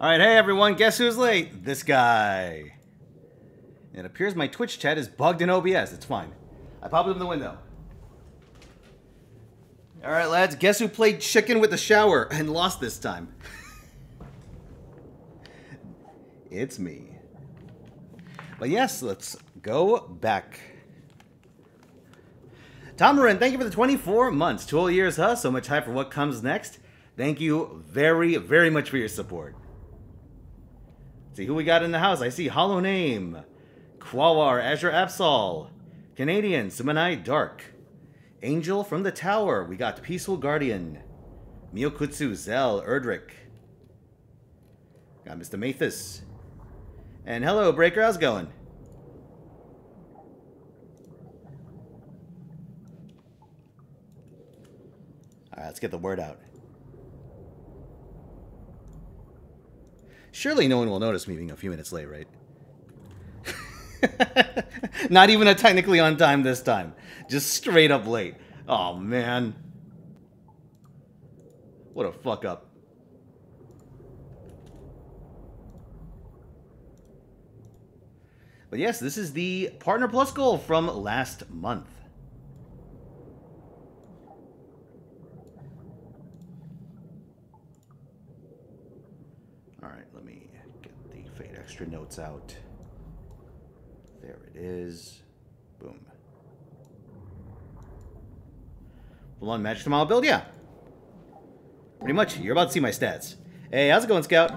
Alright, hey everyone, guess who's late? This guy. It appears my Twitch chat is bugged in OBS. It's fine. I popped in the window. Alright, lads, guess who played chicken with the shower and lost this time? it's me. But yes, let's go back. Tomarin, thank you for the 24 months. 2 whole years, huh? So much hype for what comes next. Thank you very, very much for your support. See who we got in the house. I see Hollow Name, Quawar, Azure Absol, Canadian, Sumanai Dark, Angel from the Tower. We got Peaceful Guardian, Miyokutsu, Zell, Erdrick. Got Mr. Mathis. And hello, Breaker. How's it going? Alright, let's get the word out. Surely no one will notice me being a few minutes late, right? Not even a technically on time this time. Just straight up late. Oh, man. What a fuck up. But yes, this is the Partner Plus goal from last month. Alright, let me get the Fate Extra notes out. There it is. Boom. Full on Magic Tamamo build? Yeah. Pretty much. You're about to see my stats. Hey, how's it going, Scout?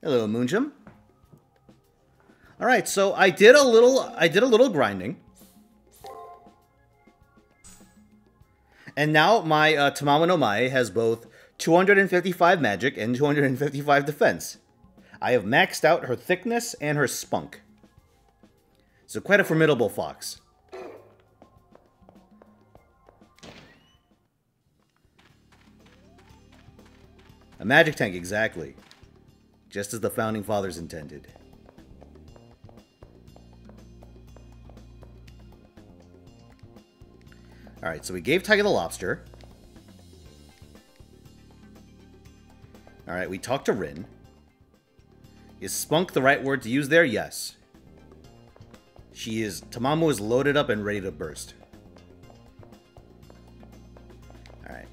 Hello, Moonjum. All right, so I did a little I did a little grinding. And now my uh, Tamamo no Mae has both 255 magic and 255 defense. I have maxed out her thickness and her spunk. So quite a formidable fox. A magic tank, exactly. Just as the Founding Fathers intended. Alright, so we gave Tiger the Lobster. Alright, we talked to Rin. Is spunk the right word to use there? Yes. She is... Tamamo is loaded up and ready to burst. Alright.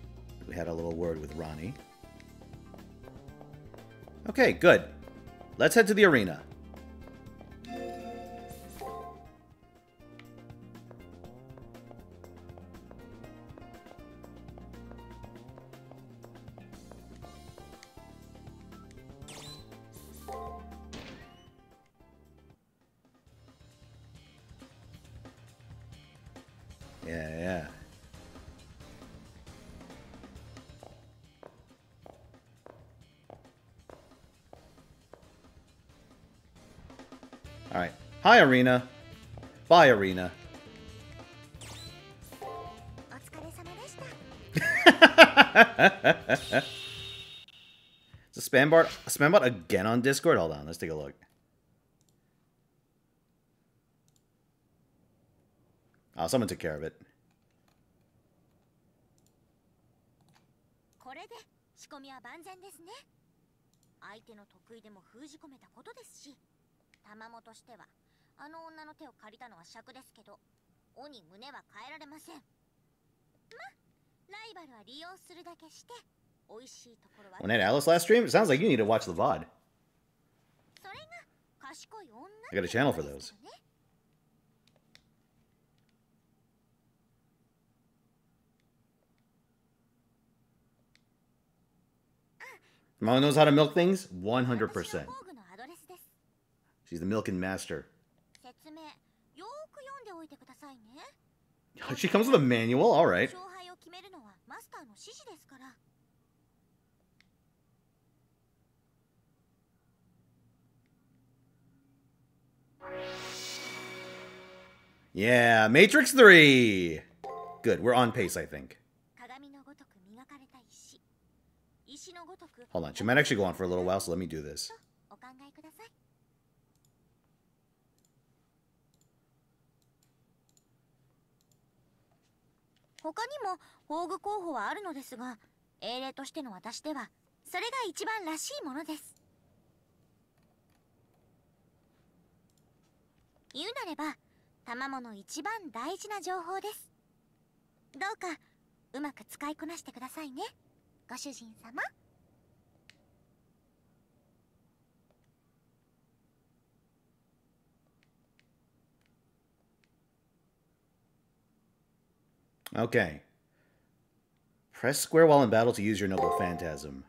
We had a little word with Rani. Okay, good. Let's head to the arena. Bye, Arena. Bye, Arena. Is a spam bot, a spam bot again on Discord? Hold on, let's take a look. Oh, someone took care of it. あの女の手を借りたのは尺ですけど尾に胸は変えられませんまライバルは利用するだけして美味しいところは When at Alice last stream, it sounds like you need to watch the VOD. I got a channel for those. Mom knows how to milk things? 100%. She's the milking master. いてくださいね。 She comes with a manual? Alright. 勝敗を決めるのはマスターの指示ですから。 Yeah, Matrix 3! Good, we're on pace, I think. 鏡のごとく磨かれた石。石のごとく Hold on, she might actually go on for a little while, so let me do this. 他にも宝具候補はあるのですが英霊としての私ではそれが一番らしいものです。言うなれば卵の一番大事な情報です。どうかうまく使いこなしてくださいね。ご主人様。Okay. Press square while in battle to use your Noble Phantasm.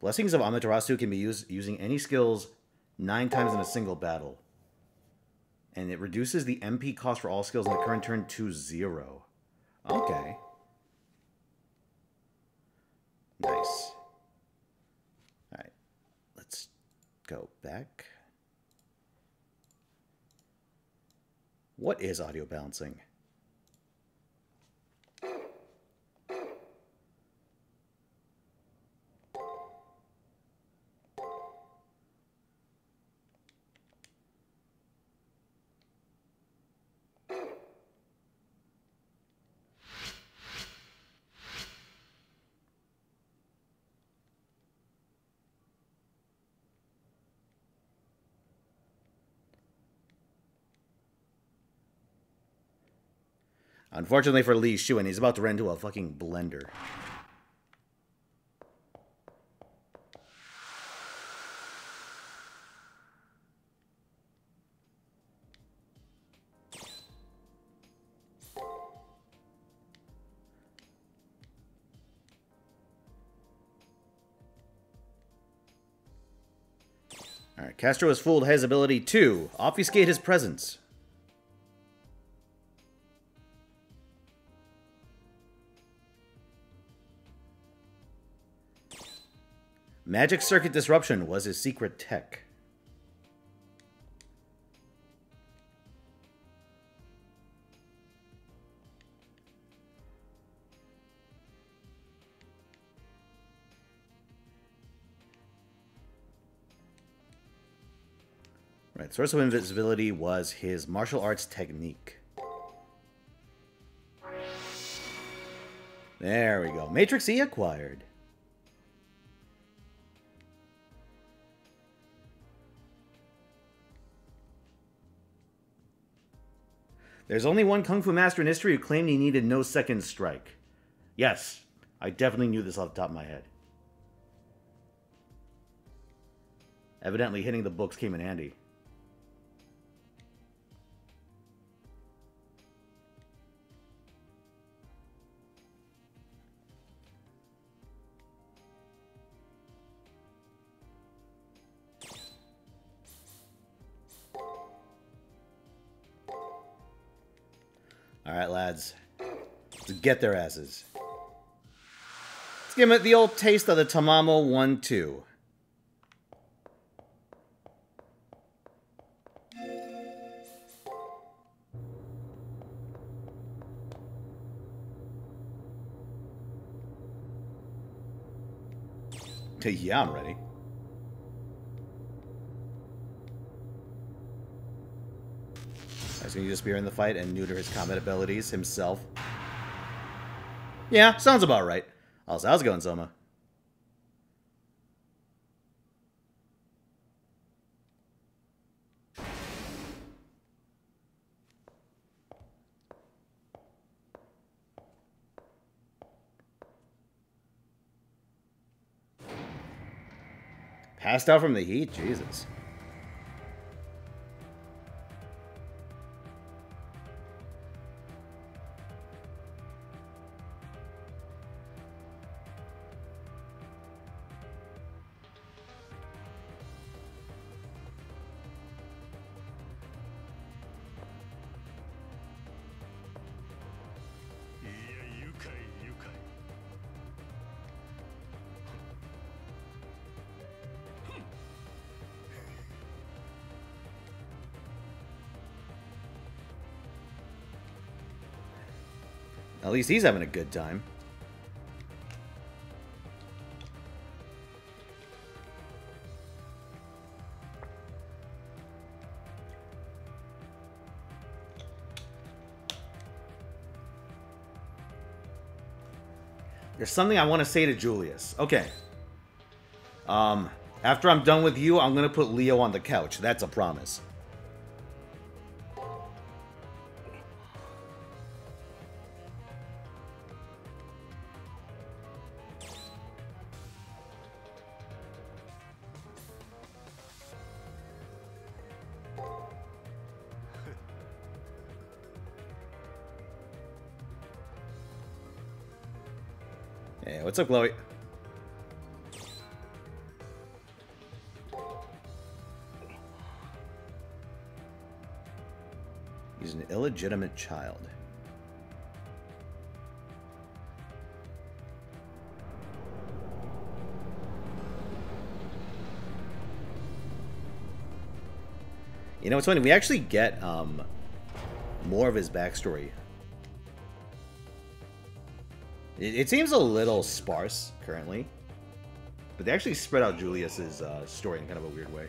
Blessings of Amaterasu can be used using any skills nine times in a single battle. And it reduces the MP cost for all skills in the current turn to zero. Okay. Nice. Alright. Let's go back. What is audio balancing? Unfortunately for Li Shuwen, he's about to run into a fucking blender. Alright, Caster has fooled his ability to obfuscate his presence. Magic Circuit Disruption was his secret tech. Right, Source of Invisibility was his martial arts technique. There we go. Matrix E acquired. There's only one Kung Fu master in history who claimed he needed no second strike. Yes, I definitely knew this off the top of my head. Evidently, hitting the books came in handy. All right, lads. Let's get their asses. Let's give them the old taste of the Tamamo 1-2. Yeah, I'm ready. He's going to use a spear in the fight and neuter his combat abilities himself. Yeah, sounds about right. How's, how's it going, Soma? Passed out from the heat? Jesus. At least he's having a good time. There's something I want to say to Julius. Okay. Um, after I'm done with you, I'm going to put Leo on the couch. That's a promise. What's up, Chloe? He's an illegitimate child. You know, it's funny. We actually get um, more of his backstory. It, it seems a little sparse currently, but they actually spread out Julius's uh, story in kind of a weird way.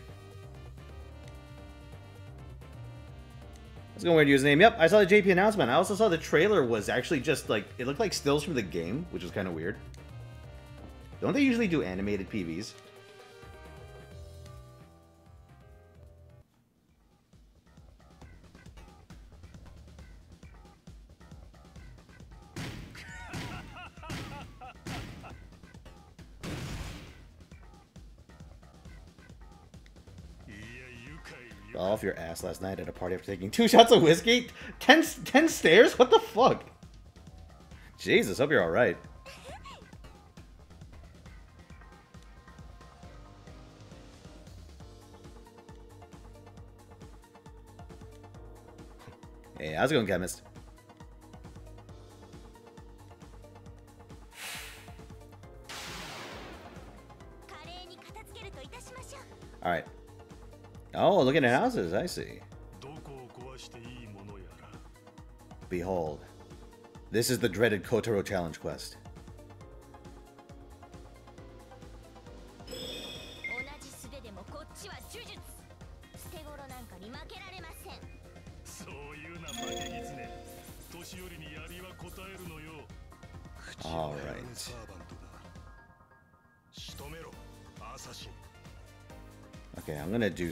Let's go weird username. Yep, I saw the JP announcement. I also saw the trailer was actually just like it looked like stills from the game, which was kind of weird. Don't they usually do animated PVs? Your ass last night at a party after taking two shots of whiskey? Ten, ten stairs? What the fuck? Jesus, hope you're alright. Hey, how's it going, chemist? Looking at houses, I see. Behold. This is the dreaded Kotaro challenge quest.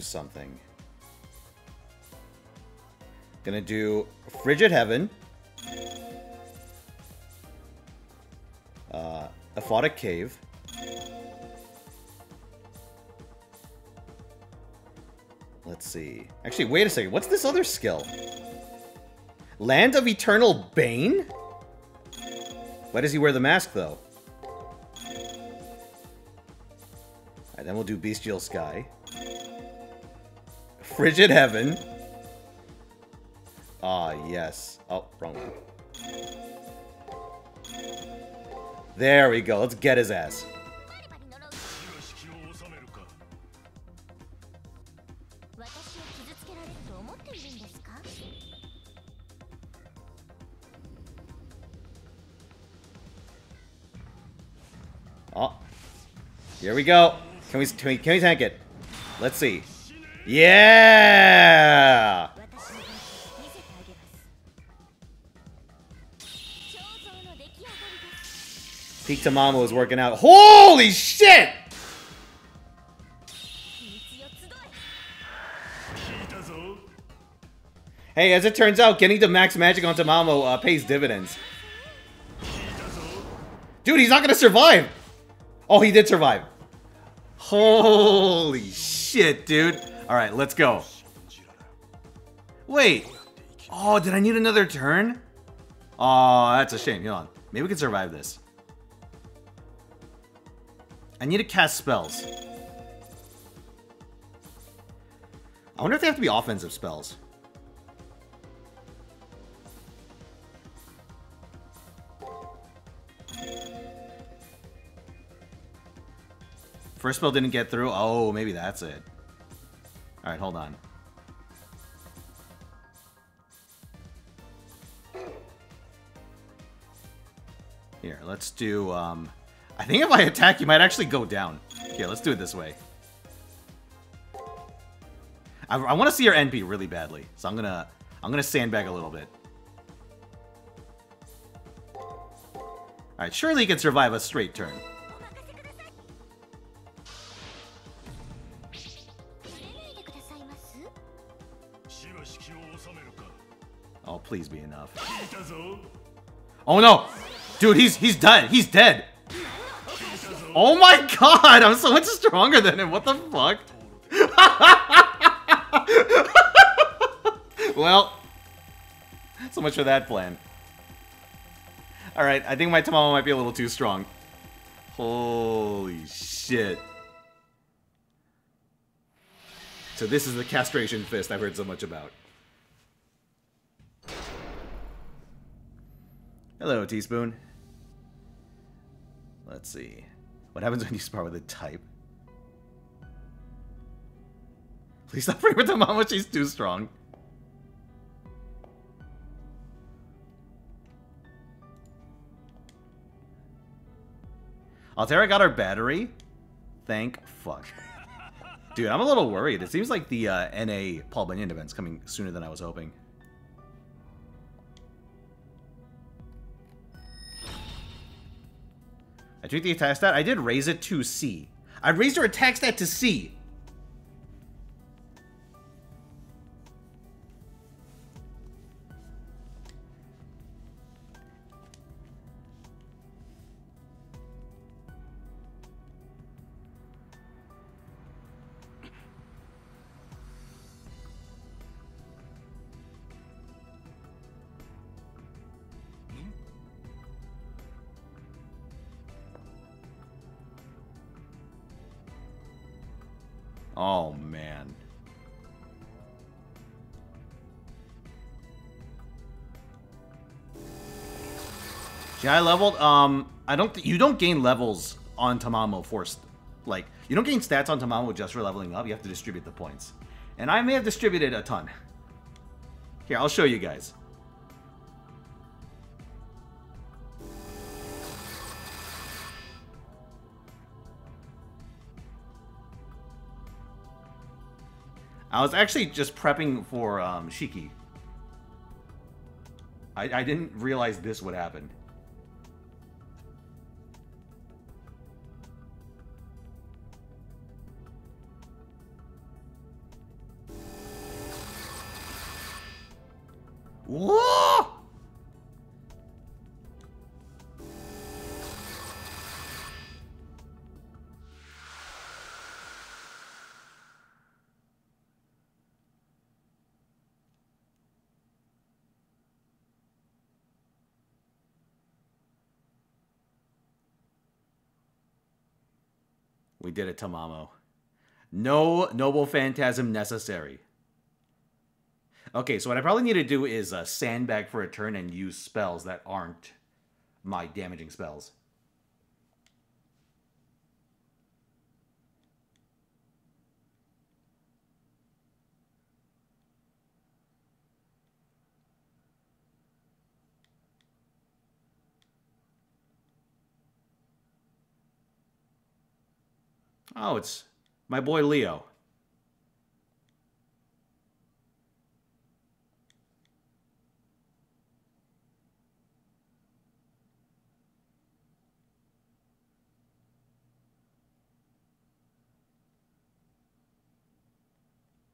Do something. Gonna do Frigid Heaven. Uh, Aphotic Cave. Let's see. Actually, wait a second. What's this other skill? Land of Eternal Bane? Why does he wear the mask, though? Alright, then we'll do Bestial Sky. Frigid Heaven. Ah, yes. Oh, wrong one. There we go. Let's get his ass. Oh. Here we go. Can we, can we, can we tank it? Let's see. Yeah! Peak Tamamo is working out. Holy shit! Hey, as it turns out, getting the max magic on Tamamo uh, pays dividends. Dude, he's not gonna survive! Oh, he did survive. Holy shit, dude. Alright, let's go. Wait. Oh, did I need another turn? Oh, that's a shame. Hold on. Maybe we can survive this. I need to cast spells. I wonder if they have to be offensive spells. First spell didn't get through. Oh, maybe that's it. Alright, hold on. Here, let's do, um... I think if I attack, you might actually go down. Here, let's do it this way. I, I want to see your NP really badly, so I'm gonna... I'm gonna sandbag a little bit. Alright, surely he can survive a straight turn. Please be enough. Oh no! Dude, he's he's dead. He's dead. Oh my god, I'm so much stronger than him. What the fuck? well, so much for that plan. Alright, I think my Tamamo might be a little too strong. Holy shit. So this is the castration fist I've heard so much about. Hello, Teaspoon. Let's see. What happens when you spar with a type? Please stop praying with the mama, she's too strong. Altera got our battery? Thank fuck. Dude, I'm a little worried. It seems like the uh, NA Paul Bunyan event's coming sooner than I was hoping. I tweaked the attack stat. I did raise it to C. I raised her attack stat to C. I leveled. Um, I don't. You don't gain levels on Tamamo forced. Like you don't gain stats on Tamamo just for leveling up. You have to distribute the points, and I may have distributed a ton. Here, I'll show you guys. I was actually just prepping for um, Shiki. I, I didn't realize this would happen. We did it, Tamamo. No noble phantasm necessary. Okay, so what I probably need to do is uh, sandbag for a turn and use spells that aren't my damaging spells. Oh, it's my boy Leo.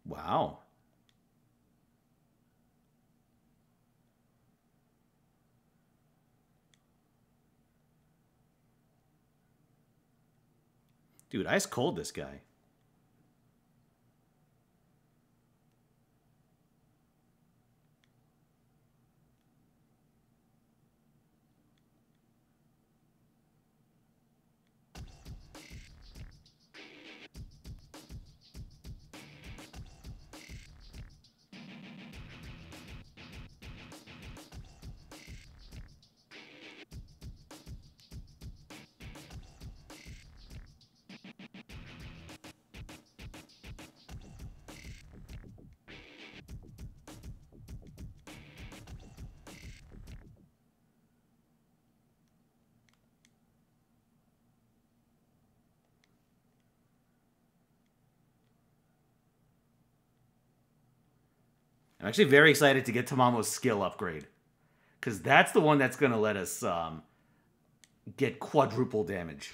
Wow. Dude, ice cold this guy. I'm actually very excited to get Tamamo's skill upgrade. Because that's the one that's going to let us um, get quadruple damage.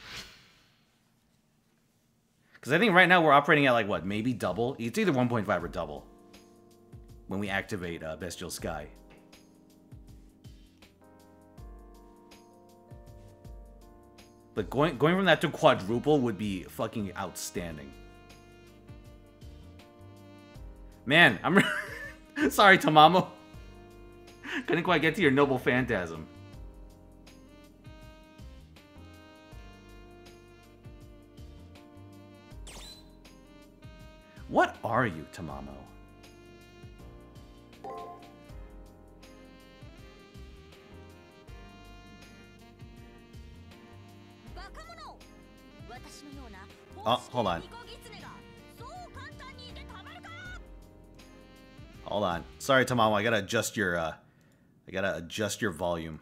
Because I think right now we're operating at like what, maybe double? It's either 1.5 or double when we activate uh, Bestial Sky. But going going from that to quadruple would be fucking outstanding. Man, I'm sorry, Tamamo. Couldn't quite get to your noble phantasm. What are you, Tamamo? Oh, hold on. Hold on. Sorry, Tamamo. I gotta adjust your, uh... I gotta adjust your volume.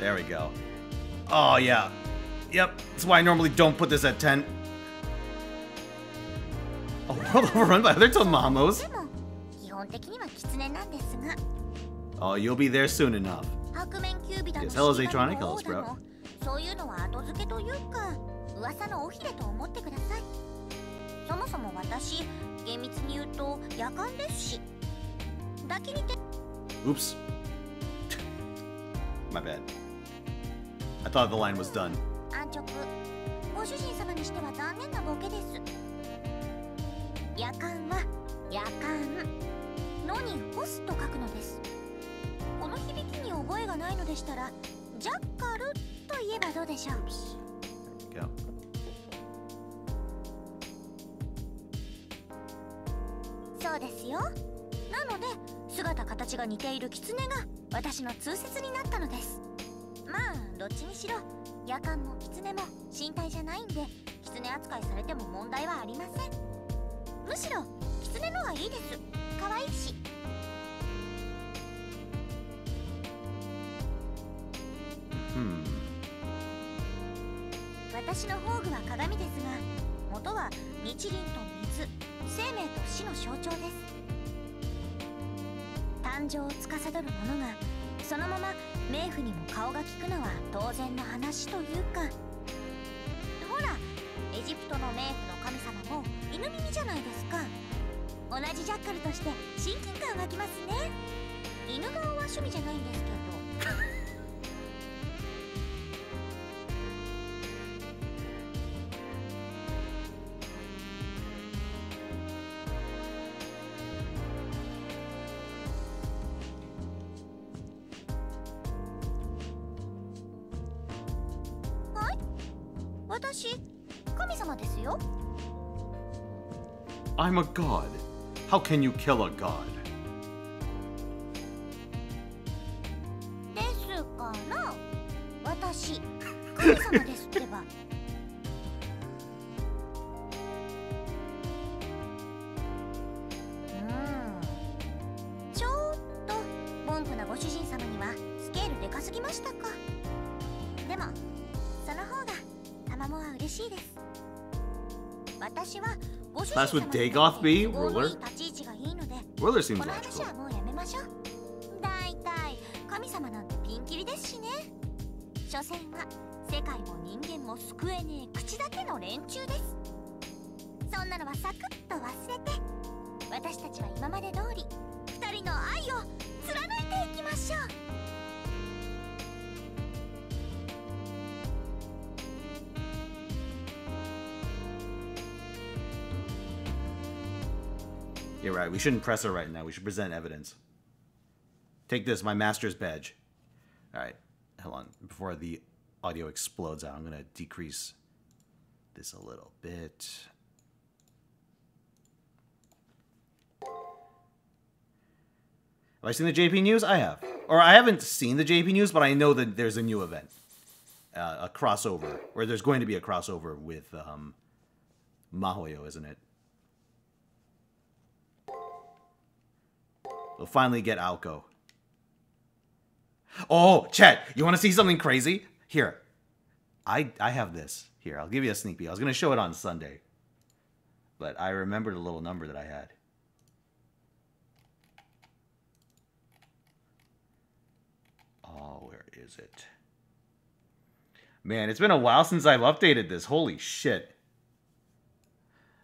There we go. Oh, yeah. Yep. That's why I normally don't put this at 10. Oh, world overrun by other Tamamos? Oh, you'll be there soon enough. Yes, hello, Zaytronic. Hello, Sprout. そういうのは後付けというか噂の尾ひれと思ってくださいそもそも私 厳密に言うと夜間ですし。だけにて Oops. My bad. I thought the line was done. 安直。ご主人様にしては残念なボケです。夜間は夜間のにホスと書くのです。この響きに覚えがないのでしたらジャッカルといえばどうでしょうですよ。なので姿形が似ている狐が私の通説になったのです。まあどっちにしろ夜間も狐も身体じゃないんで狐扱いされても問題はありません。むしろ狐のはいいです。可愛いし。私の宝具は鏡ですが元は日輪と水生命と死の象徴です感情を司る者がそのまま冥府にも顔が利くのは当然の話というか。ほらエジプトの冥府の神様も犬耳じゃないですか。同じジャッカルとして親近感湧きますね。犬顔は趣味じゃないんですけど。I'm a god. How can you kill a god? Would Dagoth be? Ruler? Ruler seems logical. Shouldn't press her right now. We should present evidence. Take this, my master's badge. All right. Hold on. Before the audio explodes out, I'm going to decrease this a little bit. Have I seen the JP news? I have. Or I haven't seen the JP news, but I know that there's a new event. Uh, a crossover. Or there's going to be a crossover with um, Mahoyo, isn't it? We'll finally get Aoko. Oh, Chet, you want to see something crazy? Here, I I have this. Here, I'll give you a sneak peek. I was going to show it on Sunday, but I remembered a little number that I had. Oh, where is it? Man, it's been a while since I've updated this. Holy shit.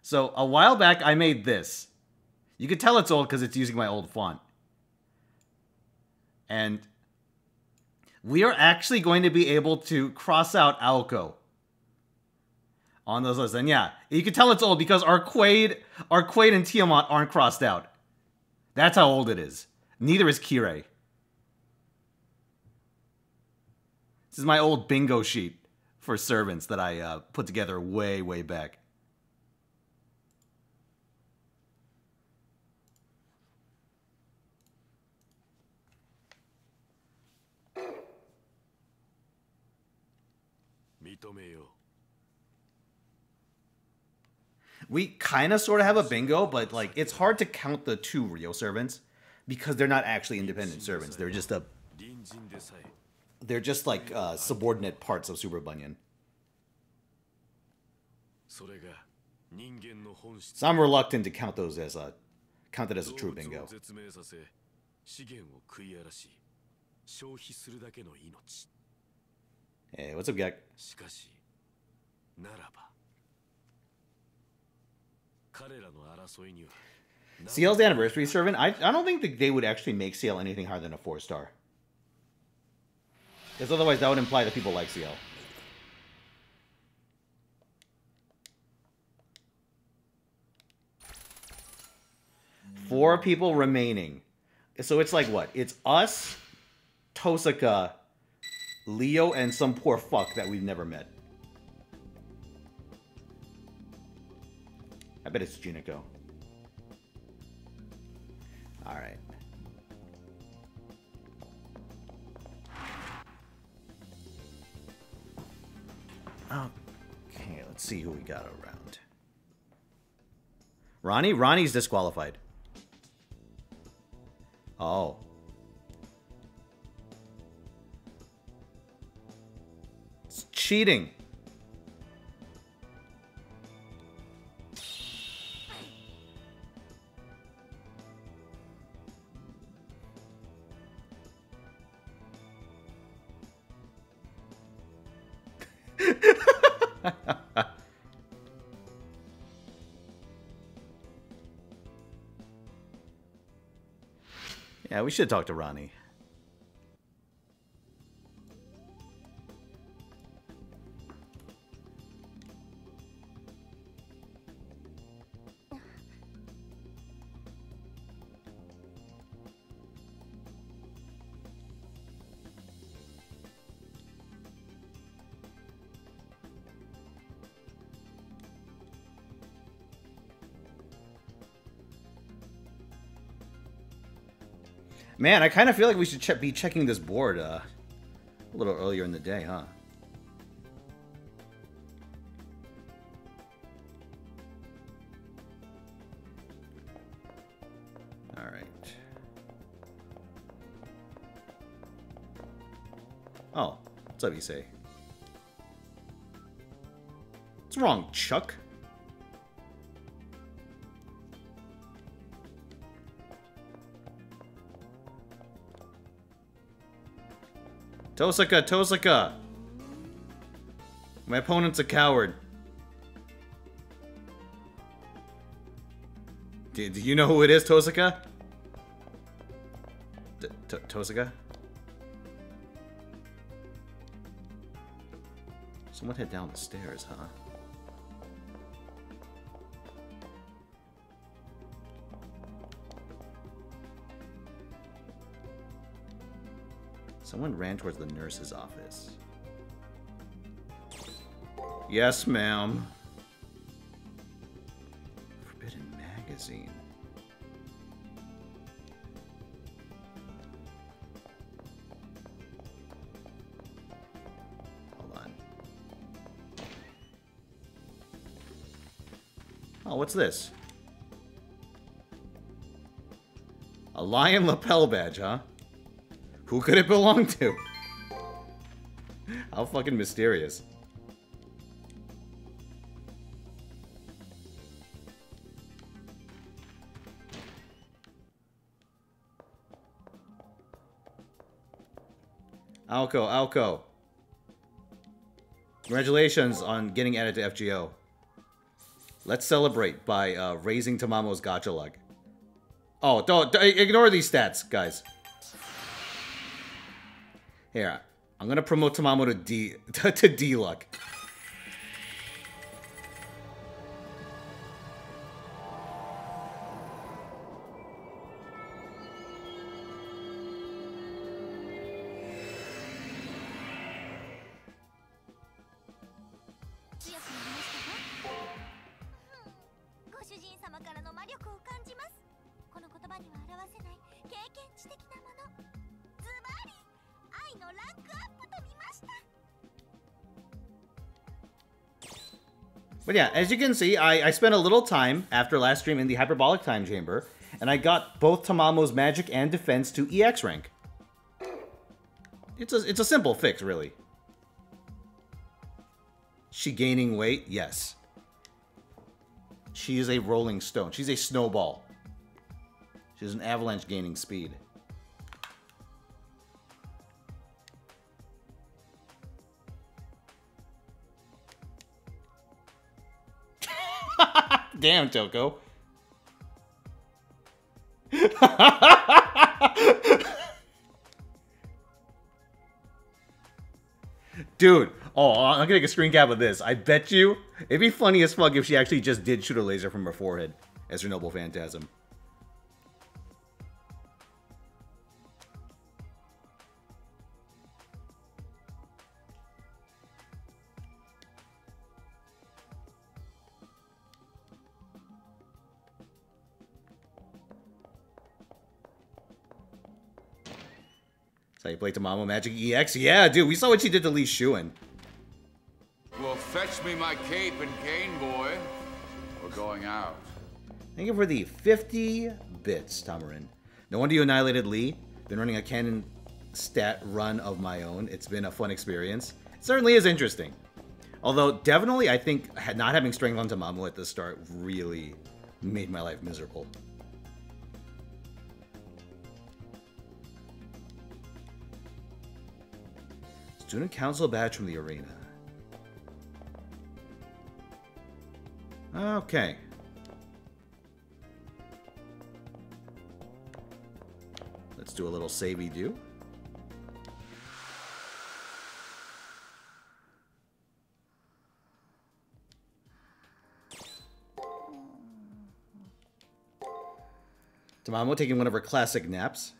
So, a while back, I made this. You can tell it's old because it's using my old font. And we are actually going to be able to cross out Aoko on those lists. And yeah, you can tell it's old because Arcueid, our Quaid and Tiamat aren't crossed out. That's how old it is. Neither is Kirei. This is my old bingo sheet for servants that I uh, put together way, way back. We kind of sort of have a bingo, but like it's hard to count the two real servants because they're not actually independent servants. They're just a they're just like uh, subordinate parts of Super Bunyan. So I'm reluctant to count those as a count it as a true bingo. Hey, what's up, Gek? CL's anniversary servant, I, I don't think that they would actually make CL anything higher than a 4 star. Because otherwise that would imply that people like CL. Four people remaining. So it's like what? It's us, Tosaka, Leo, and some poor fuck that we've never met. I bet it's Juniko. Alright. Okay, let's see who we got around. Rani? Rani's disqualified. Oh. Cheating. yeah, we should talk to Rani. Man, I kind of feel like we should ch be checking this board uh, a little earlier in the day, huh? All right. Oh, what's up, you say? What's wrong, Chuck? Tohsaka, Tohsaka! My opponent's a coward. Do, do you know who it is, Tohsaka? D Tohsaka? Someone head down the stairs, huh? Someone ran towards the nurse's office. Yes, ma'am. Forbidden magazine. Hold on. Oh, what's this? A lion lapel badge, huh? Who could it belong to? How fucking mysterious. Alco, Alco. Congratulations on getting added to FGO. Let's celebrate by uh, raising Tamamo's gacha luck. Oh, don't, don't ignore these stats, guys. Here, I'm gonna promote Tamamo to D to D luck. But yeah, as you can see, I, I spent a little time after last stream in the Hyperbolic Time Chamber, and I got both Tamamo's magic and defense to EX rank. It's a, it's a simple fix, really. She gaining weight? Yes. She is a rolling stone. She's a snowball. She's an avalanche gaining speed. Damn, Toko. Dude, oh, I'm gonna take a screen cap of this. I bet you it'd be funny as fuck if she actually just did shoot a laser from her forehead as her noble phantasm. So you play Tamamo Magic EX? Yeah, dude, we saw what she did to Li Shuwen. Well, fetch me my cape and cane, boy. We're going out. Thank you for the 50 bits, Tamarin. No wonder you annihilated Lee. Been running a canon stat run of my own. It's been a fun experience. It certainly is interesting. Although, definitely, I think not having strength on Tamamo at the start really made my life miserable. Student Council badge from the arena. Okay. Let's do a little savey do. Tamamo taking one of her classic naps.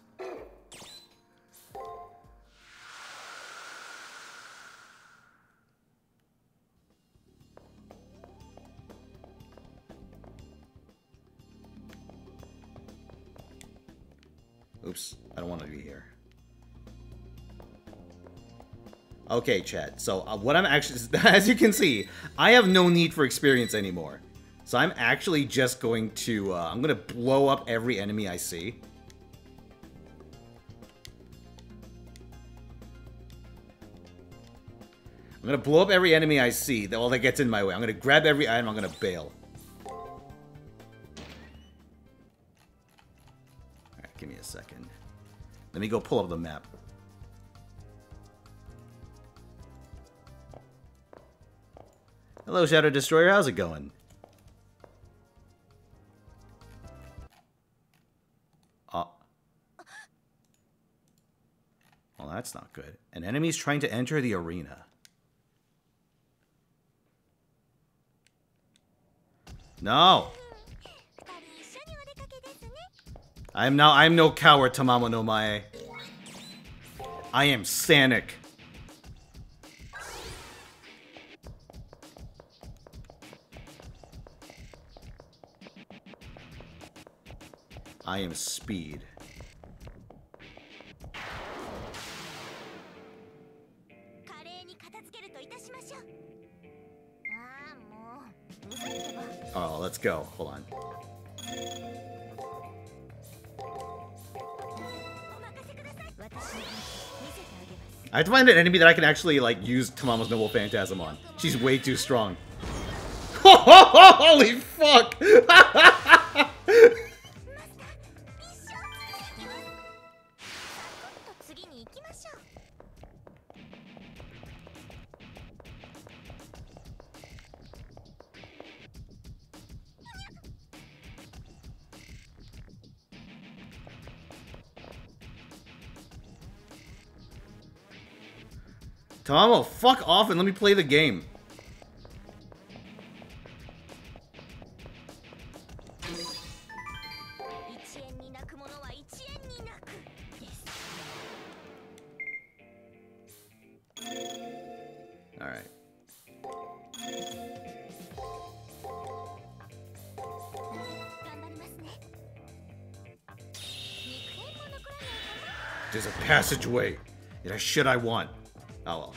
Okay, Chad. So uh, what I'm actually, as you can see, I have no need for experience anymore. So I'm actually just going to, uh, I'm going to blow up every enemy I see. I'm going to blow up every enemy I see that, well, that gets in my way. I'm going to grab every item, I'm going to bail. Alright, give me a second. Let me go pull up the map. Hello, Shadow Destroyer. How's it going? Uh. Well, that's not good. An enemy's trying to enter the arena. No! I am now I am no coward, Tamamo no Mae. I am Sanic. I am speed. Oh, let's go. Hold on. I have to find an enemy that I can actually, like, use Tamamo's Noble Phantasm on. She's way too strong. Holy fuck! Tamamo, fuck off and let me play the game. Alright. There's a passageway. Yeah, shit I want. Oh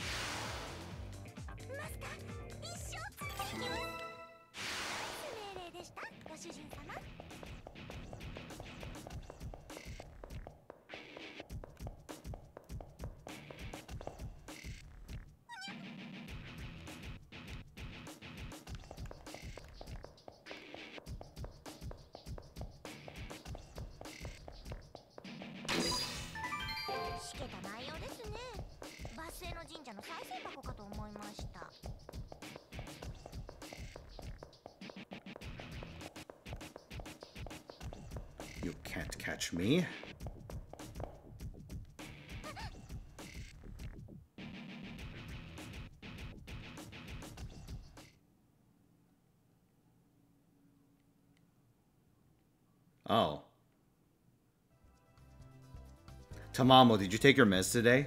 Tamamo, did you take your meds today?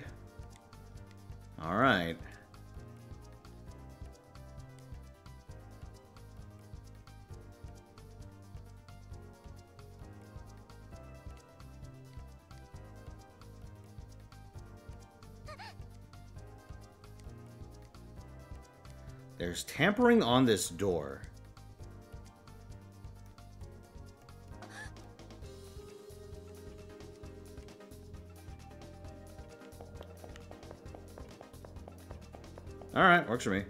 Alright. There's tampering on this door. Works for me.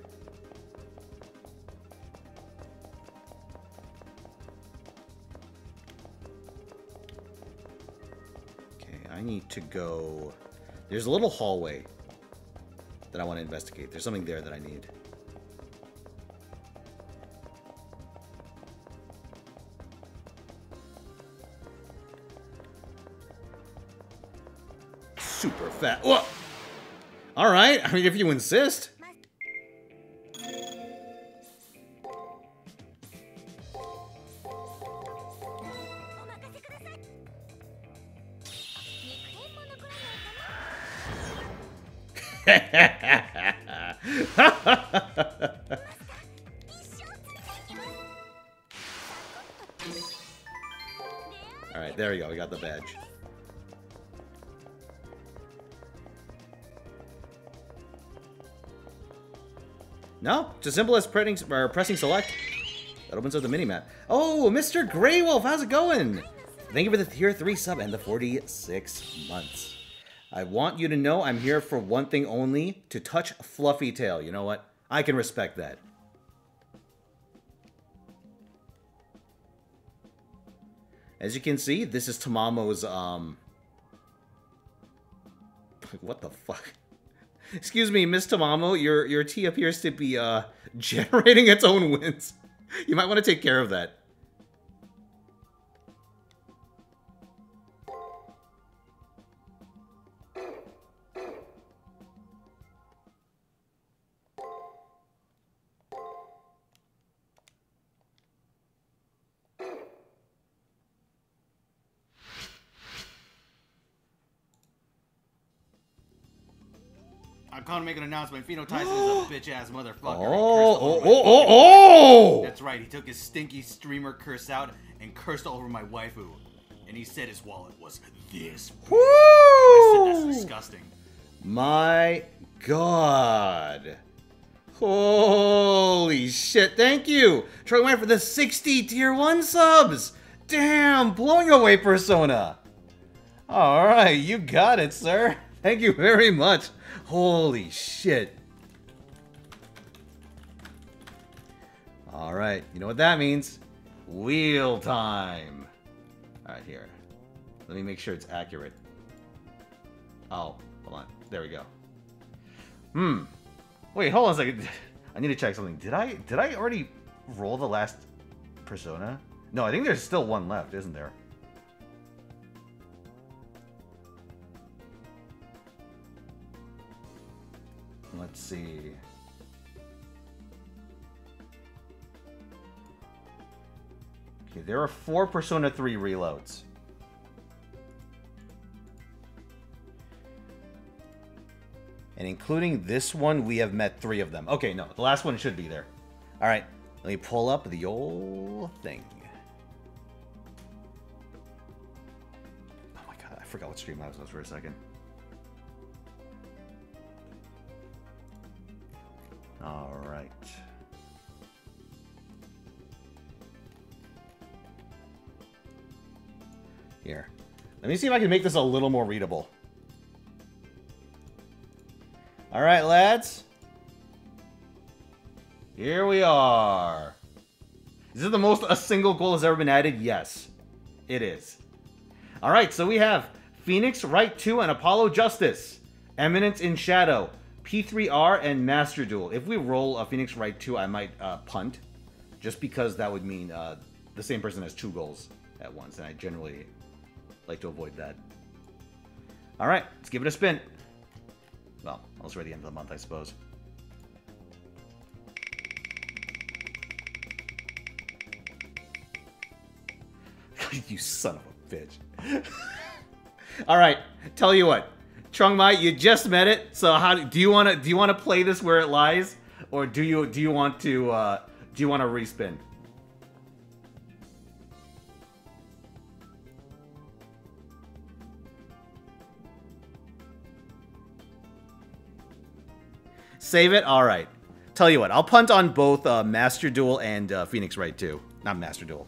Okay, I need to go... There's a little hallway that I want to investigate. There's something there that I need. Super fat. Whoa! All right. I mean, if you insist. No, it's as simple as pressing, pressing select. That opens up the minimap. Oh, Mr. Grey Wolf, how's it going? Thank you for the tier 3 sub and the 46 months. I want you to know I'm here for one thing only, to touch Fluffy Tail. You know what? I can respect that. As you can see, this is Tamamo's, um... What the fuck? Excuse me, Miss Tamamo, your, your tea appears to be, uh, generating its own winds. You might want to take care of that. To make an announcement. Fino Taisen is a bitch ass motherfucker. Oh, oh, oh, oh, oh! That's right. He took his stinky streamer curse out and cursed all over my waifu. And he said his wallet was this. big. I said that's Woo! disgusting. My god. Holy shit, thank you! Troy went for the 60 tier 1 subs! Damn, blowing away Persona! Alright, you got it, sir. Thank you very much. Holy shit. Alright, you know what that means? Wheel time! Alright, here. Let me make sure it's accurate. Oh, hold on. There we go. Hmm. Wait, hold on a second. I need to check something. Did I did I already roll the last persona? No, I think there's still one left, isn't there? Let's see. Okay, there are four Persona 3 reloads. And including this one, we have met three of them. Okay, no, the last one should be there. All right, let me pull up the old thing. Oh my god, I forgot what Streamlabs was on for a second. All right. Here. Let me see if I can make this a little more readable. All right, lads. Here we are. Is this the most a single goal has ever been added? Yes, it is. All right, so we have Phoenix, Wright 2, and Apollo Justice. Eminence in Shadow, P3R, and Master Duel. If we roll a Phoenix Wright 2, I might uh, punt, just because that would mean uh, the same person has two goals at once, and I generally like to avoid that. All right, let's give it a spin. Well, almost ready the end of the month, I suppose. you son of a bitch. All right, tell you what, Trung Mai, you just met it. So how do, you want to do you want to play this where it lies, or do you do you want to uh, do you want to respin? Save it? Alright. Tell you what, I'll punt on both uh, Master Duel and uh, Phoenix Wright 2. Not Master Duel.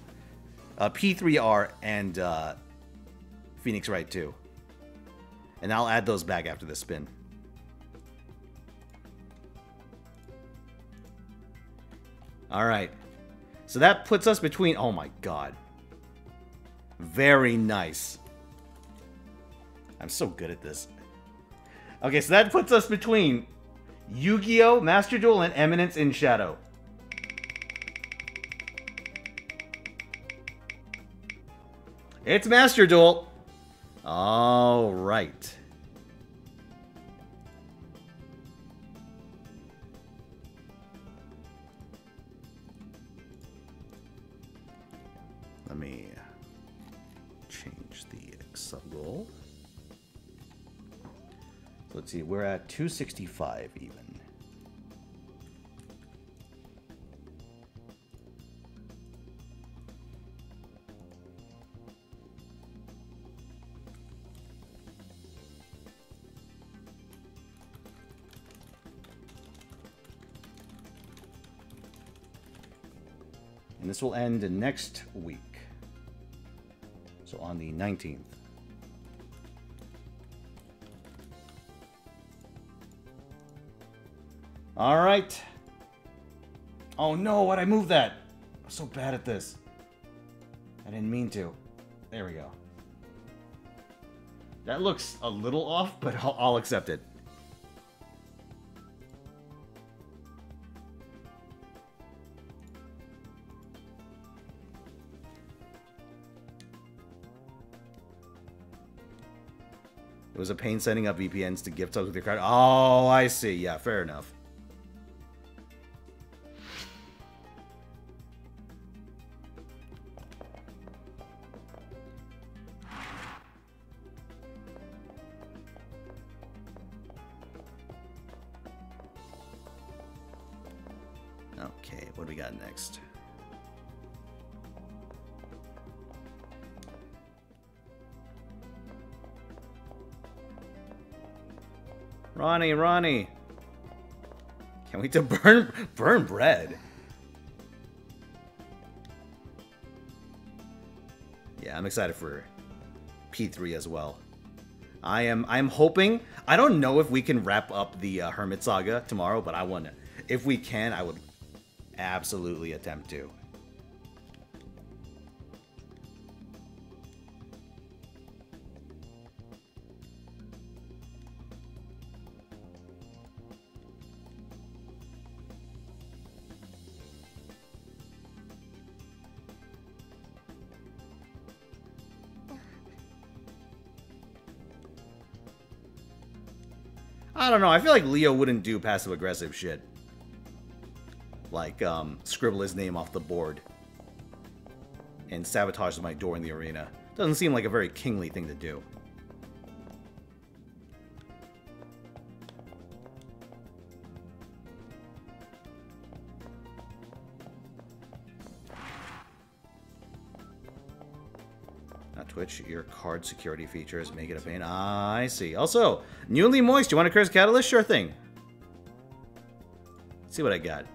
Uh, P3R and uh, Phoenix Wright 2. And I'll add those back after the spin. Alright. So that puts us between... Oh my god. Very nice. I'm so good at this. Okay, so that puts us between Yu-Gi-Oh! Master Duel and Eminence in Shadow. It's Master Duel. All right. Let me change the goal. Let's see, we're at 265 even. This will end next week. So on the 19th. All right. Oh no, why'd I moved that? I'm so bad at this. I didn't mean to. There we go. That looks a little off, but I'll, I'll accept it. It was a pain setting up VPNs to gift subs with your card. Oh, I see. Yeah, fair enough. To burn burn bread. Yeah, I'm excited for P3 as well. I am I'm hoping I don't know if we can wrap up the uh, Hermit Saga tomorrow, but I want to. If we can, I would absolutely attempt to. Don't know. I feel like Leo wouldn't do passive aggressive shit. Like, um, scribble his name off the board and sabotage my door in the arena. Doesn't seem like a very kingly thing to do. Your card security features make it a pain. Ah, I see. Also, newly moist. You want a curse catalyst? Sure thing. Let's see what I got.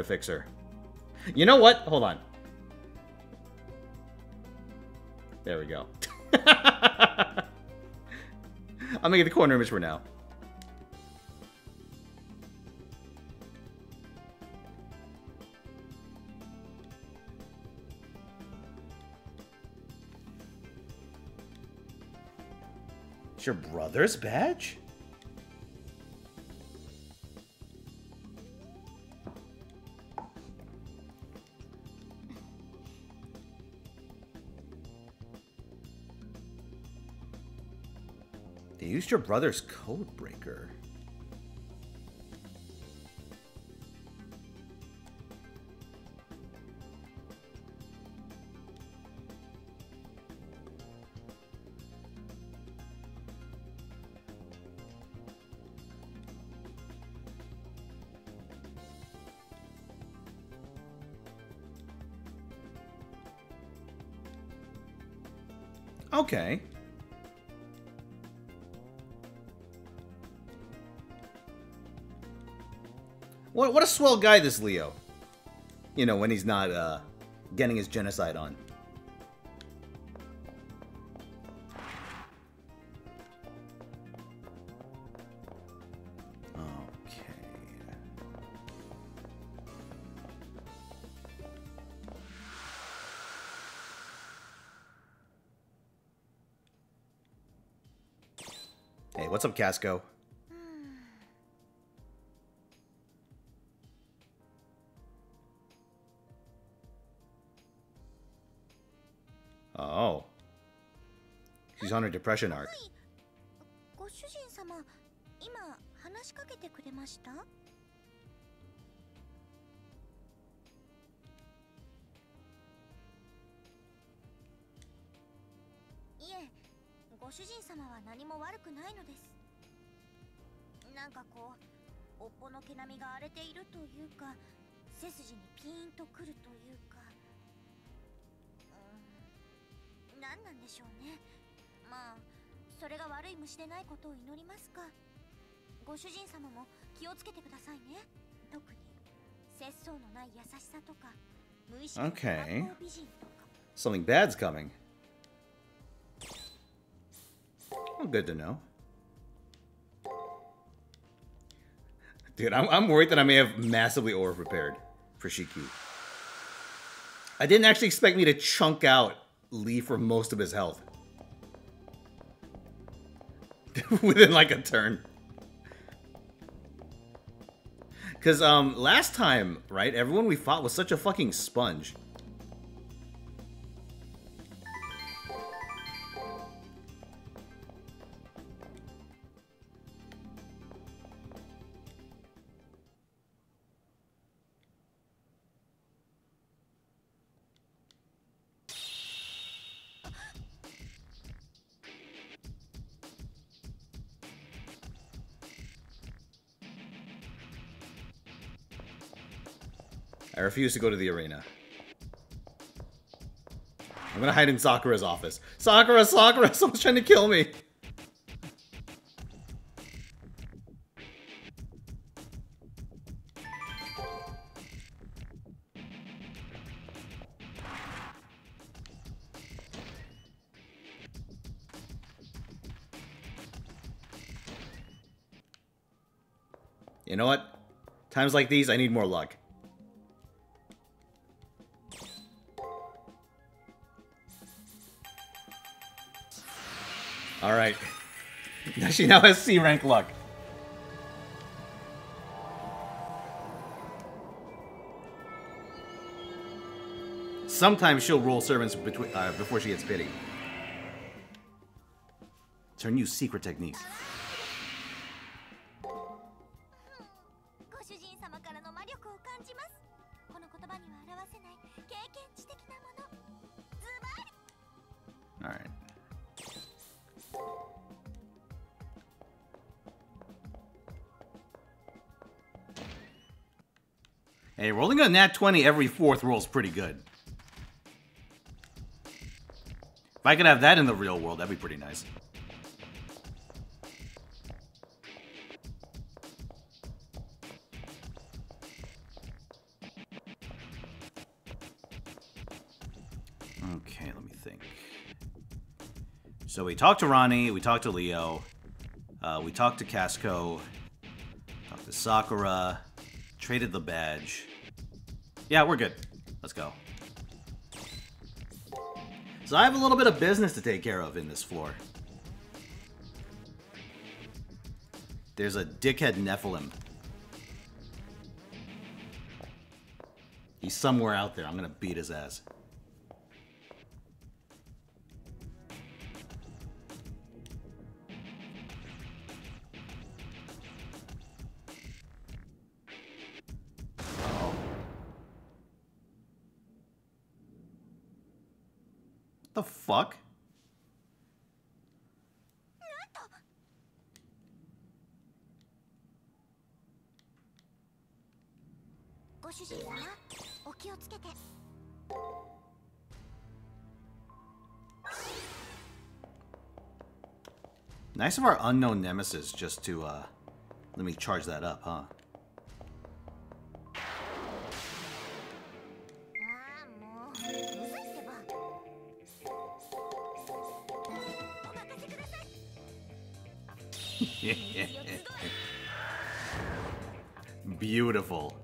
To fix her. You know what? Hold on. There we go. I'm making the corner image for now. It's your brother's badge? Your brother's code breaker. Okay. What, what a swell guy this Leo. You know, when he's not uh, getting his genocide on. Hey, what's up, Casko? On her depression arc. ご主人様今話しかけてくれました？いえご主人様は何も悪くないのです。なんかこうおっぽの毛並みが荒れているというか背筋にピーンとくるというか。うん。何なんでしょうね。まあそれが悪い虫でないことを祈りますかご主人様も気をつけてくださいね特に節操のない優しさとか無意識の美人とか Something bad's coming. Well, good to know. Dude, I'm, I'm worried that I may have massively overprepared for Shiki. I didn't actually expect me to chunk out Li for most of his health. Within like a turn. Because um, last time, right, everyone we fought was such a fucking sponge. Refuse to go to the arena. I'm gonna hide in Sakura's office. Sakura, Sakura, someone's trying to kill me. You know what? Times like these, I need more luck. She now has C rank luck. Sometimes she'll roll servants between, uh, before she gets pity. It's her new secret technique. Nat 20 every fourth roll is pretty good. If I could have that in the real world, that'd be pretty nice. Okay, let me think. So we talked to Rani, we talked to Leo, uh, we talked to Casko, talked to Sakura, traded the badge. Yeah, we're good. Let's go. So I have a little bit of business to take care of in this floor. There's a dickhead Nephilim. He's somewhere out there. I'm gonna beat his ass. Nice of our unknown nemesis just to uh, let me charge that up, huh? Beautiful.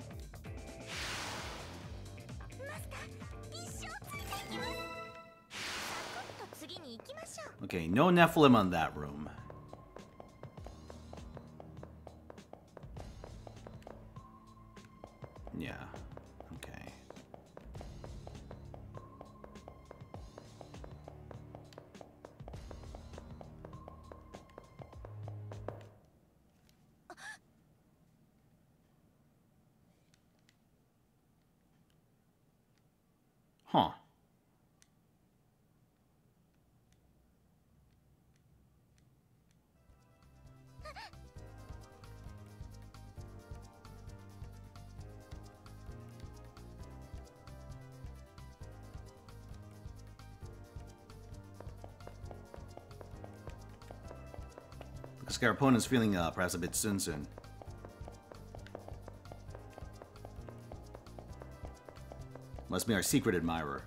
Okay, no Nephilim on that room. Our opponent's feeling uh, perhaps a bit soon soon. Must be our secret admirer.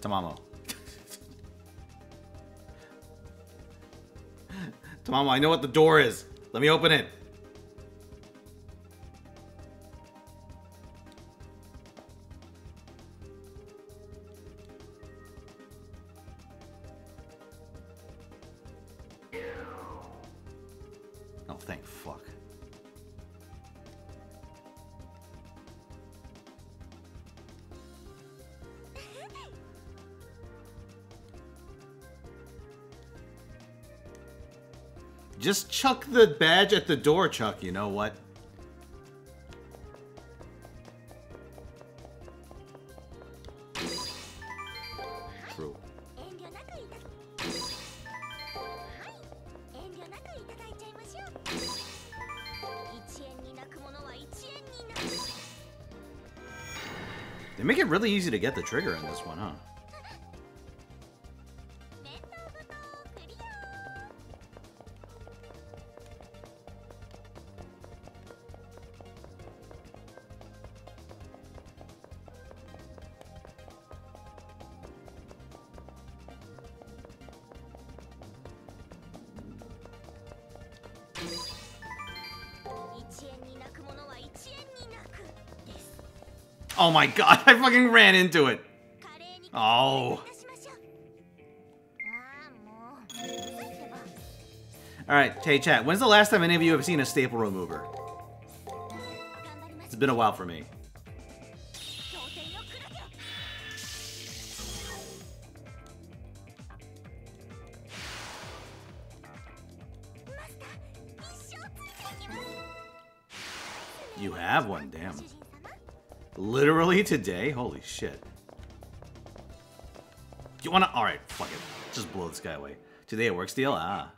Tamamo. Tamamo, I know what the door is. Let me open it. the badge at the door, Chuck. You know what? True. They make it really easy to get the trigger in this one, huh? my god, I fucking ran into it. Oh. Alright, Tay chat, when's the last time any of you have seen a staple remover? It's been a while for me. Literally today? Holy shit. You wanna? Alright, fuck it. Just blow this guy away. Today it works deal? Ah.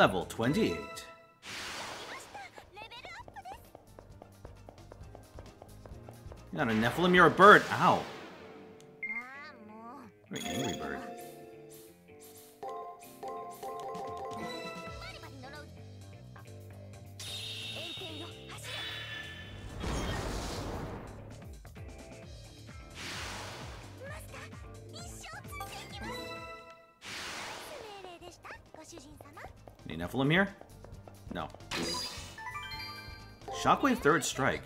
level 28. You're not a Nephilim, you're a bird. Ow. Shockwave third strike.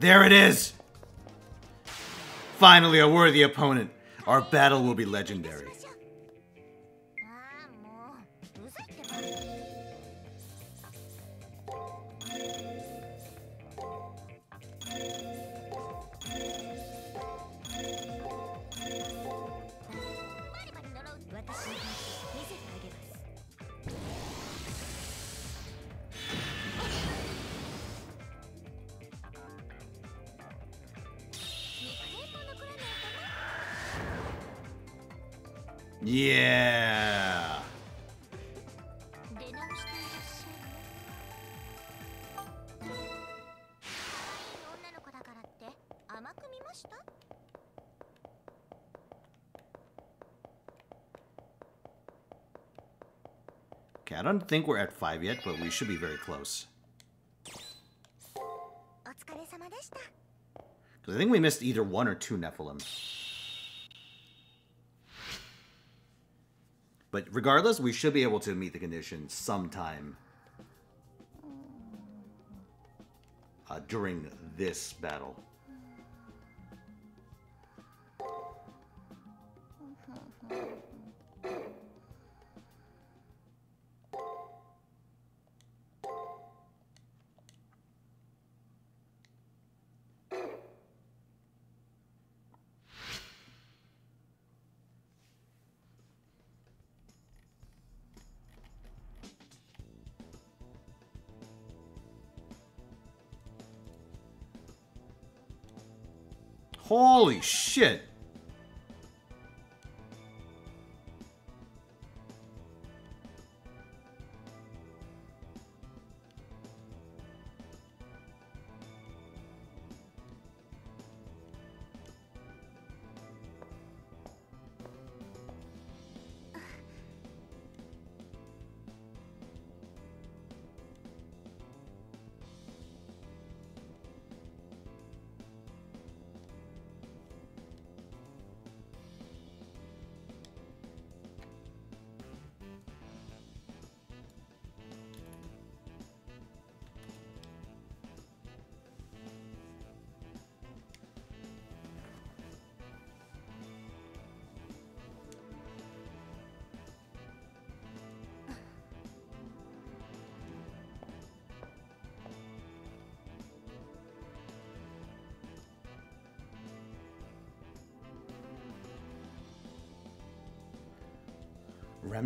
There it is! Finally, a worthy opponent. Our battle will be legendary. think we're at five yet, but we should be very close. I think we missed either one or two Nephilim. But regardless, we should be able to meet the condition sometime uh, during this battle.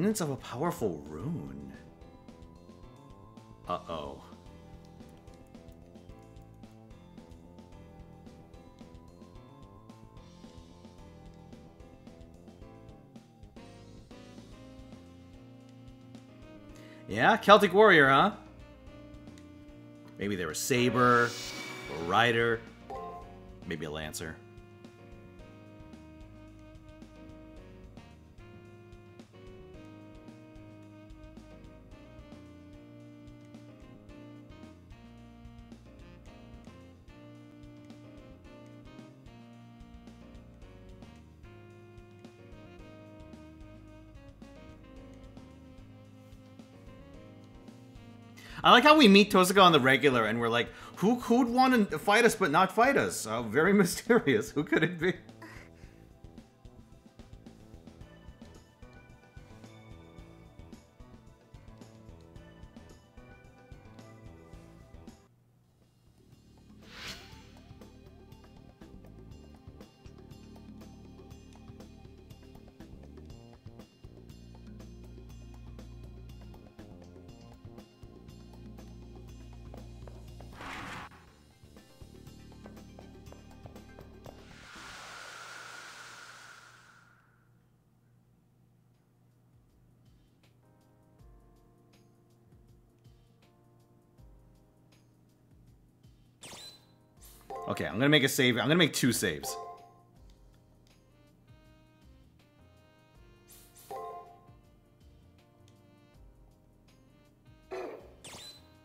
Remnants of a powerful rune. Uh oh. Yeah, Celtic warrior, huh? Maybe they were saber or rider. Maybe a lancer. I like how we meet Tohsaka on the regular, and we're like, who who'd want to fight us but not fight us? Uh, very mysterious. Who could it be? I'm gonna make a save. I'm gonna make two saves.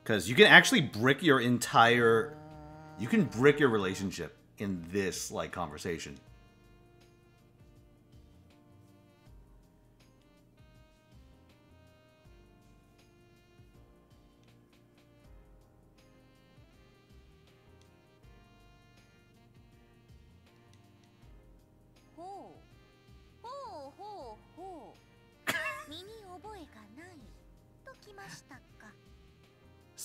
Because you can actually brick your entire... You can brick your relationship in this, like, conversation.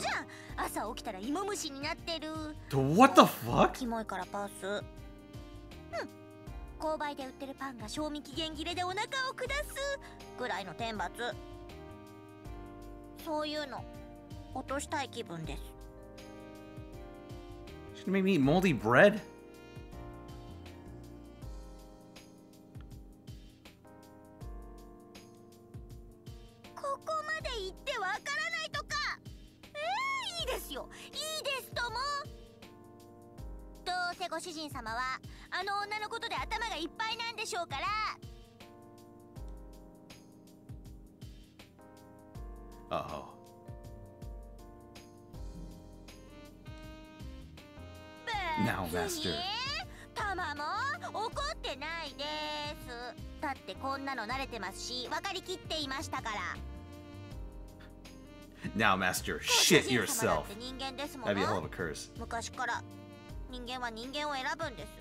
じゃあ朝起きたら芋虫になってる What the fuck? キモいからパスうん購買で売ってるパンが賞味期限切れでお腹を下すぐらいの天罰そういうの落としたい気分です Should make me eat moldy bread? いっぱいなんでしょうから Uh oh. 別 Now, master. にタマも怒ってないですだってこんなの慣れてますし分かりきっていましたから Now, Master, ご shit yourself. That'd be a hell の of a curse. 昔から人間は人間を選ぶんです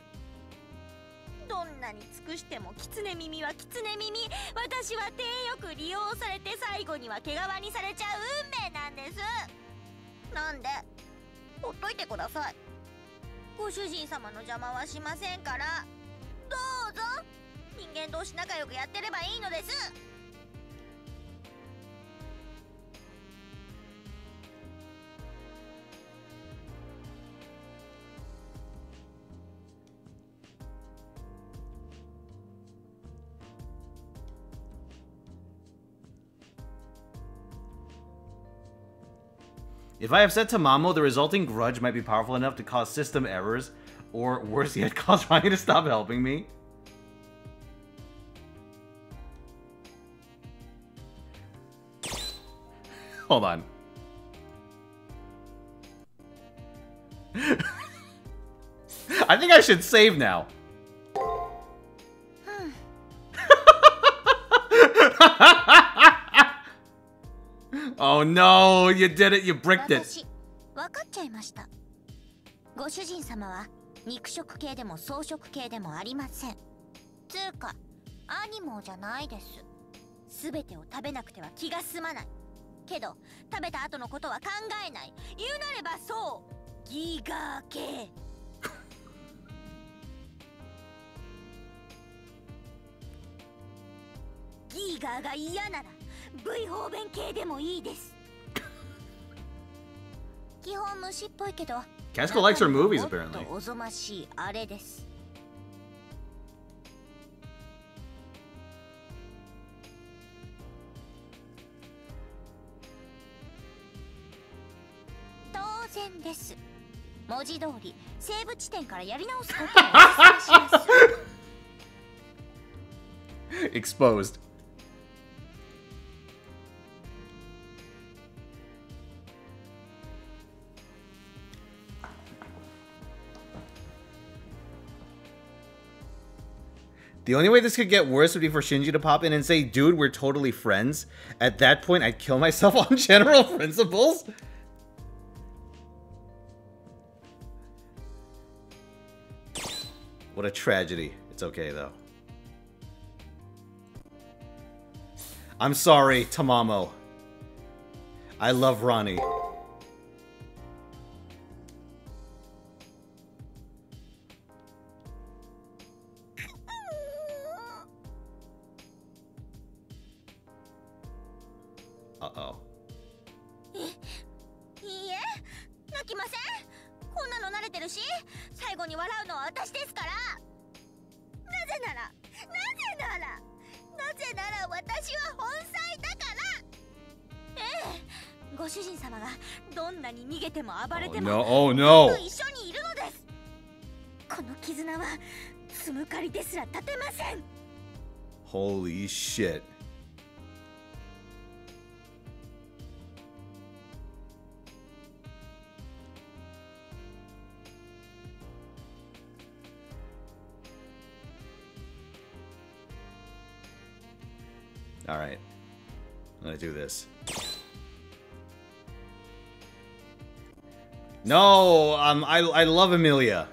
どんなに尽くしても狐耳は狐耳。私は手よく利用されて最後には毛皮にされちゃう運命なんです。なんで？ほっといてください。ご主人様の邪魔はしませんから。どうぞ。人間同士仲良くやってればいいのです。If I upset Tamamo, the resulting grudge might be powerful enough to cause system errors, or worse yet, cause Ryan to stop helping me. Hold on. I think I should save now. oh no, you did it, you bricked it. 私分かっちゃいました。ご主人様は肉食系でも草食系でもありません。つうかアニモじゃないです。全てを食べなくては気が済まない。けど食べた後のことは考えない。言うなればそう。ギガ系。側が嫌なら V 方便系でもいいです基本虫っぽいけど Casco likes her movies もっ apparently. とおぞましいあれです当然です文字通り西部地点からやり直すことをお勧めします Exposed. The only way this could get worse would be for Shinji to pop in and say, dude, we're totally friends. At that point, I'd kill myself on general principles. What a tragedy. It's okay, though. I'm sorry, Tamamo. I love Rani. Do this. No! Um, I, I love Amelia.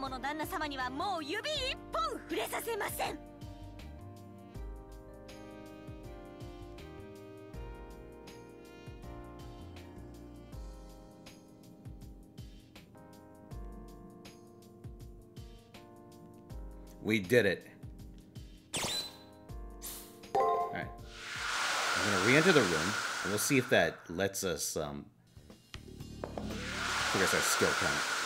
賜物旦那様にはもう指一本触れさせません We did it. Alright. I'm gonna re-enter the room, and we'll see if that lets us, um... Progress our skill count.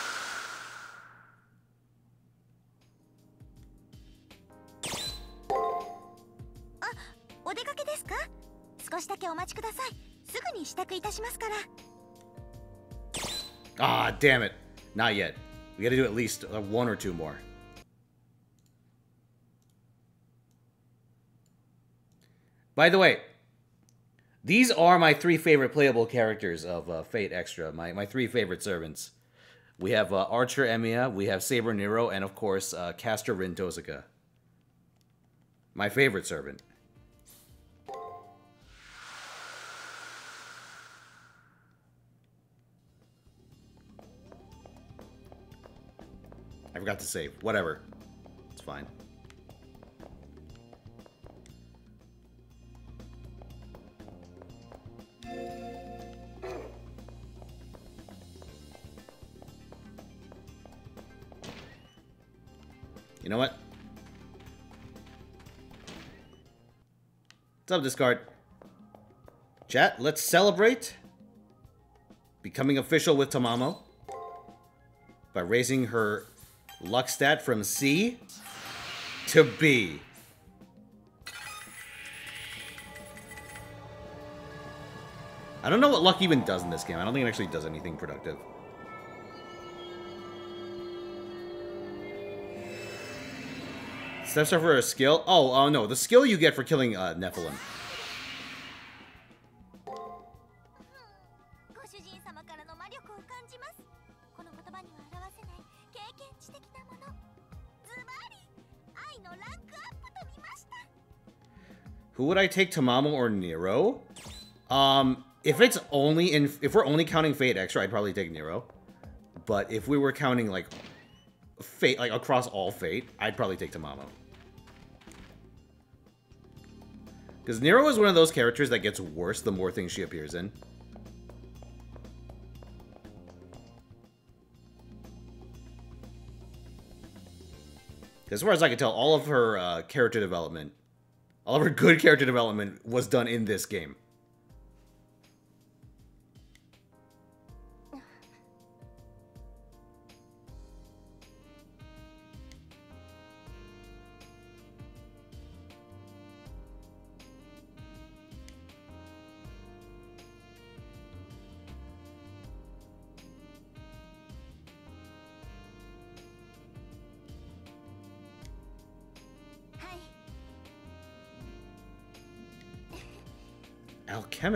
Damn it. Not yet. We gotta do at least uh, one or two more. By the way, these are my three favorite playable characters of uh, Fate Extra. My, my three favorite servants. We have uh, Archer Emiya, we have Saber Nero, and of course, uh, Caster Rin. My favorite servant. Forgot to save. Whatever. It's fine. You know what? What's up, Discard? Chat, let's celebrate becoming official with Tamamo by raising her luck stat from C to B. I don't know what luck even does in this game. I don't think it actually does anything productive. Steps are for a skill? Oh, oh no, the skill you get for killing uh, Nephilim. Would I take, Tamamo or Nero? Um, if it's only in, if we're only counting Fate Extra, I'd probably take Nero. But if we were counting like Fate, like across all Fate, I'd probably take Tamamo. Because Nero is one of those characters that gets worse the more things she appears in. As far as I can tell, all of her uh, character development, all of her good character development was done in this game.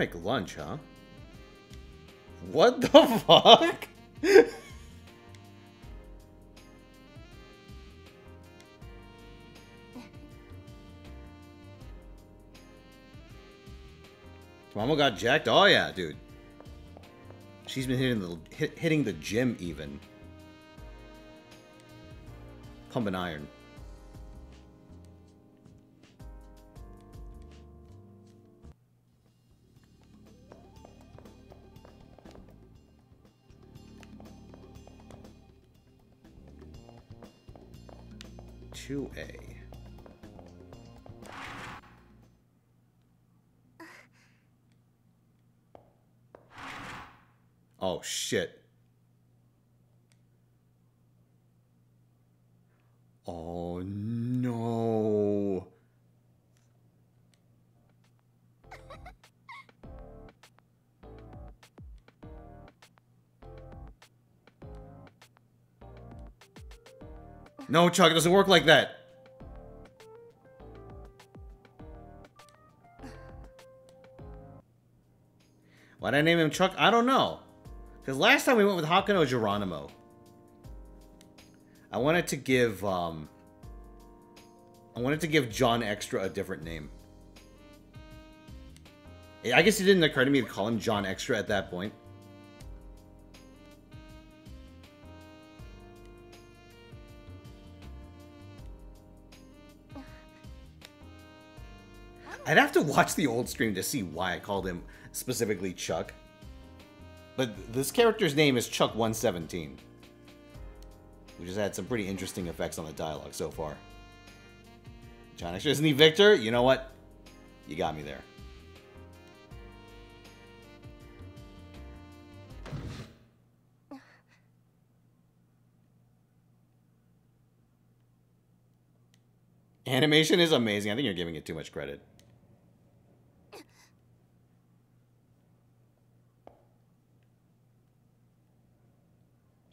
Alchemic lunch, huh? What the fuck? Mama got jacked? Oh yeah, dude. She's been hitting the hit, hitting the gym even. Pumping iron. Two A. Oh shit. No, Chuck, it doesn't work like that. Why'd I name him Chuck? I don't know. Because last time we went with Hakuno Geronimo. I wanted to give, um... I wanted to give John Extra a different name. I guess it didn't occur to me to call him John Extra at that point. I'd have to watch the old stream to see why I called him specifically Chuck. But this character's name is Chuck117. Which has had some pretty interesting effects on the dialogue so far. John isn't he Victor? You know what? You got me there. Animation is amazing. I think you're giving it too much credit.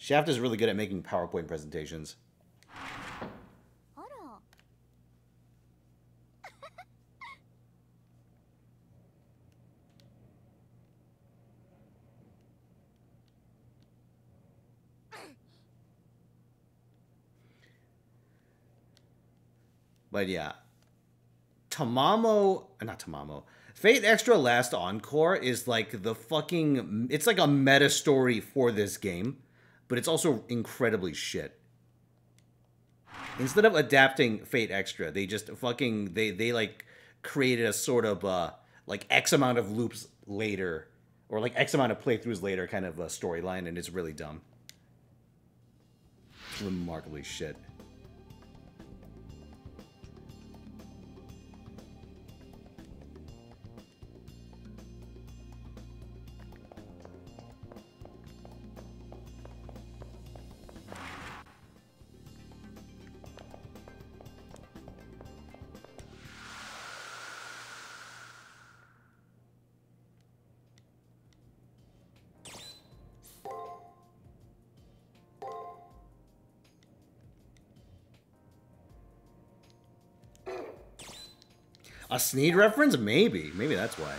Shaft is really good at making PowerPoint presentations. But yeah. Tamamo, not Tamamo. Fate Extra Last Encore is like the fucking. It's like a meta story for this game, but it's also incredibly shit. instead of adapting Fate Extra, they just fucking they they like created a sort of uh like X amount of loops later or like X amount of playthroughs later kind of a storyline, and it's really dumb. Remarkably shit. A Sneed reference? Maybe. Maybe that's why.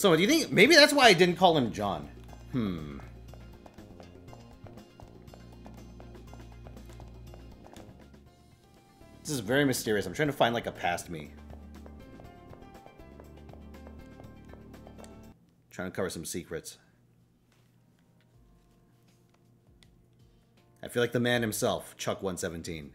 So do you think maybe that's why I didn't call him John? Hmm. This is very mysterious. I'm trying to find like a past me. Trying to cover some secrets. I feel like the man himself, Chuck117.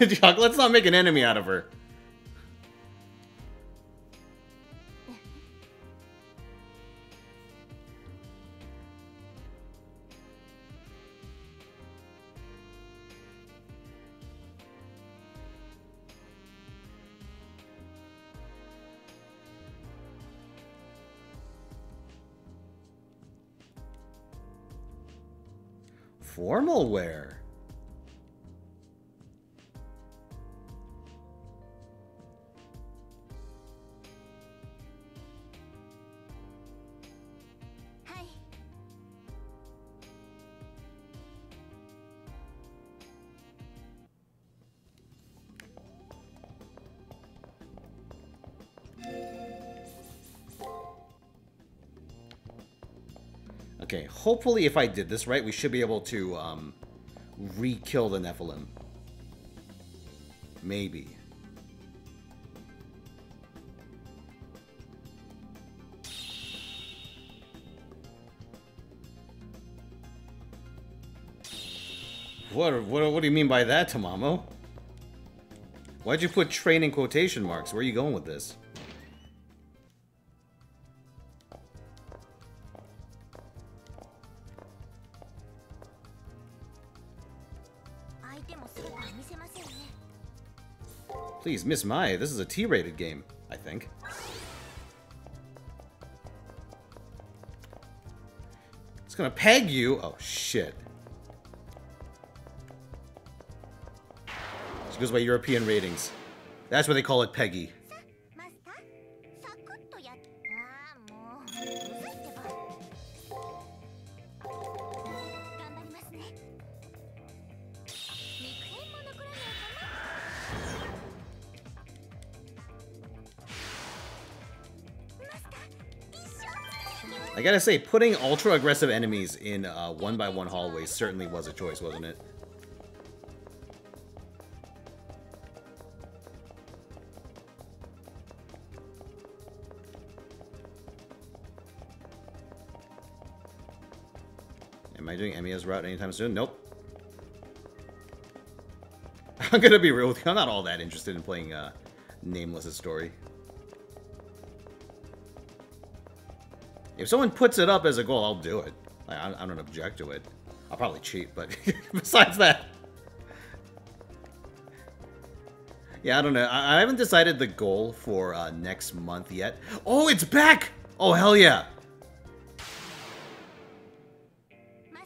let's not make an enemy out of her. Hopefully if I did this right, we should be able to um, re-kill the Nephilim. Maybe. What, what, what do you mean by that, Tamamo? Why'd you put train in quotation marks? Where are you going with this? Please, Miss Mai, this is a T-rated game, I think. It's gonna peg you. Oh, shit. She goes by European ratings. That's why they call it, PEGI. Gotta say, putting ultra aggressive enemies in uh, one by one hallways certainly was a choice, wasn't it? Am I doing Emiya's route anytime soon? Nope. I'm gonna be real with you, I'm not all that interested in playing uh, Nameless' story. If someone puts it up as a goal, I'll do it. I, I don't object to it. I'll probably cheat, but besides that... Yeah, I don't know. I, I haven't decided the goal for uh, next month yet. Oh, it's back! Oh, hell yeah!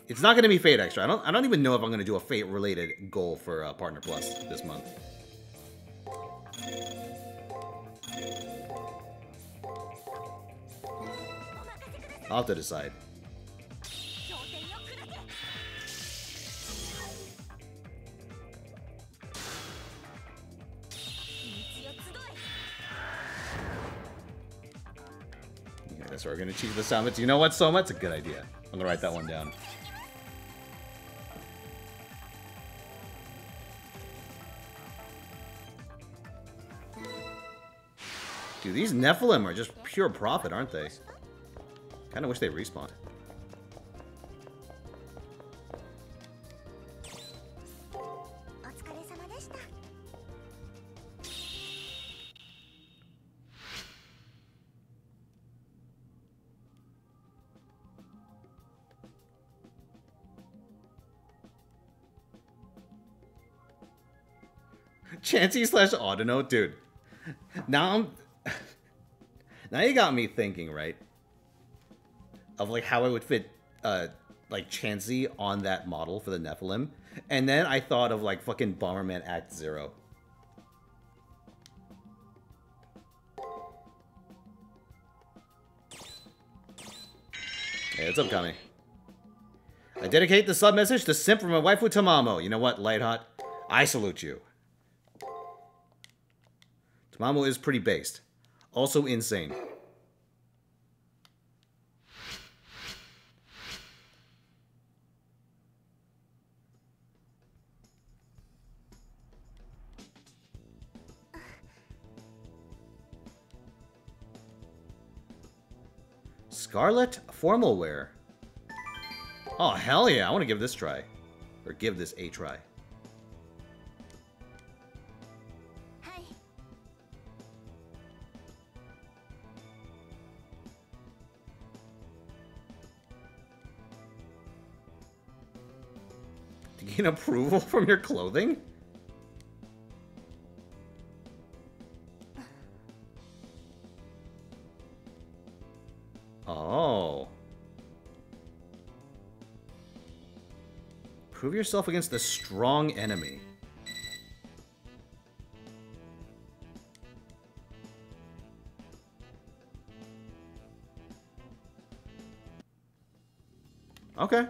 It's not going to be Fate Extra. I don't. I don't even know if I'm going to do a Fate related goal for uh, Partner Plus this month. I'll have to decide. Yeah, that's where we're gonna achieve the summits. You know what, Soma? It's a good idea. I'm gonna write that one down. Dude, these Nephilim are just pure profit, aren't they? Kinda wish they respawned. Chansey slash Audino, dude. Now I'm. now you got me thinking, right? Of like how I would fit, uh, like Chansey on that model for the Nephilim, and then I thought of like fucking Bomberman Act Zero. Hey, it's upcoming. I dedicate the sub message to Simp from my waifu Tamamo. You know what, Light Hot? I salute you. Tamamo is pretty based. Also insane. Scarlet formal wear. Oh, hell yeah. I want to give this try. Or give this a try. To gain approval from your clothing? Prove yourself against a strong enemy. Okay.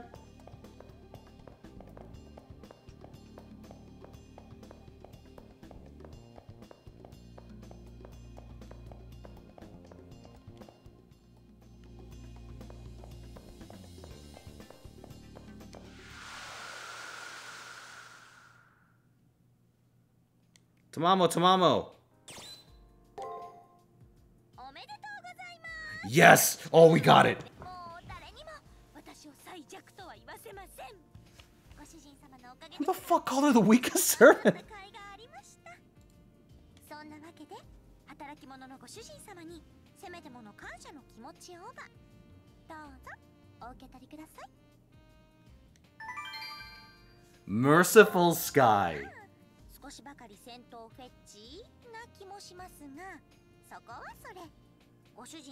Tamamo, Tamamo. Yes! Oh, we got it! Who the fuck called her the weakest servant? Merciful Sky. ご主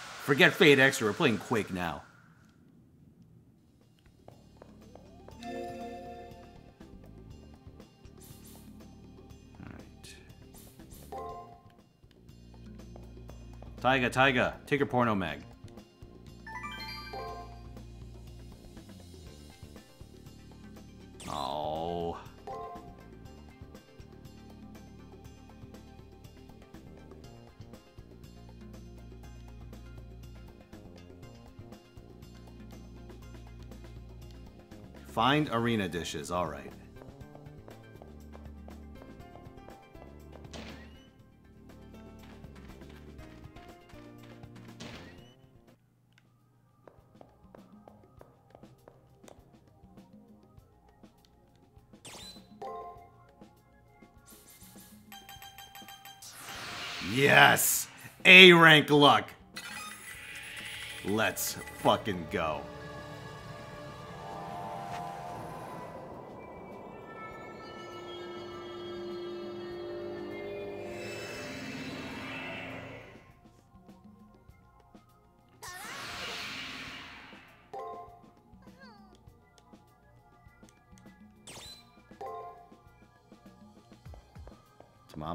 forget Fate Extra. We're playing Quake now. Alright. Taiga, Taiga, take your porno mag. Find arena dishes, all right. Yes! A rank luck! Let's fucking go.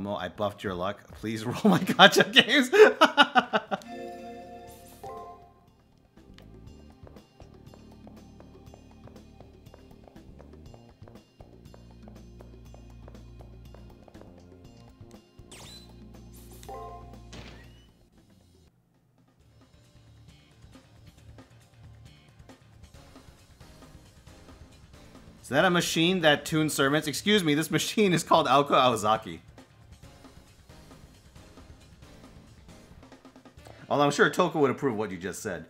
Momo, I buffed your luck. Please roll my gacha games. Is that a machine that tunes sermons? Excuse me, this machine is called Aoko Aozaki. Although I'm sure Toka would approve what you just said.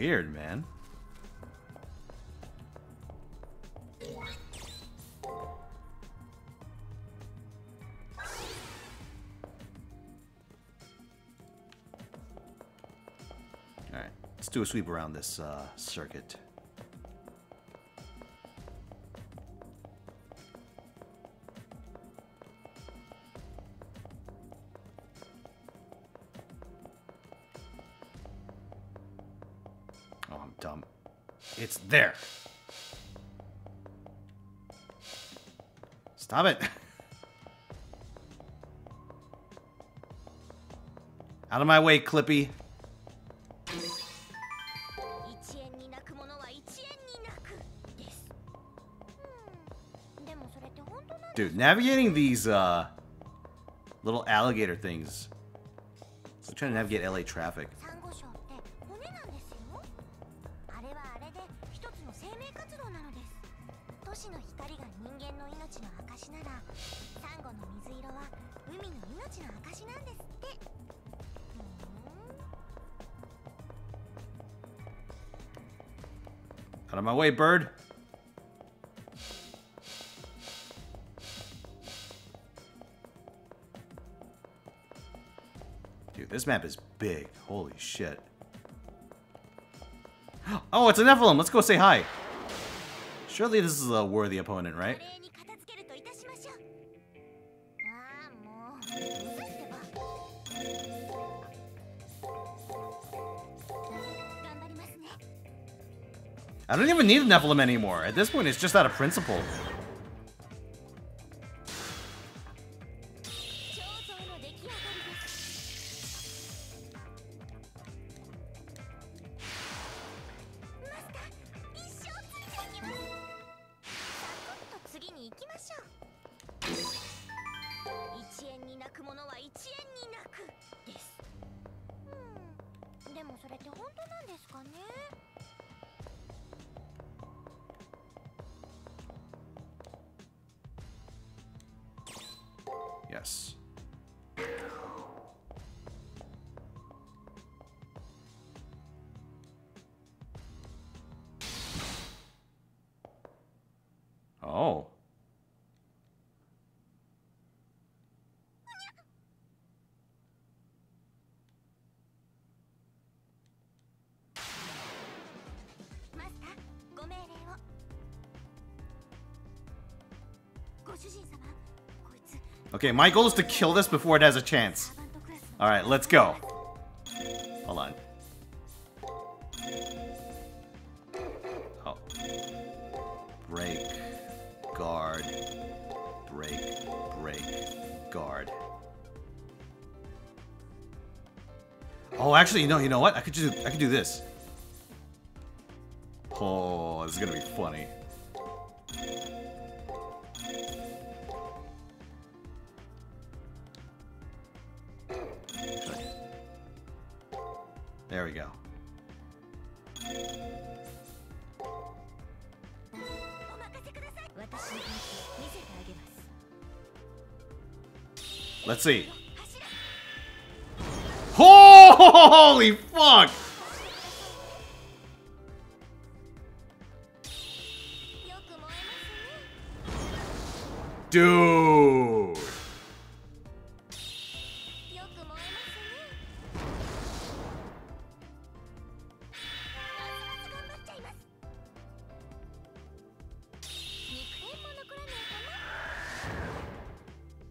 weird, man. Alright, let's do a sweep around this uh, circuit. There. Stop it. Out of my way, Clippy. Dude, navigating these uh, little alligator things. I'm trying to navigate LA traffic. way, bird. Dude, this map is big. Holy shit. Oh, it's a Nephilim. Let's go say hi. Surely this is a worthy opponent, right? I don't even need Nephilim anymore. At this point, it's just out of principle. Okay, my goal is to kill this before it has a chance. Alright, let's go. Hold on. Oh. Break. Guard. Break. Break. Guard. Oh, actually, you know, you know what? I could do I could do this. Oh, this is gonna be funny. Let's see. Holy fuck! Dude.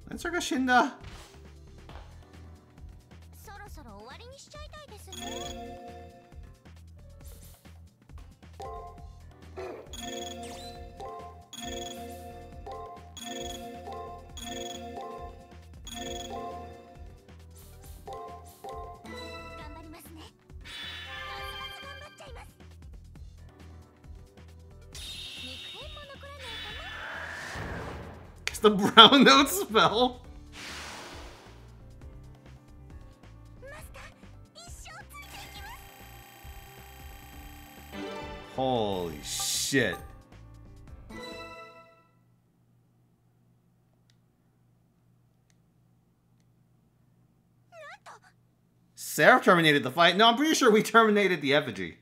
Answer Shinda. the brown note spell. Holy shit. Sarah terminated the fight. No, I'm pretty sure we terminated the effigy.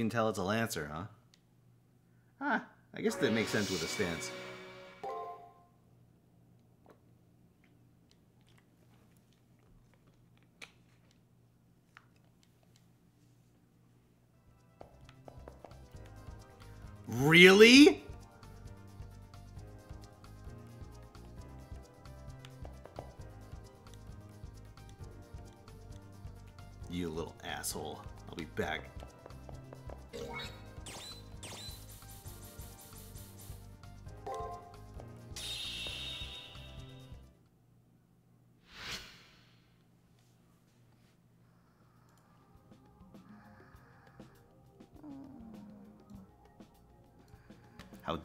She can tell it's a Lancer, huh? Ah, I guess that makes sense with a stance.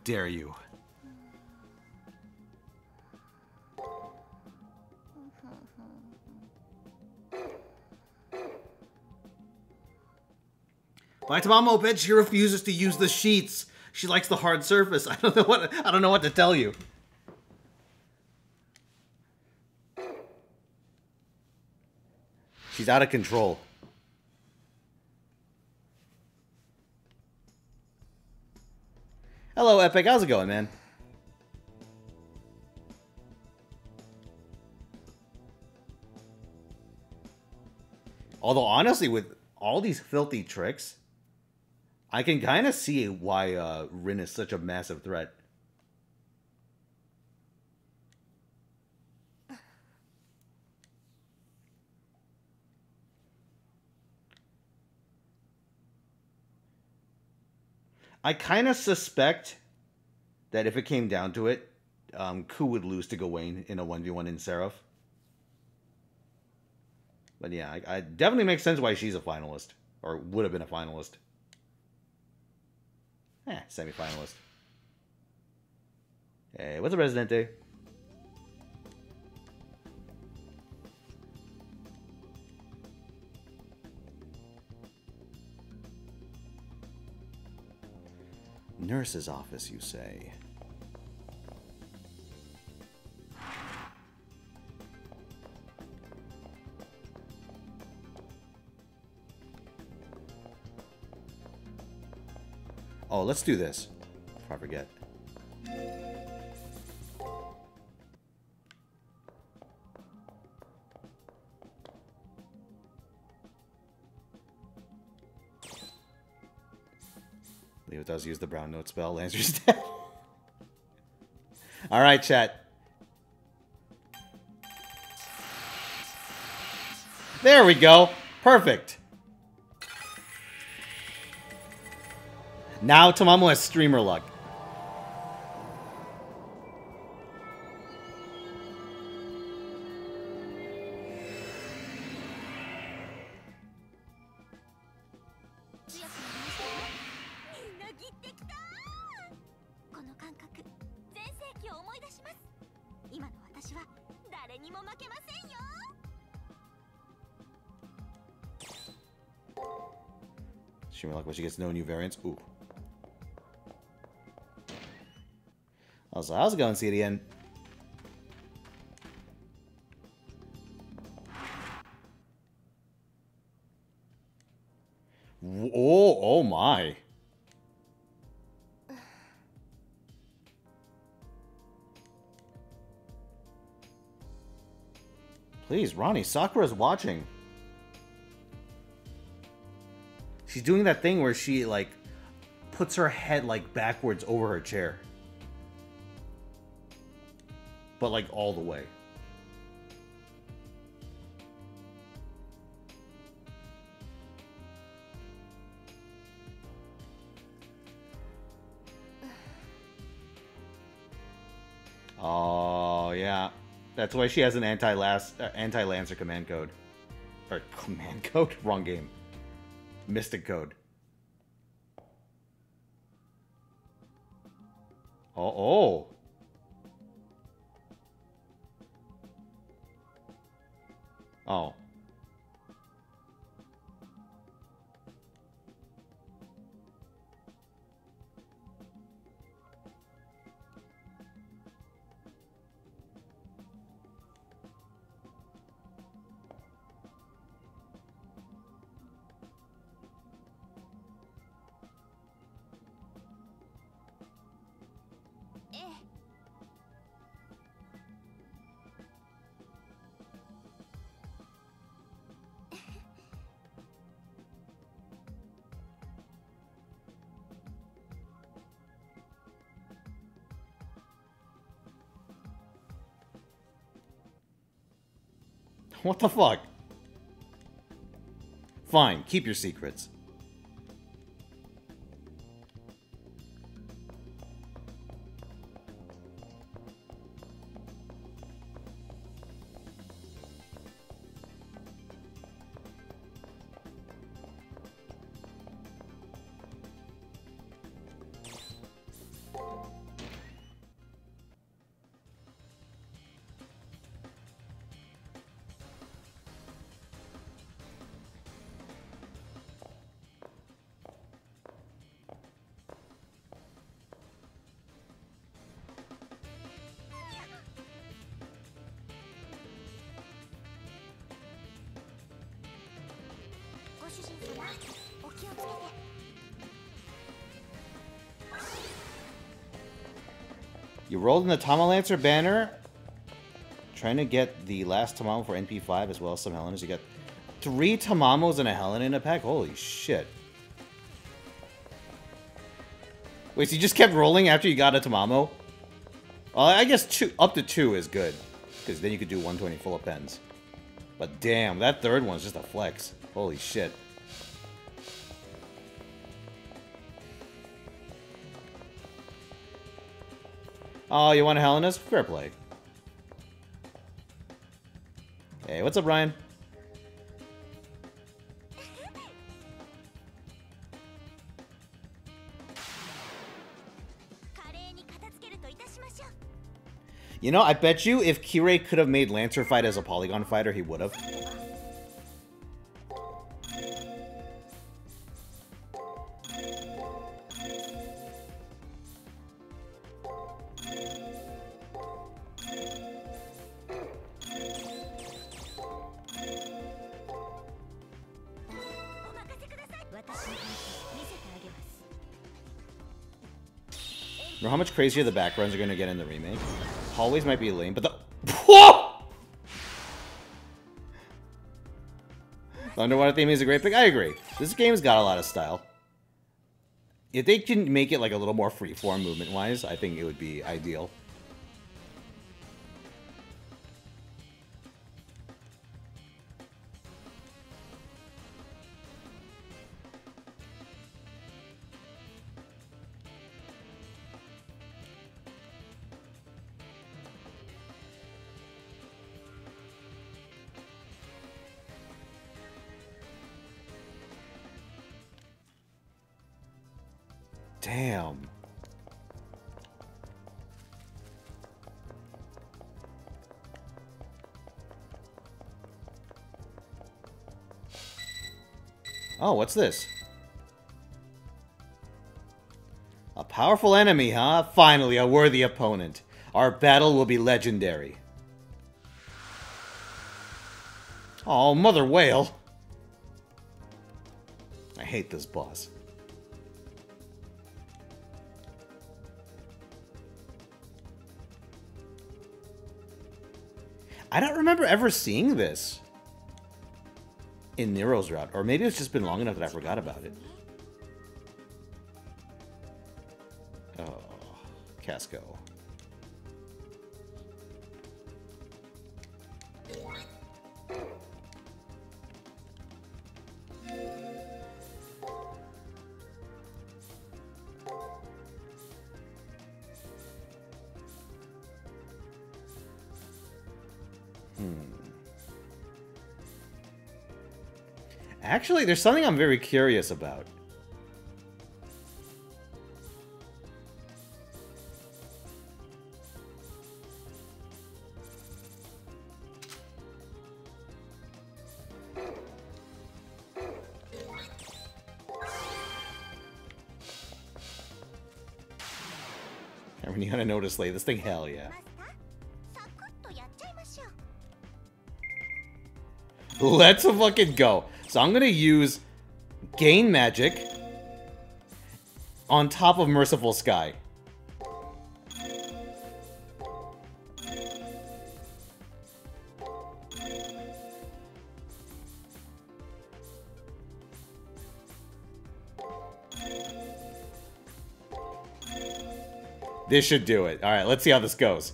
Dare you? My Tamamo bitch, she refuses to use the sheets. She likes the hard surface. I don't know what I don't know what to tell you. She's out of control. Epic. How's it going, man? Although, honestly, with all these filthy tricks, I can kind of see why uh, Rin is such a massive threat. I kind of suspect that if it came down to it, um, Cu would lose to Gawain in a 1v1 in Seraph. But yeah, I, I definitely makes sense why she's a finalist, or would have been a finalist. Eh, semi-finalist. Hey, what's a Residente? Nurse's office, you say? Oh, let's do this. I forget. Use the brown note spell. Lancer's dead. All right, chat. There we go. Perfect. Now Tamamo has streamer luck. She gets no new variants. Ooh. Also, how's it going, CDN? Oh, oh my. Please, Rani, Sakura's watching. She's doing that thing where she, like, puts her head, like, backwards over her chair. But, like, all the way. Oh, yeah. That's why she has an anti-last, uh, anti-lancer command code. Or command code? Wrong game. Mystic code. What the fuck? Fine, keep your secrets. Rolled in the Tamalancer banner. Trying to get the last Tamamo for NP5 as well as some Helenas. You got three Tamamos and a Helen in a pack? Holy shit. Wait, so you just kept rolling after you got a Tamamo? Well, I guess two, up to two is good. Because then you could do 120 full of pens. But damn, that third one's just a flex. Holy shit. Oh, you want a Helenas? Fair play. Hey, what's up, Ryan? You know, I bet you if Kirei could have made Lancer fight as a Polygon fighter, he would have. Crazier the backgrounds are going to get in the remake? Hallways might be lame, but the... Whoa! Underwater theme is a great pick. I agree. This game's got a lot of style. If they can make it like a little more freeform movement-wise, I think it would be ideal. Oh, what's this? A powerful enemy, huh? Finally, a worthy opponent. Our battle will be legendary. Oh, Mother Whale. I hate this boss. I don't remember ever seeing this in Nero's route, or maybe it's just been long enough that I forgot about it. Oh, Casko. Actually, there's something I'm very curious about. When you gotta notice lay this thing hell yeah. Let's fucking go. So I'm gonna use gain magic on top of Merciful Sky. This should do it. Alright, let's see how this goes.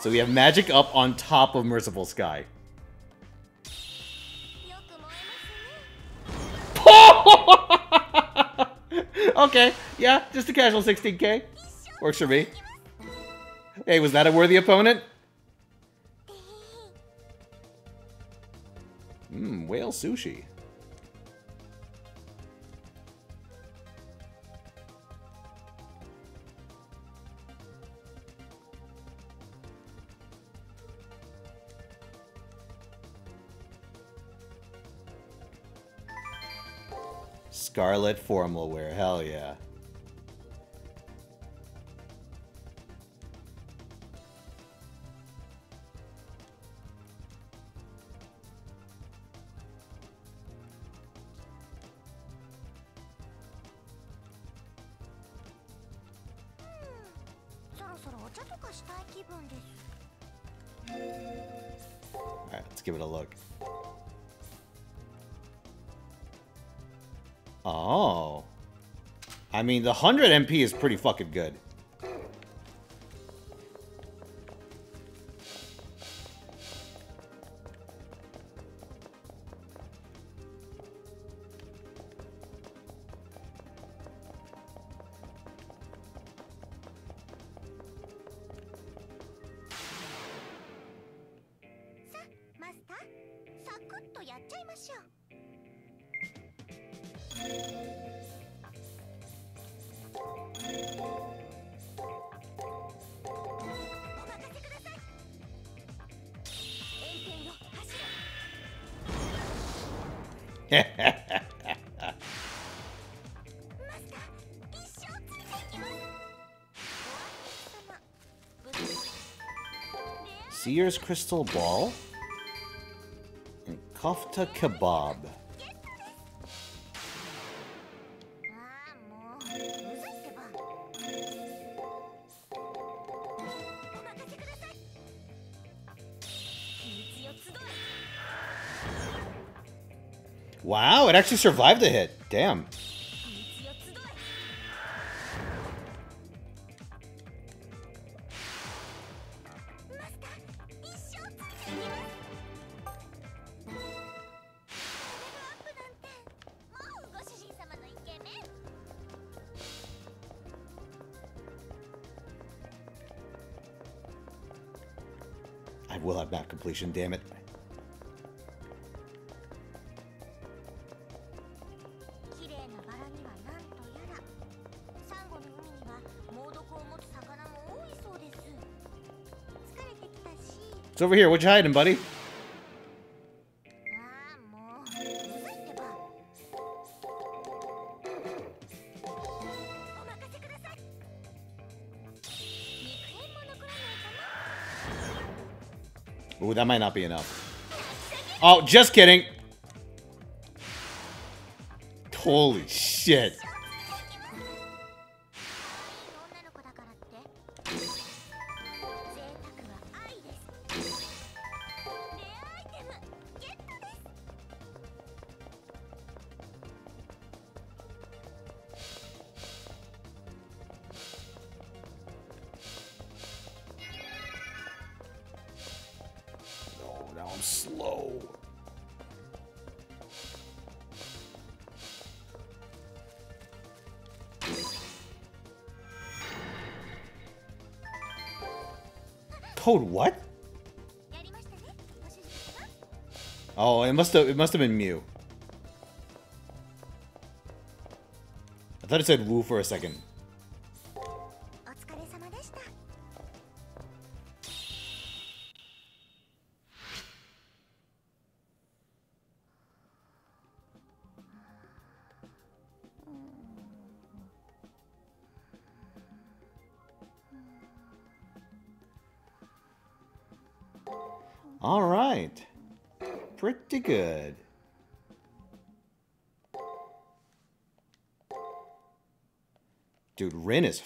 So we have magic up on top of Merciful Sky. okay, yeah, just a casual 16k. Works for me. Hey, was that a worthy opponent? Mmm, whale sushi. Scarlet formal wear, hell yeah. Mean, the 100 MP is pretty fucking good.「Crystal Ball. And Kofta Kebab. Wow, it actually survived the hit. Damn. damn it. It's over here. What you hiding, buddy? That might not be enough. Oh, just kidding. Holy shit. Must have it must have been Mew. I thought it said Wu for a second. Dude,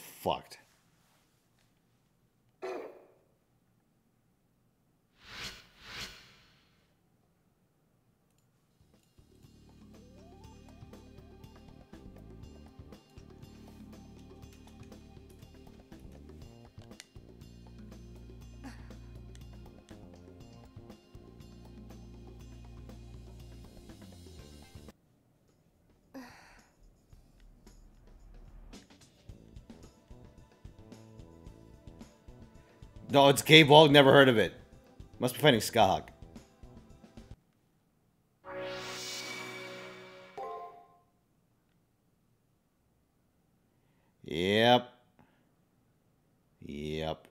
No, it's Gae Bolg. Never heard of it. Must be fighting Scathach. Yep. Yep.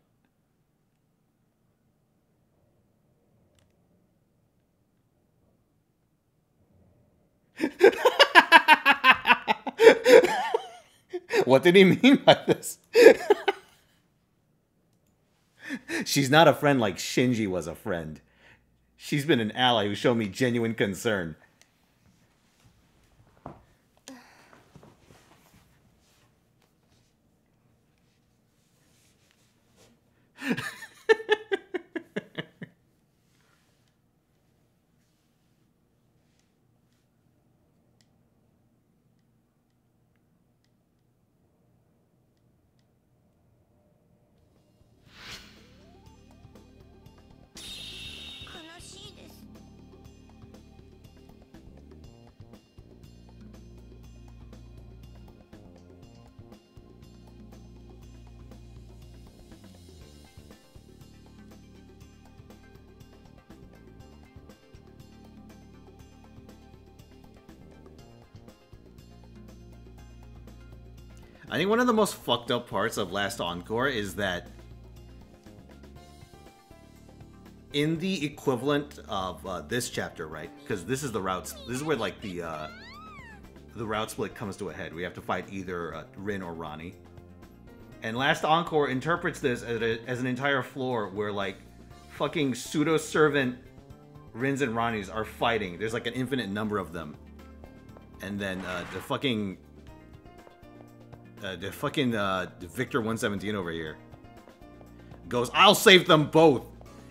what did he mean by this? She's not a friend like Shinji was a friend. She's been an ally who showed me genuine concern. Fucked up parts of Last Encore is that in the equivalent of uh, this chapter, right? Because this is the routes. This is where like the uh, the route split comes to a head. We have to fight either uh, Rin or Rani. And Last Encore interprets this as, a, as an entire floor where like fucking pseudo servant Rins and Ranis are fighting. There's like an infinite number of them. And then uh, the fucking uh, the fucking uh, Victor 117 over here goes, I'll save them both.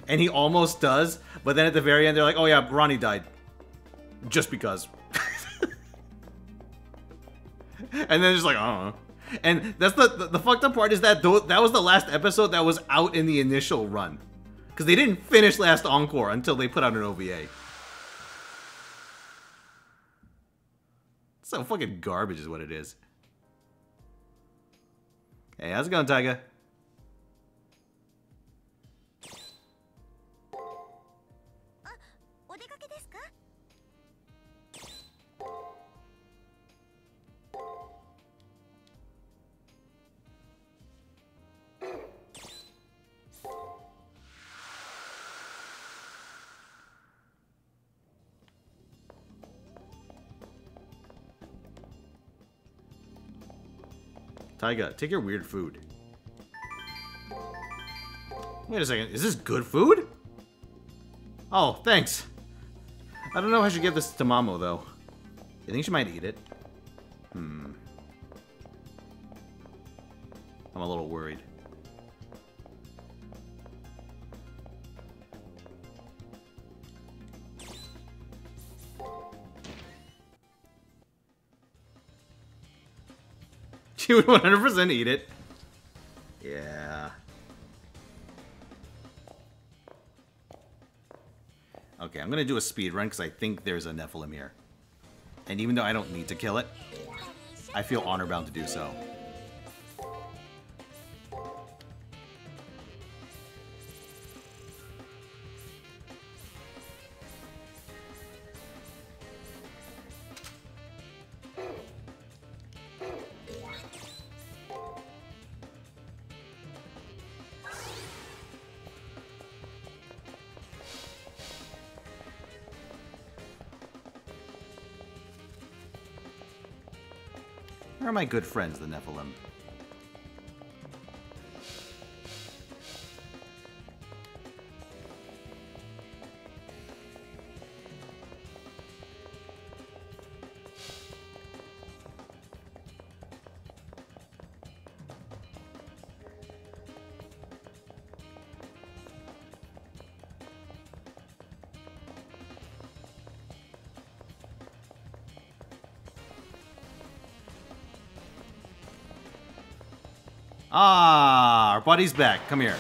And he almost does, but then at the very end, they're like, oh yeah, Rani died. Just because. and then just like, uh And that's the, the, the fucked up part is that th- that was the last episode that was out in the initial run. Because they didn't finish Last Encore until they put out an OVA. So fucking garbage is what it is. Hey, how's it going, Taiga? Uh, Taiga, take your weird food. Wait a second, is this good food? Oh, thanks. I don't know if I should give this to Mamo, though. You think she might eat it? Would 100% eat it. Yeah. Okay, I'm gonna do a speed run because I think there's a Nephilim here. And even though I don't need to kill it, I feel honor bound to do so. My good friends, the Nephilim? Buddy's back. Come here.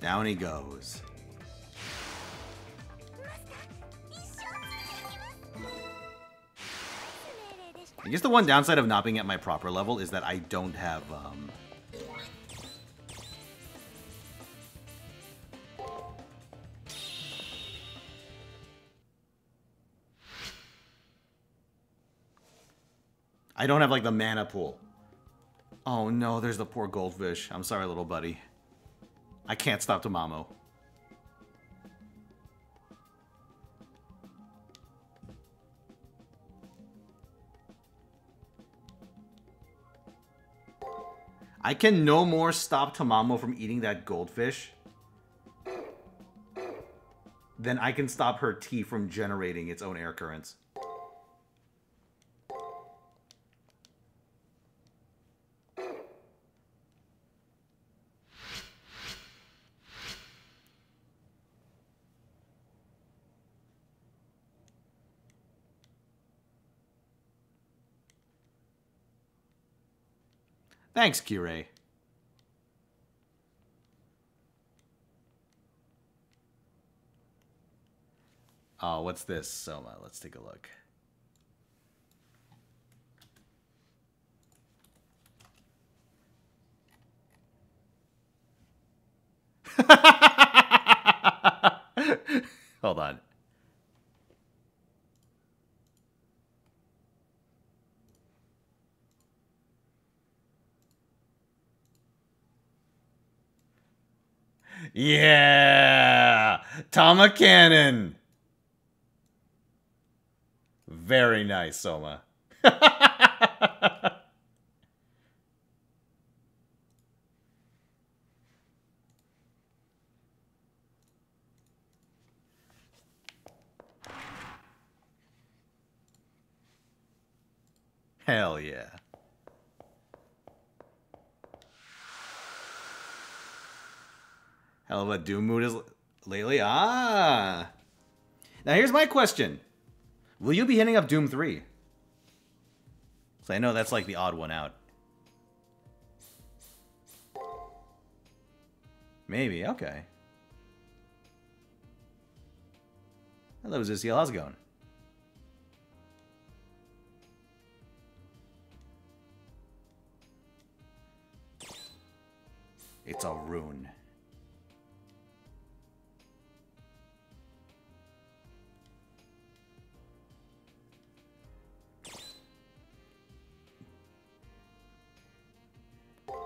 Down he goes. One downside of not being at my proper level is that I don't have, um... I don't have, like, the mana pool. Oh, no, there's the poor goldfish. I'm sorry, little buddy. I can't stop Tamamo. I can no more stop Tamamo from eating that goldfish than I can stop her tea from generating its own air currents. Thanks, Kirei. Oh, what's this, Soma? Let's take a look. Hold on. Yeah! Tama Cannon! Very nice, Soma. Hell yeah. Of doom mood is lately. Ah. Now here's my question: Will you be hitting up Doom Three? So I know that's like the odd one out. Maybe. Okay. Hello, Zizziel. How's it going? It's a rune.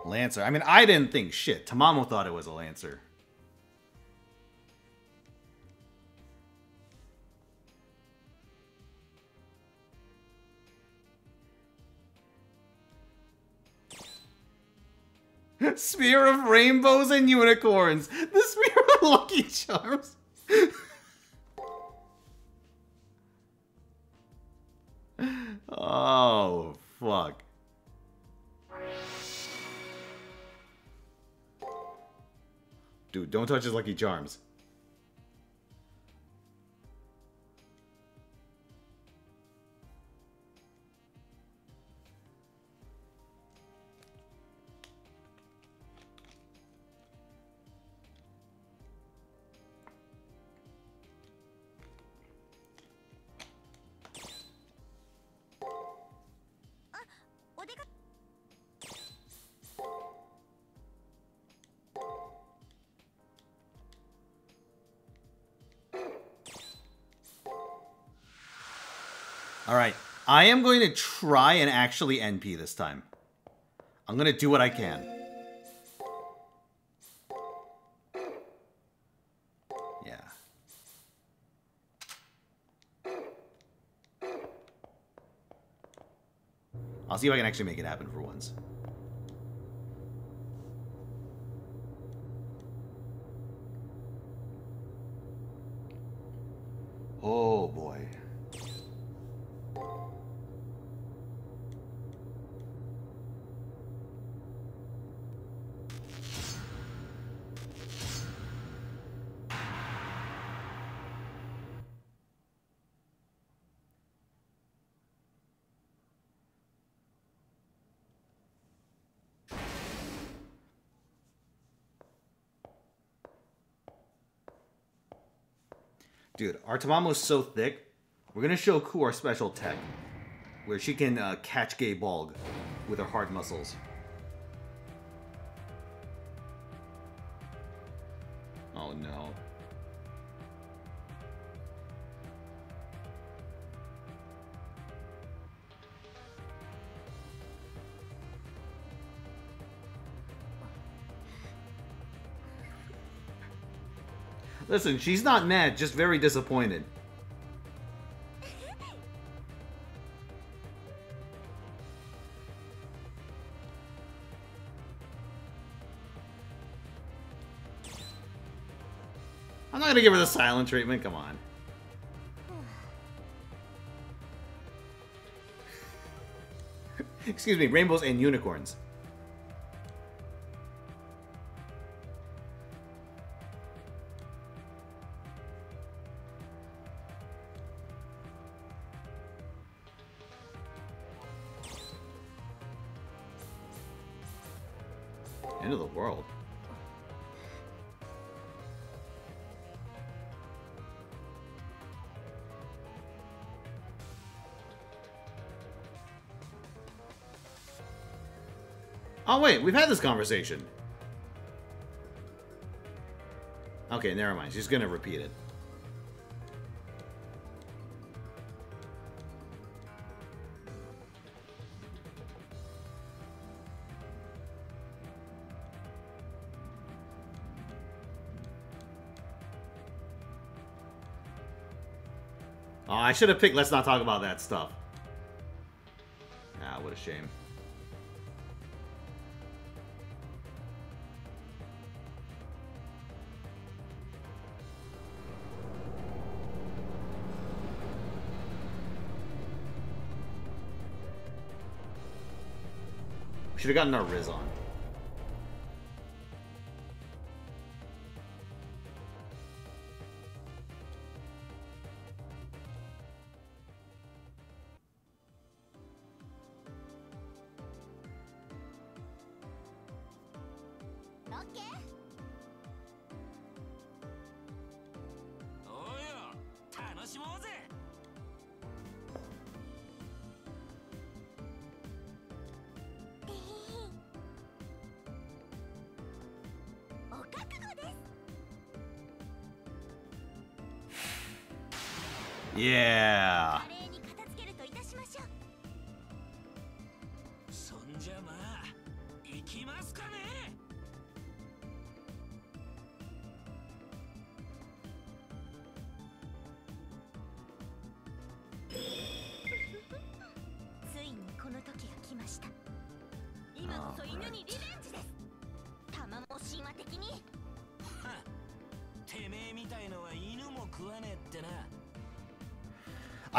Lancer. I mean, I didn't think shit. Tamamo thought it was a Lancer. Spear of rainbows and unicorns. The spear of lucky charms. oh, fuck. Dude, don't touch his lucky charms. I am going to try and actually NP this time. I'm going to do what I can. Yeah. I'll see if I can actually make it happen for once. Our Tamamo's so thick. We're gonna show Cu our special tech, where she can uh, catch Gae Bolg with her hard muscles. Listen, she's not mad, just very disappointed. I'm not gonna give her the silent treatment, come on. Excuse me, rainbows and unicorns. Oh wait, we've had this conversation. Okay, never mind. She's gonna repeat it. Oh, I should have picked Let's Not Talk About That Stuff. Ah, what a shame. Should have gotten our Riz on.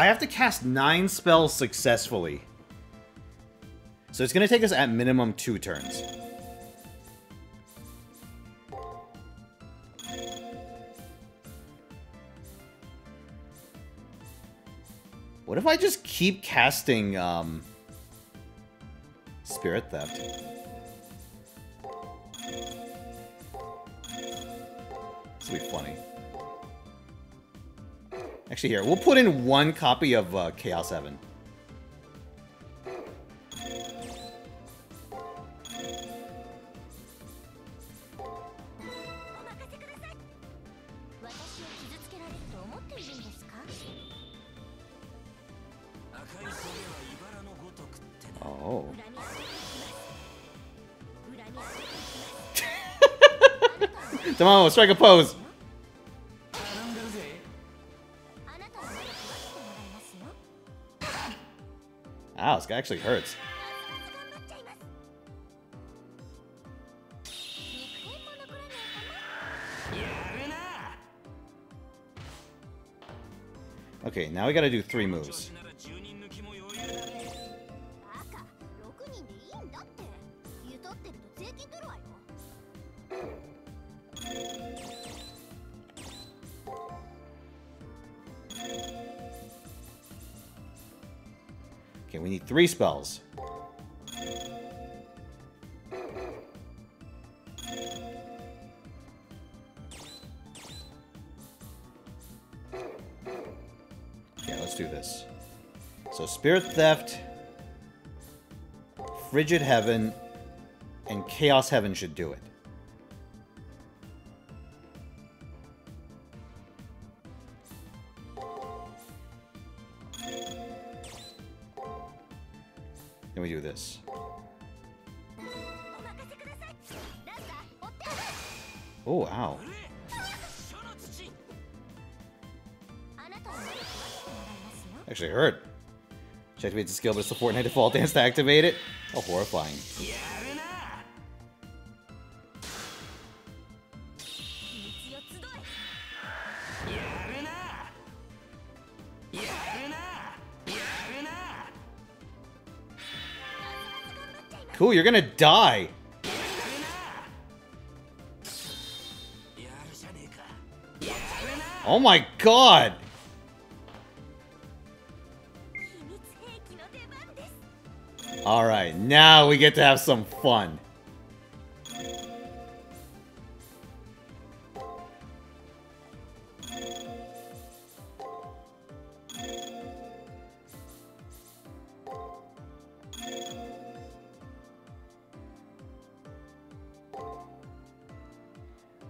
Have to cast nine spells successfully. So it's going to take us at minimum two turns. What if I just keep casting um, Spirit Theft? This will be funny. Actually, here, we'll put in one copy of uh, Chaos 7. Oh. on, strike a pose. mask actually hurts. Okay, now we gotta do three moves. Three spells. Yeah, let's do this. So Spirit Theft, Frigid Heaven, and Chaos Heaven should do it. Actually hurt. Check activates the skill, but it's the Fortnite default dance to activate it. How horrifying. Cool, you're gonna die. Oh my god! Alright, now we get to have some fun.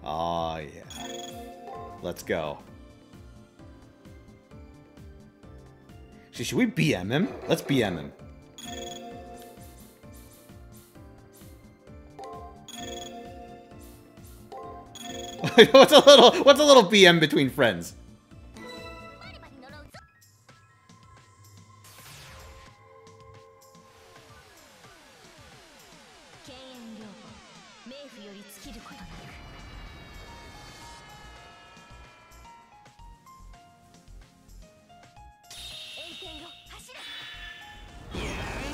Oh, yeah. Let's go. Should we BM him? Let's BM him. what's a little what's a little BM between friends?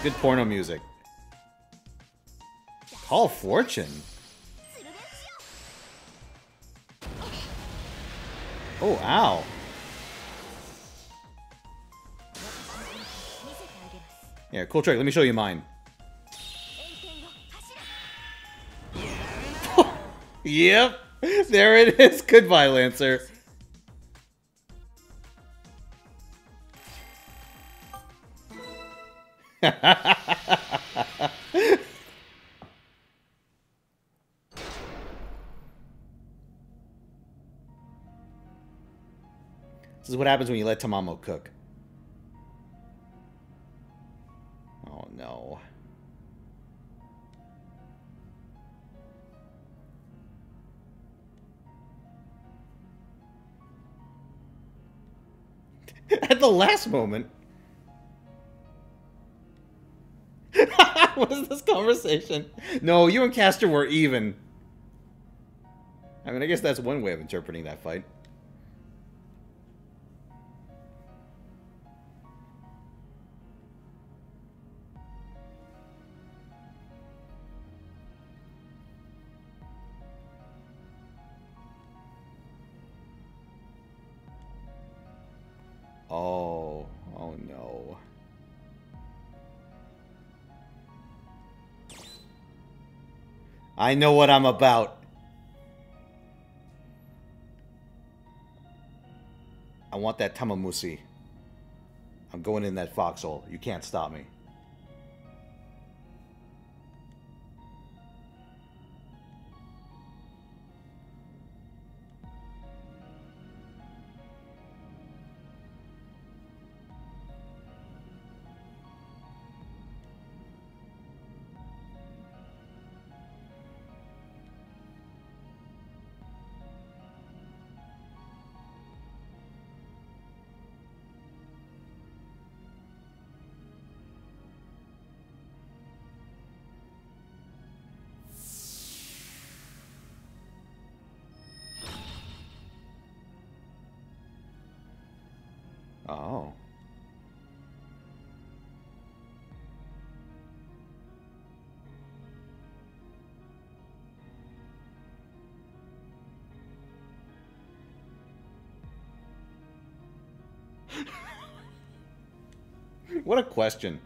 Good porno music. Call Fortune? Oh, ow. Yeah, cool trick. Let me show you mine. yep. There it is. Goodbye, Lancer. what happens when you let Tamamo cook. Oh no. At the last moment. what is this conversation? No, you and Caster were even. I mean, I guess that's one way of interpreting that fight. I know what I'm about. I want that Tamamusi. I'm going in that foxhole. You can't stop me. What a question.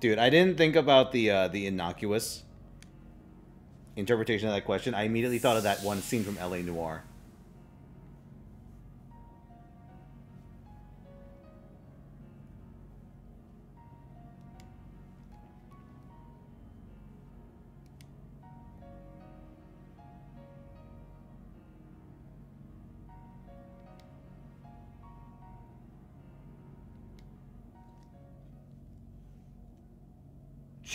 Dude, I didn't think about the uh, the innocuous interpretation of that question. I immediately thought of that one scene from LA Noire.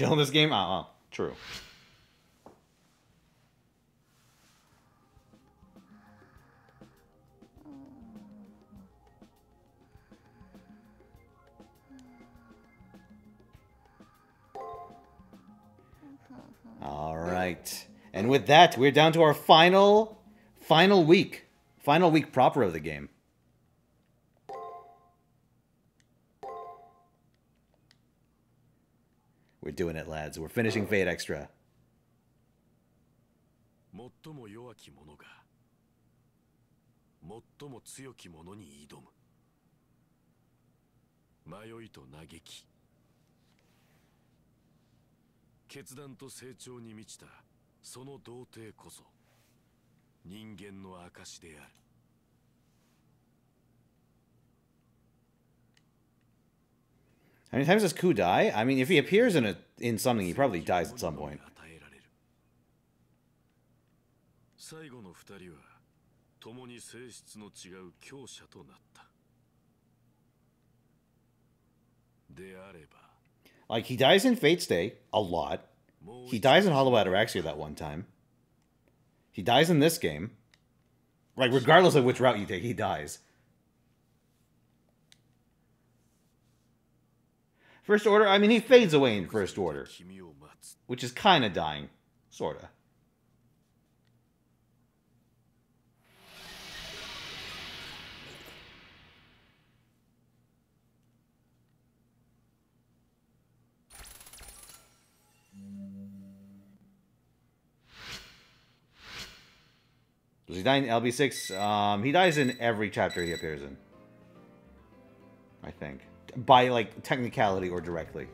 Chill in this game? Uh uh True. All right. And with that, we're down to our final final week. Final week proper of the game. We're doing it, lads. We're finishing Fate Extra. 最も弱き者が最も強き者に挑む迷いと嘆き決断と成長に満ちたその童貞こそ人間の証である How many times does Cu die? I mean, if he appears in a in something, he probably dies at some point. Like he dies in Fate/Stay a lot. He dies in Hollow Ataraxia that one time. He dies in this game. Like, regardless of which route you take, he dies. First Order, I mean, he fades away in First Order, which is kind of dying, sort of. Does he die in LB6? Um, he dies in every chapter he appears in. I think. By, like, technicality or directly.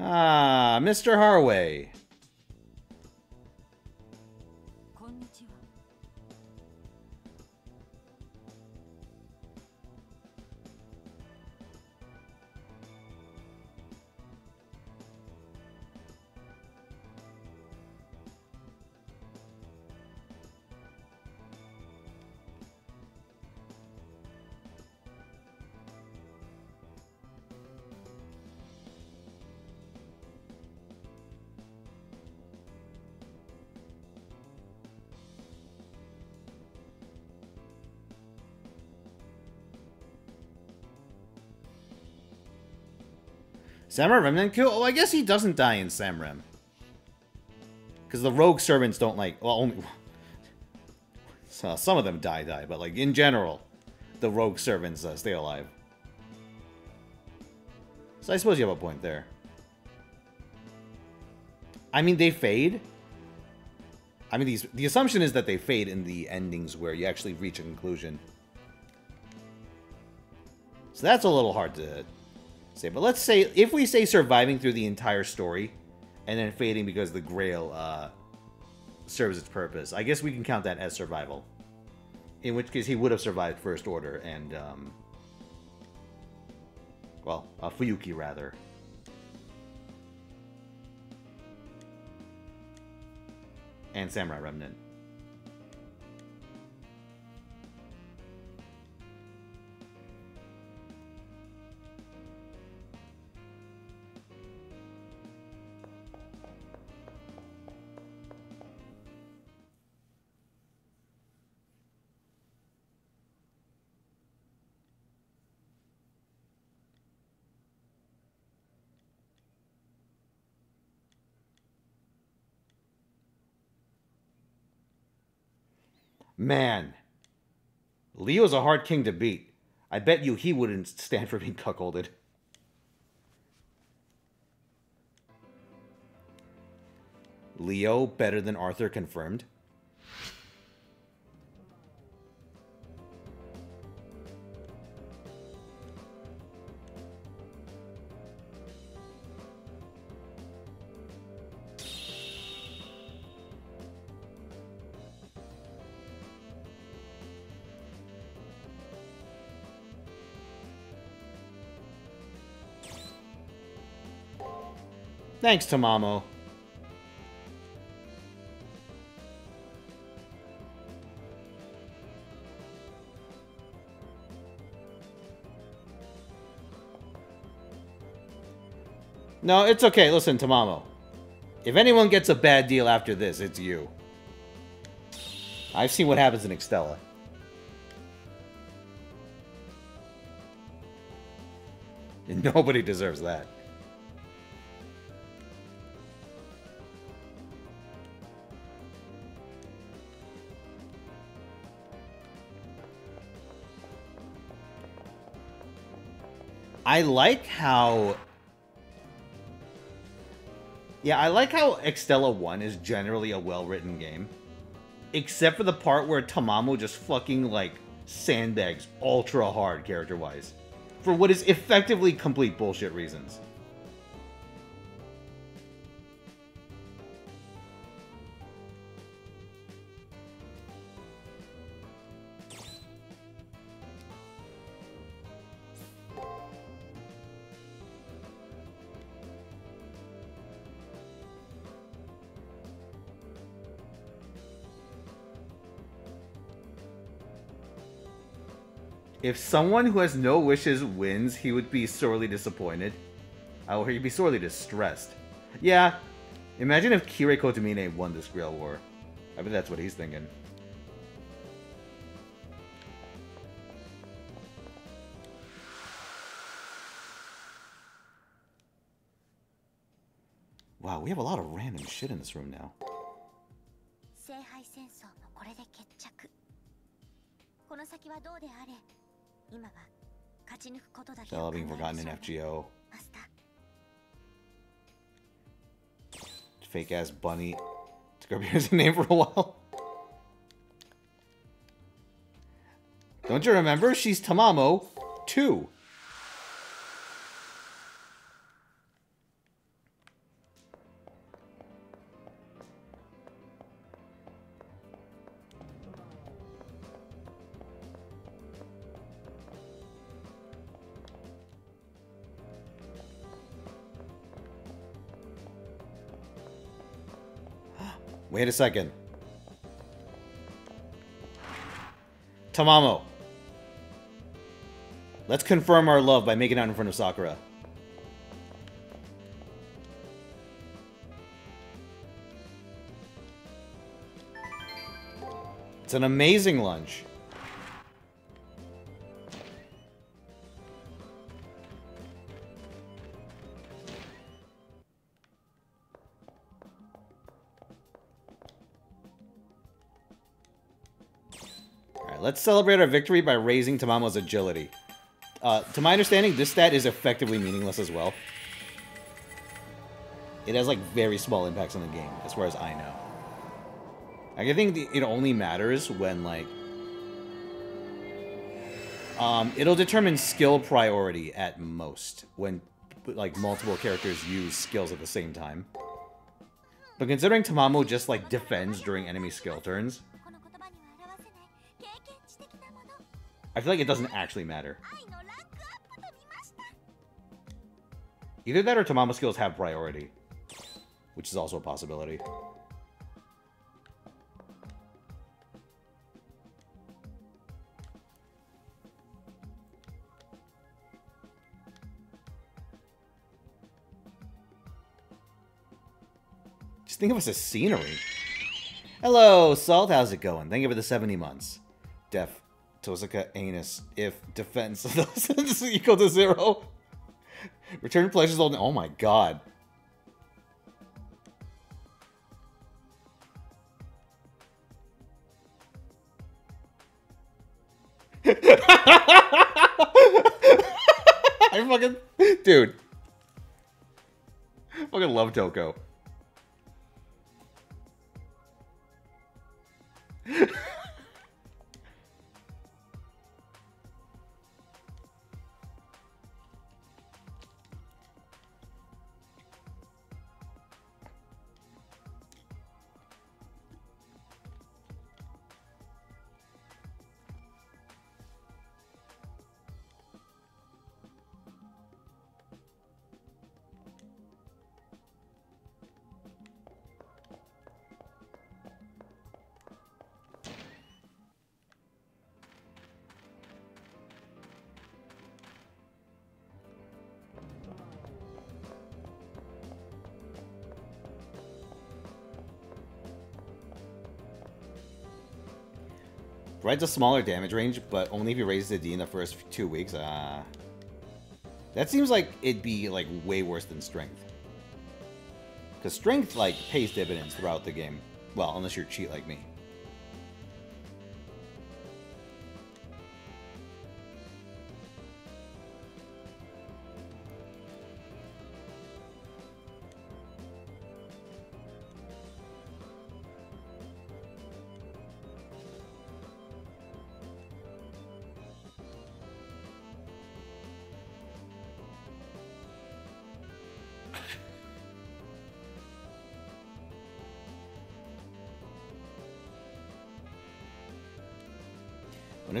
Ah, Mr. Harwey. Samurai then kill? Oh, I guess he doesn't die in Samrem. Because the rogue servants don't like... Well, only... So, some of them die, die, but like in general, the rogue servants uh, stay alive. So I suppose you have a point there. I mean, they fade. I mean, these the assumption is that they fade in the endings where you actually reach a conclusion. So that's a little hard to say. But let's say, if we say surviving through the entire story, and then fading because the Grail uh, serves its purpose, I guess we can count that as survival. In which case, he would have survived First Order and, um, well, uh, Fuyuki, rather. And Samurai Remnant. Man. Leo's a hard king to beat. I bet you he wouldn't stand for being cuckolded. Leo better than Arthur confirmed. Thanks, Tamamo. No, it's okay. Listen, Tamamo. If anyone gets a bad deal after this, it's you. I've seen what happens in Extella. Nobody deserves that. I like how. Yeah, I like how Extella 1 is generally a well written game. Except for the part where Tamamo just fucking, like, sandbags ultra hard character wise. For what is effectively complete bullshit reasons. If someone who has no wishes wins, he would be sorely disappointed. Oh, he'd be sorely distressed. Yeah, imagine if Kirei Kotomine won this Grail War. I bet that's what he's thinking. Wow, we have a lot of random shit in this room now. Stella being forgotten in FGO. Fake ass bunny. Scrubby is a name for a while. Don't you remember? She's Tamamo 2. Wait a second. Tamamo. Let's confirm our love by making out in front of Sakura. It's an amazing lunch. Let's celebrate our victory by raising Tamamo's agility. Uh, to my understanding, this stat is effectively meaningless as well. It has, like, very small impacts on the game, as far as I know. Like, I think it only matters when, like... Um, it'll determine skill priority at most, when, like, multiple characters use skills at the same time. But considering Tamamo just, like, defends during enemy skill turns, I feel like it doesn't actually matter. Either that or Tamama skills have priority, which is also a possibility. Just think of us as scenery. Hello, Salt. How's it going? Thank you for the 70 months. Def Tozuka, anus. If defense is equal to zero. Return pleasures only. Oh my god. I fucking. Dude. I fucking love Toko. Red's a smaller damage range, but only if you raise the D in the first two weeks. Uh, that seems like it'd be like way worse than strength. Because strength like pays dividends throughout the game. Well, unless you're cheat like me.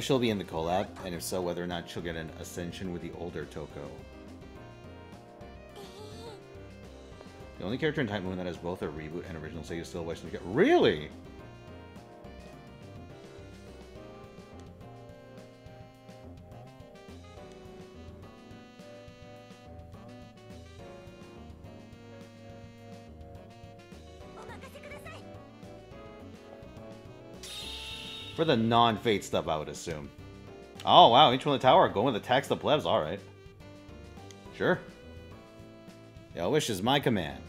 She'll be in the collab, and if so, whether or not she'll get an ascension with the older Toko. The only character in Type Moon that has both a reboot and original Sega still wishing to get. Really? For the non-fate stuff, I would assume. Oh, wow. Each one of the tower going with the tax the plebs. All right. Sure. Your wish is my command.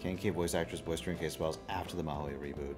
Can't keep voice actress voice during case spells after the Mahoyo reboot.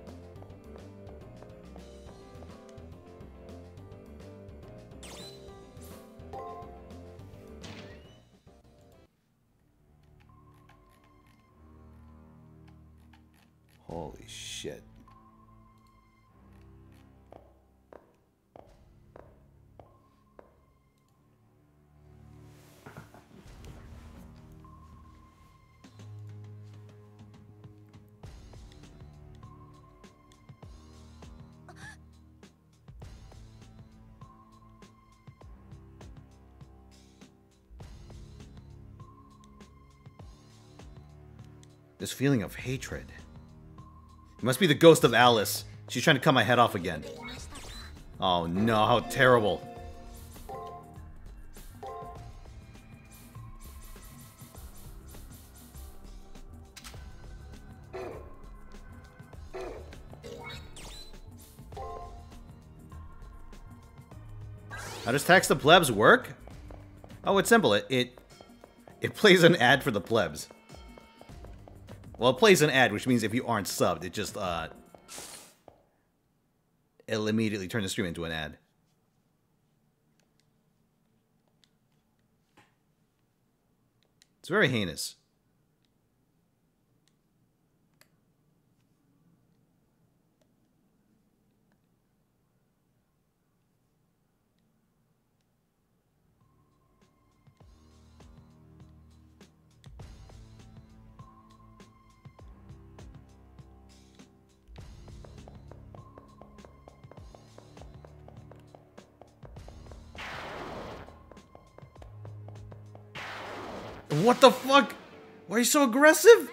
This feeling of hatred. It must be the ghost of Alice. She's trying to cut my head off again. Oh no, how terrible. How does Tax the Plebs work? Oh, it's simple. It, it it plays an ad for the plebs. Well, it plays an ad, which means if you aren't subbed, it just uh, it'll immediately turn the stream into an ad. It's very heinous. Are you so aggressive?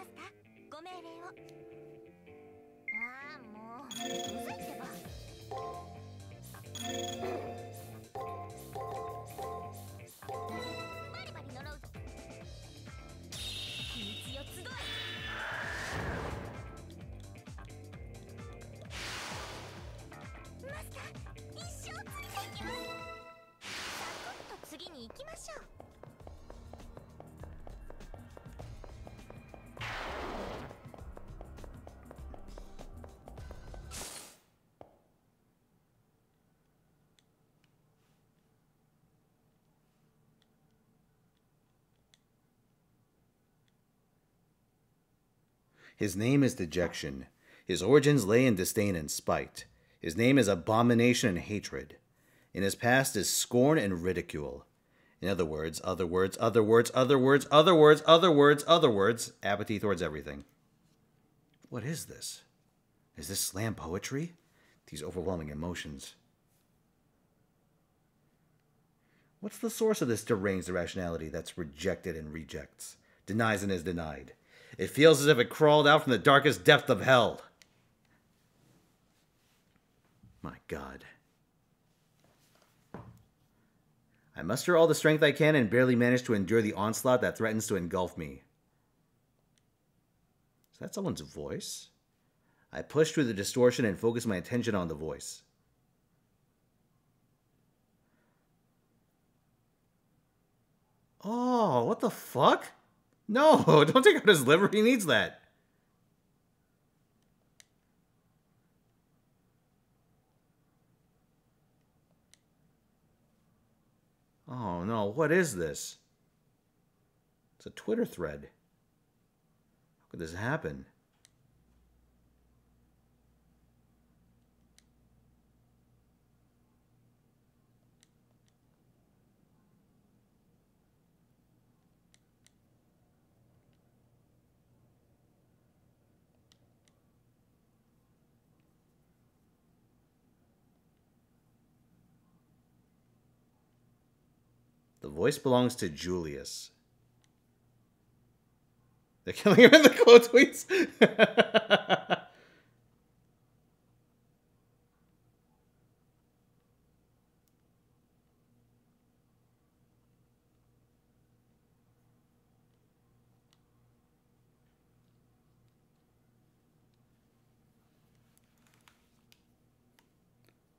His name is dejection. His origins lay in disdain and spite. His name is abomination and hatred. In his past is scorn and ridicule. In other words, other words, other words, other words, other words, other words, other words, apathy towards everything. What is this? Is this slam poetry? These overwhelming emotions. What's the source of this deranged irrationality that's rejected and rejects, denies and is denied? It feels as if it crawled out from the darkest depth of hell. My God. I muster all the strength I can and barely manage to endure the onslaught that threatens to engulf me. Is that someone's voice? I push through the distortion and focus my attention on the voice. Oh, what the fuck? No, don't take out his liver. He needs that. Oh no, what is this? It's a Twitter thread. How could this happen? Voice belongs to Julius. They're killing him in the quote tweets.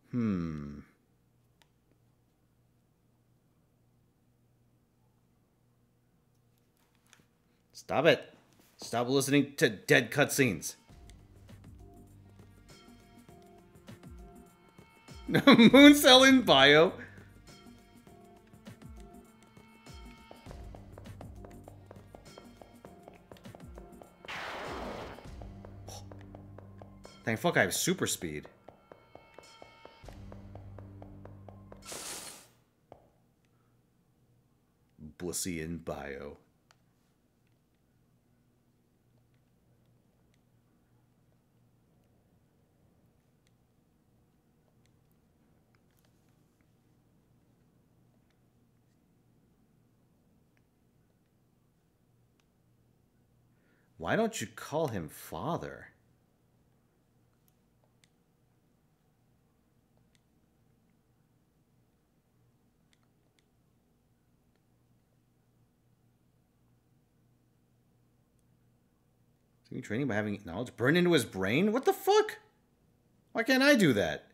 hmm. Stop it. Stop listening to dead cutscenes. Mooncell in bio. Thank fuck I have super speed. Blissy in bio. Why don't you call him father? He training by having knowledge burned into his brain? What the fuck? Why can't I do that?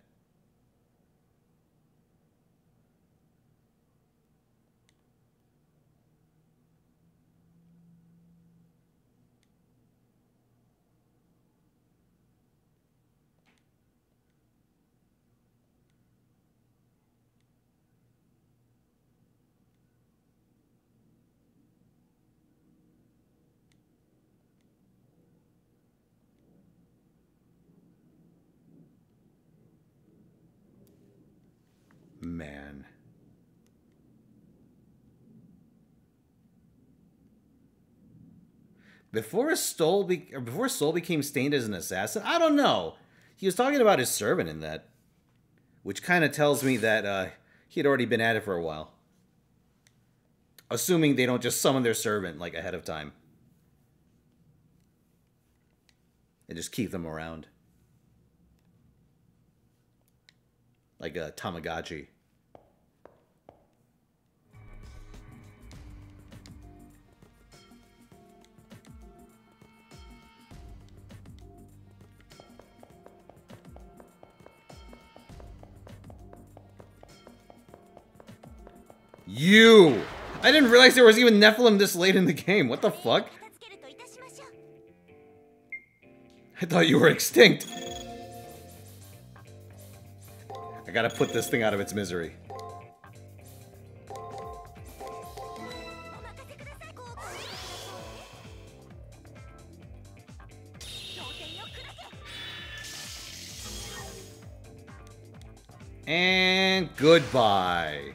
Before Soul be- before Soul became stained as an assassin. I don't know. He was talking about his servant in that, which kind of tells me that uh, he had already been at it for a while. Assuming they don't just summon their servant like ahead of time and just keep them around, like a Tamagotchi. You! I didn't realize there was even Nephilim this late in the game. What the fuck? I thought you were extinct. I gotta put this thing out of its misery. And goodbye.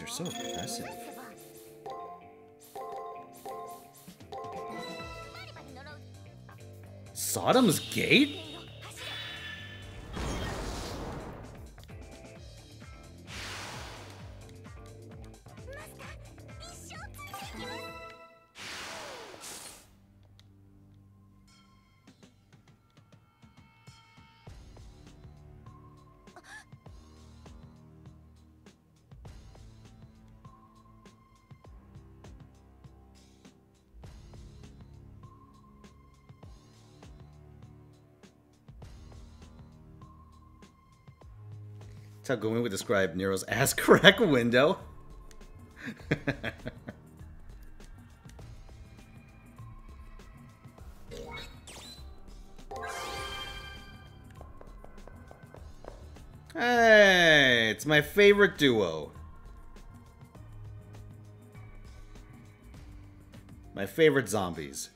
guys are so impressive. Sodom's Gate? How Gawain would describe Nero's ass crack window. hey, it's my favorite duo. My favorite zombies.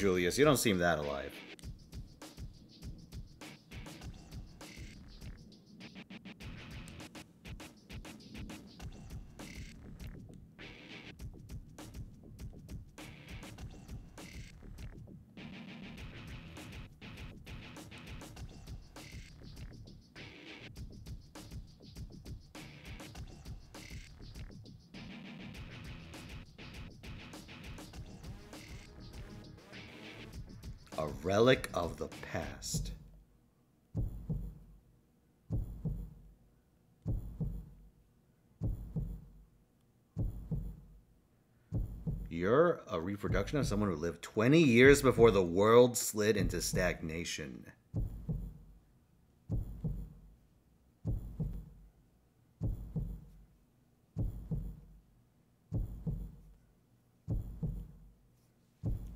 Julius. You don't seem that alive. You're a reproduction of someone who lived 20 years before the world slid into stagnation.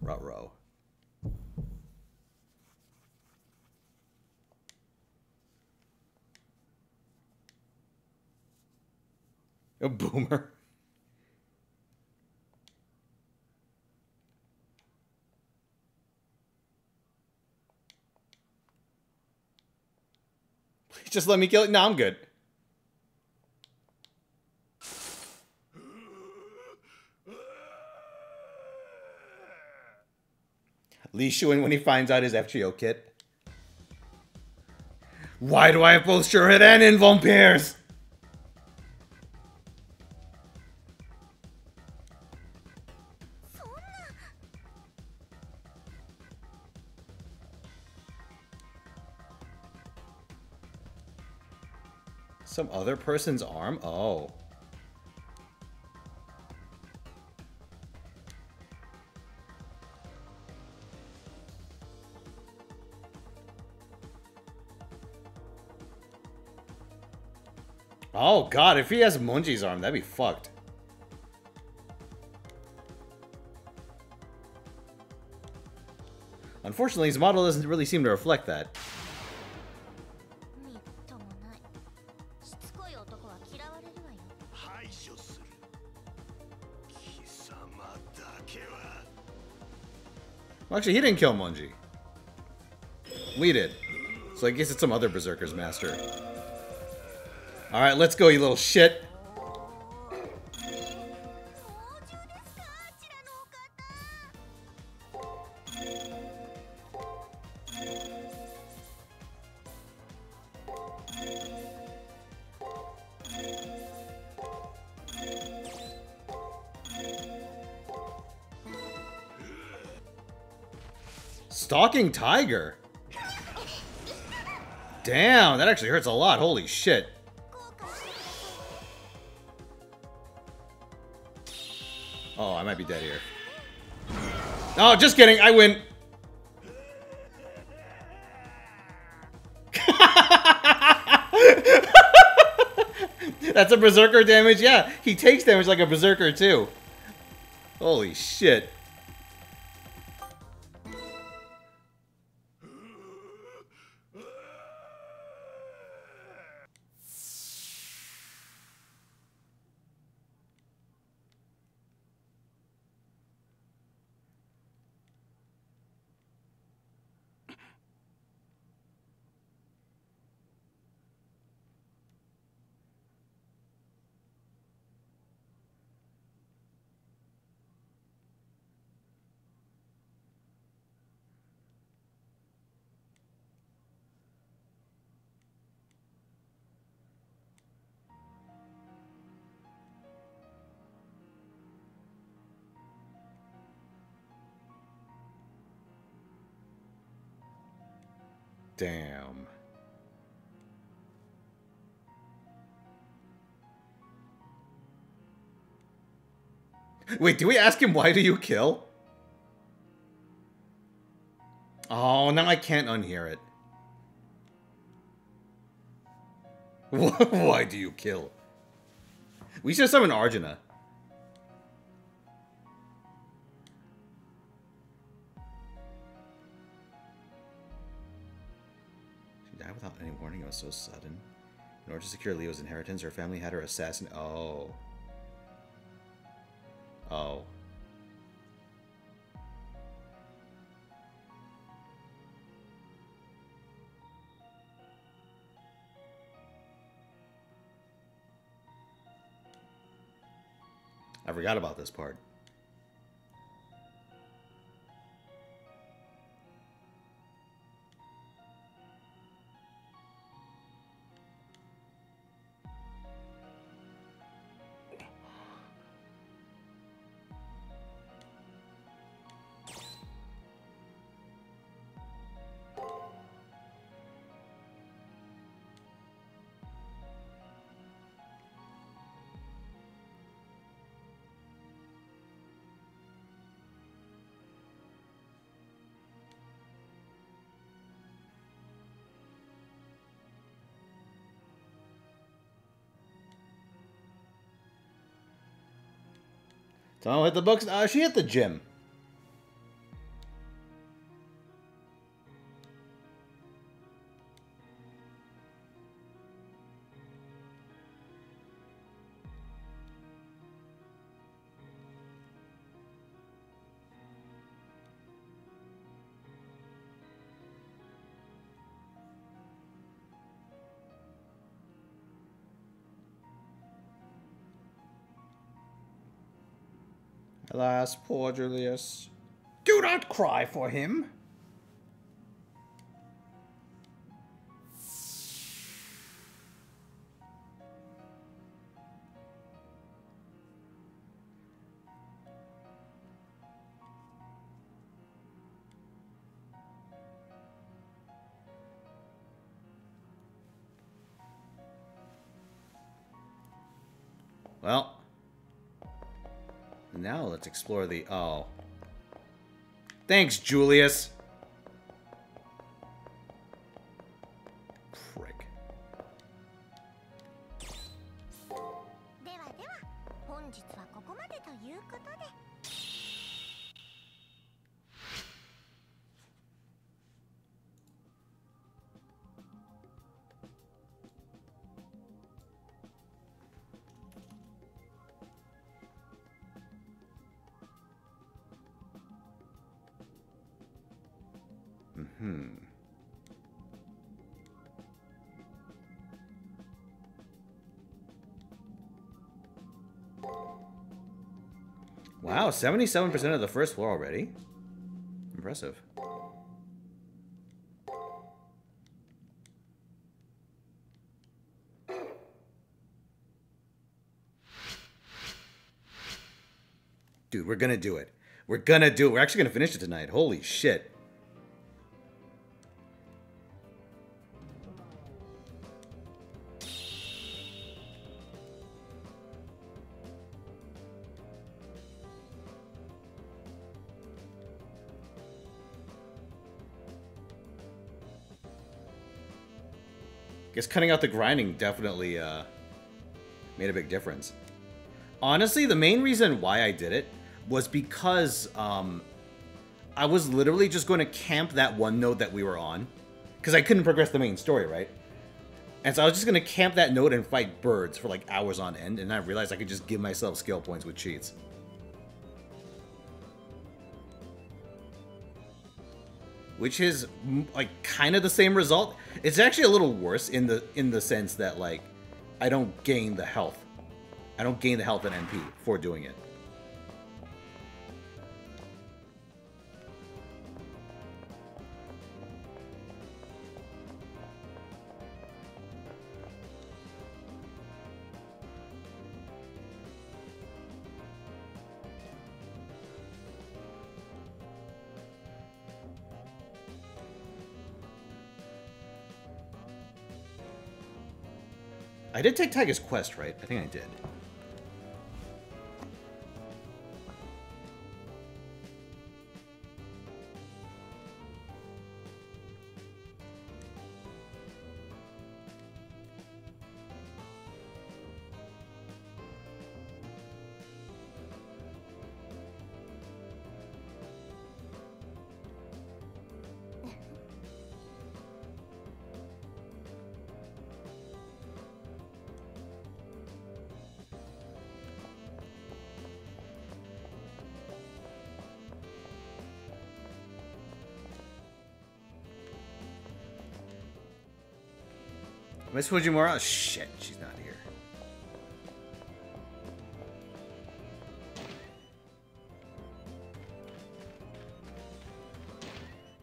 Ruh-roh. A boomer. Please just let me kill it. No, I'm good. Li Shuwen when he finds out his FGO kit. Why do I have both Shurit and Invulpairs? Some other person's arm? Oh. Oh god, if he has Monji's arm, that'd be fucked. Unfortunately, his model doesn't really seem to reflect that. Actually, he didn't kill Monji. We did. So I guess it's some other Berserker's master. Alright, let's go, you little shit. Talking tiger. Damn, that actually hurts a lot. Holy shit. Oh, I might be dead here. Oh, just kidding. I win. That's a berserker damage. Yeah, he takes damage like a berserker too. Holy shit. Wait, do we ask him why do you kill? Oh, now I can't unhear it. why do you kill? We should summon Arjuna. She died without any warning. It was so sudden. In order to secure Leo's inheritance, her family had her assassinated. Oh. Oh. I forgot about this part. Tom hit the books. Uh, she hit the gym. Alas, poor Julius. Do not cry for him. Explore the... Oh. Thanks, Julius. 77% of the first floor already? Impressive. Dude, we're gonna do it. We're gonna do it. We're actually gonna finish it tonight. Holy shit. Guess cutting out the grinding definitely uh, made a big difference. Honestly, the main reason why I did it was because um, I was literally just going to camp that one node that we were on. Because I couldn't progress the main story, right? And so I was just going to camp that node and fight birds for like hours on end. And I realized I could just give myself skill points with cheats. Which is like kind of the same result. It's actually a little worse in the in the sense that like I don't gain the health. I don't gain the health and MP for doing it. I did take Tiger's quest, right? I think I did. Miss Fujimura? Oh, shit, she's not here.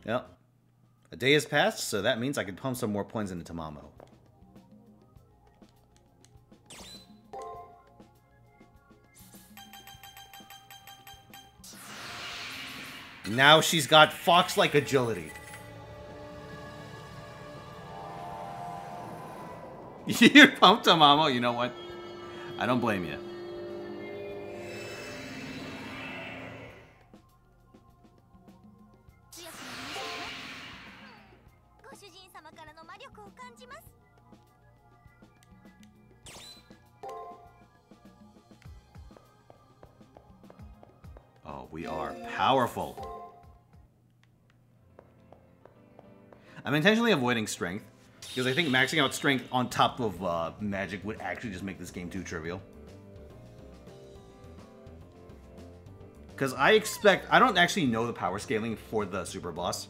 Yep. A day has passed, so that means I can pump some more points into Tamamo. Now she's got fox-like agility. you pumped him, Mamo. You know what? I don't blame you. Oh, we are powerful. I'm intentionally avoiding strength because I think maxing out strength on top of uh, magic would actually just make this game too trivial. Because I expect I don't actually know the power scaling for the super boss.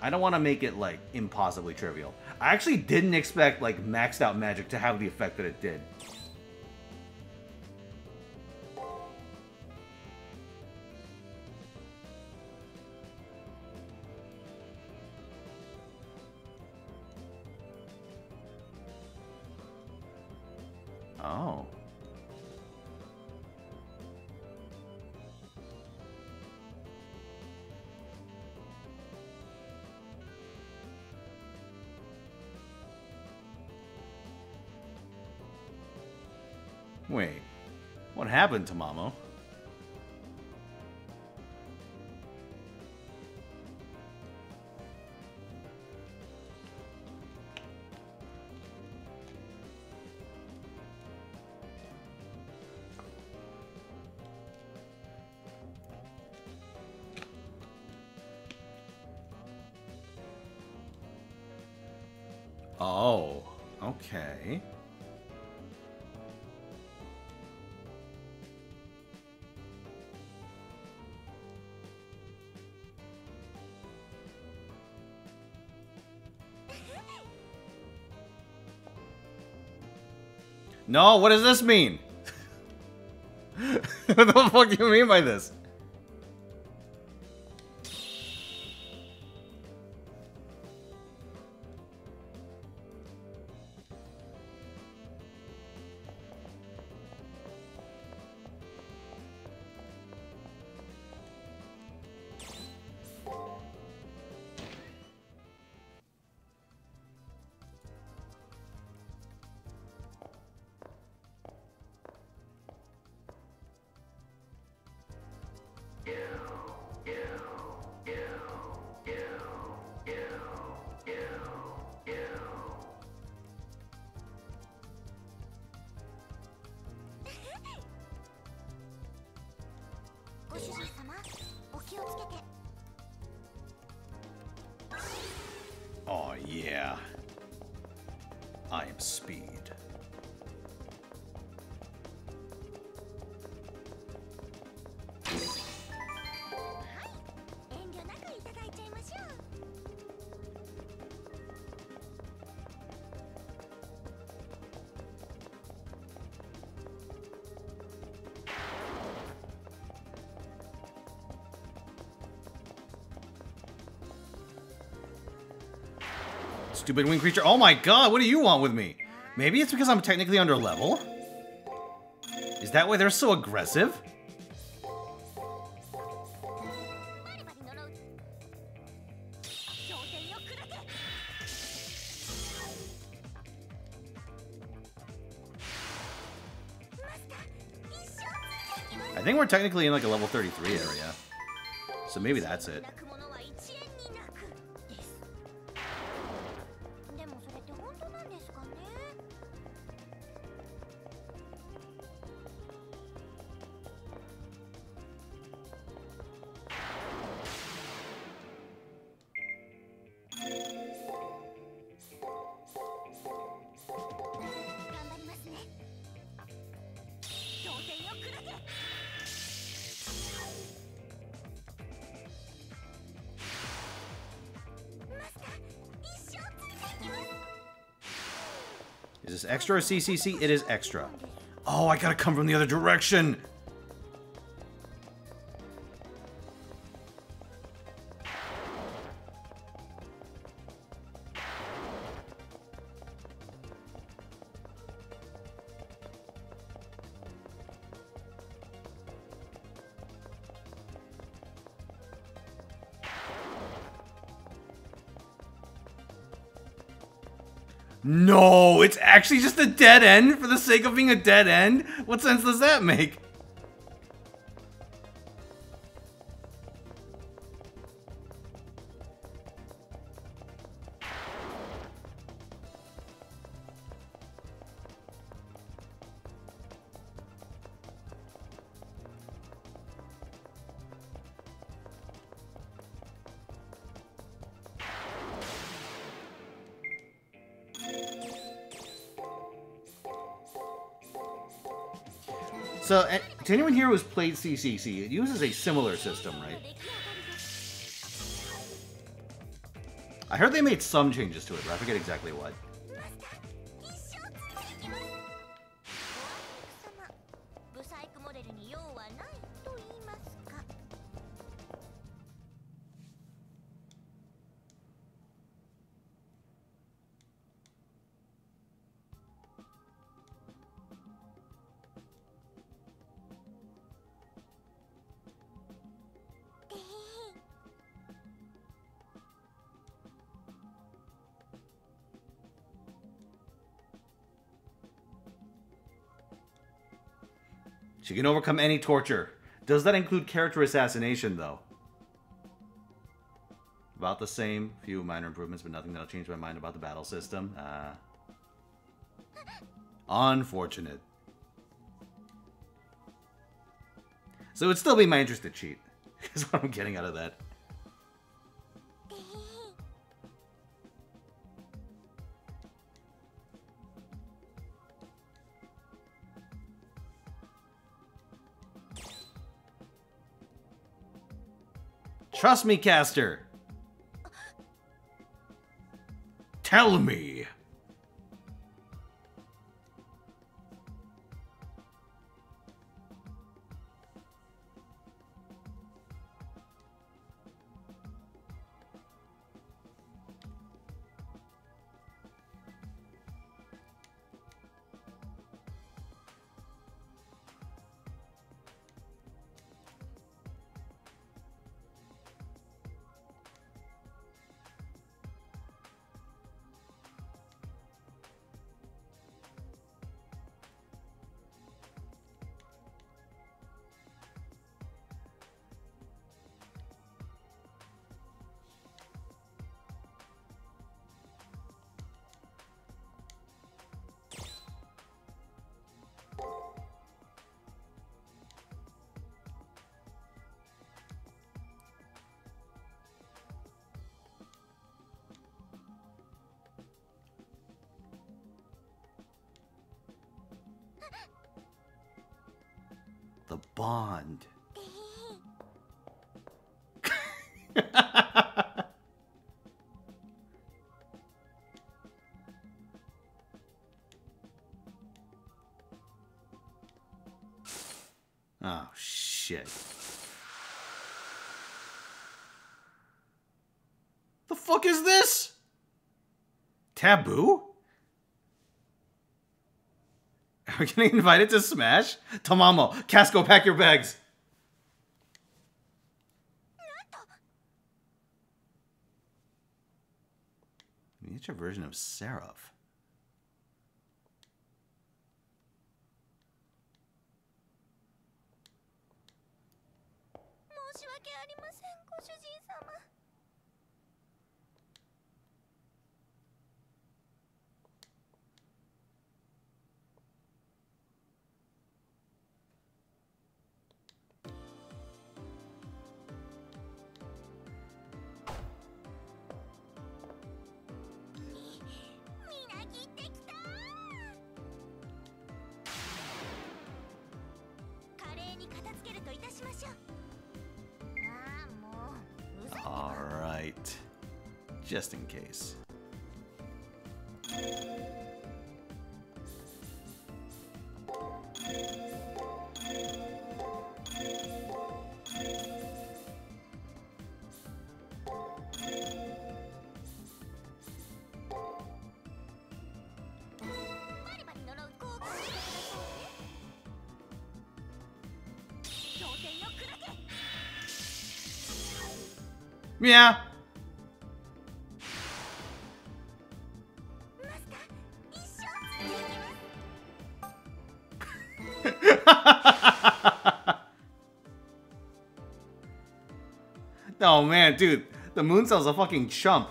I don't want to make it like impossibly trivial. I actually didn't expect like maxed out magic to have the effect that it did. Happened to Mamo? No, what does this mean? what the fuck do you mean by this? Stupid wing creature. Oh my god, what do you want with me? Maybe it's because I'm technically under level? Is that why they're so aggressive? I think we're technically in like a level 33 area. So maybe that's it. Extra or CCC? It is extra. Oh, I gotta come from the other direction! Actually just a dead end for the sake of being a dead end? What sense does that make? To anyone here who's played CCC, it uses a similar system, right? I heard they made some changes to it, but I forget exactly what. She can overcome any torture. Does that include character assassination, though? About the same. Few minor improvements, but nothing that'll change my mind about the battle system. Uh, unfortunate. So it'd still be my interest to cheat. Is what I'm getting out of that. Trust me, Caster. Tell me. Taboo? Are we getting invited to Smash? Tamamo, Casko, pack your bags. Miniature version of Seraph. Yeah. oh man, dude, the moon cell's a fucking chump.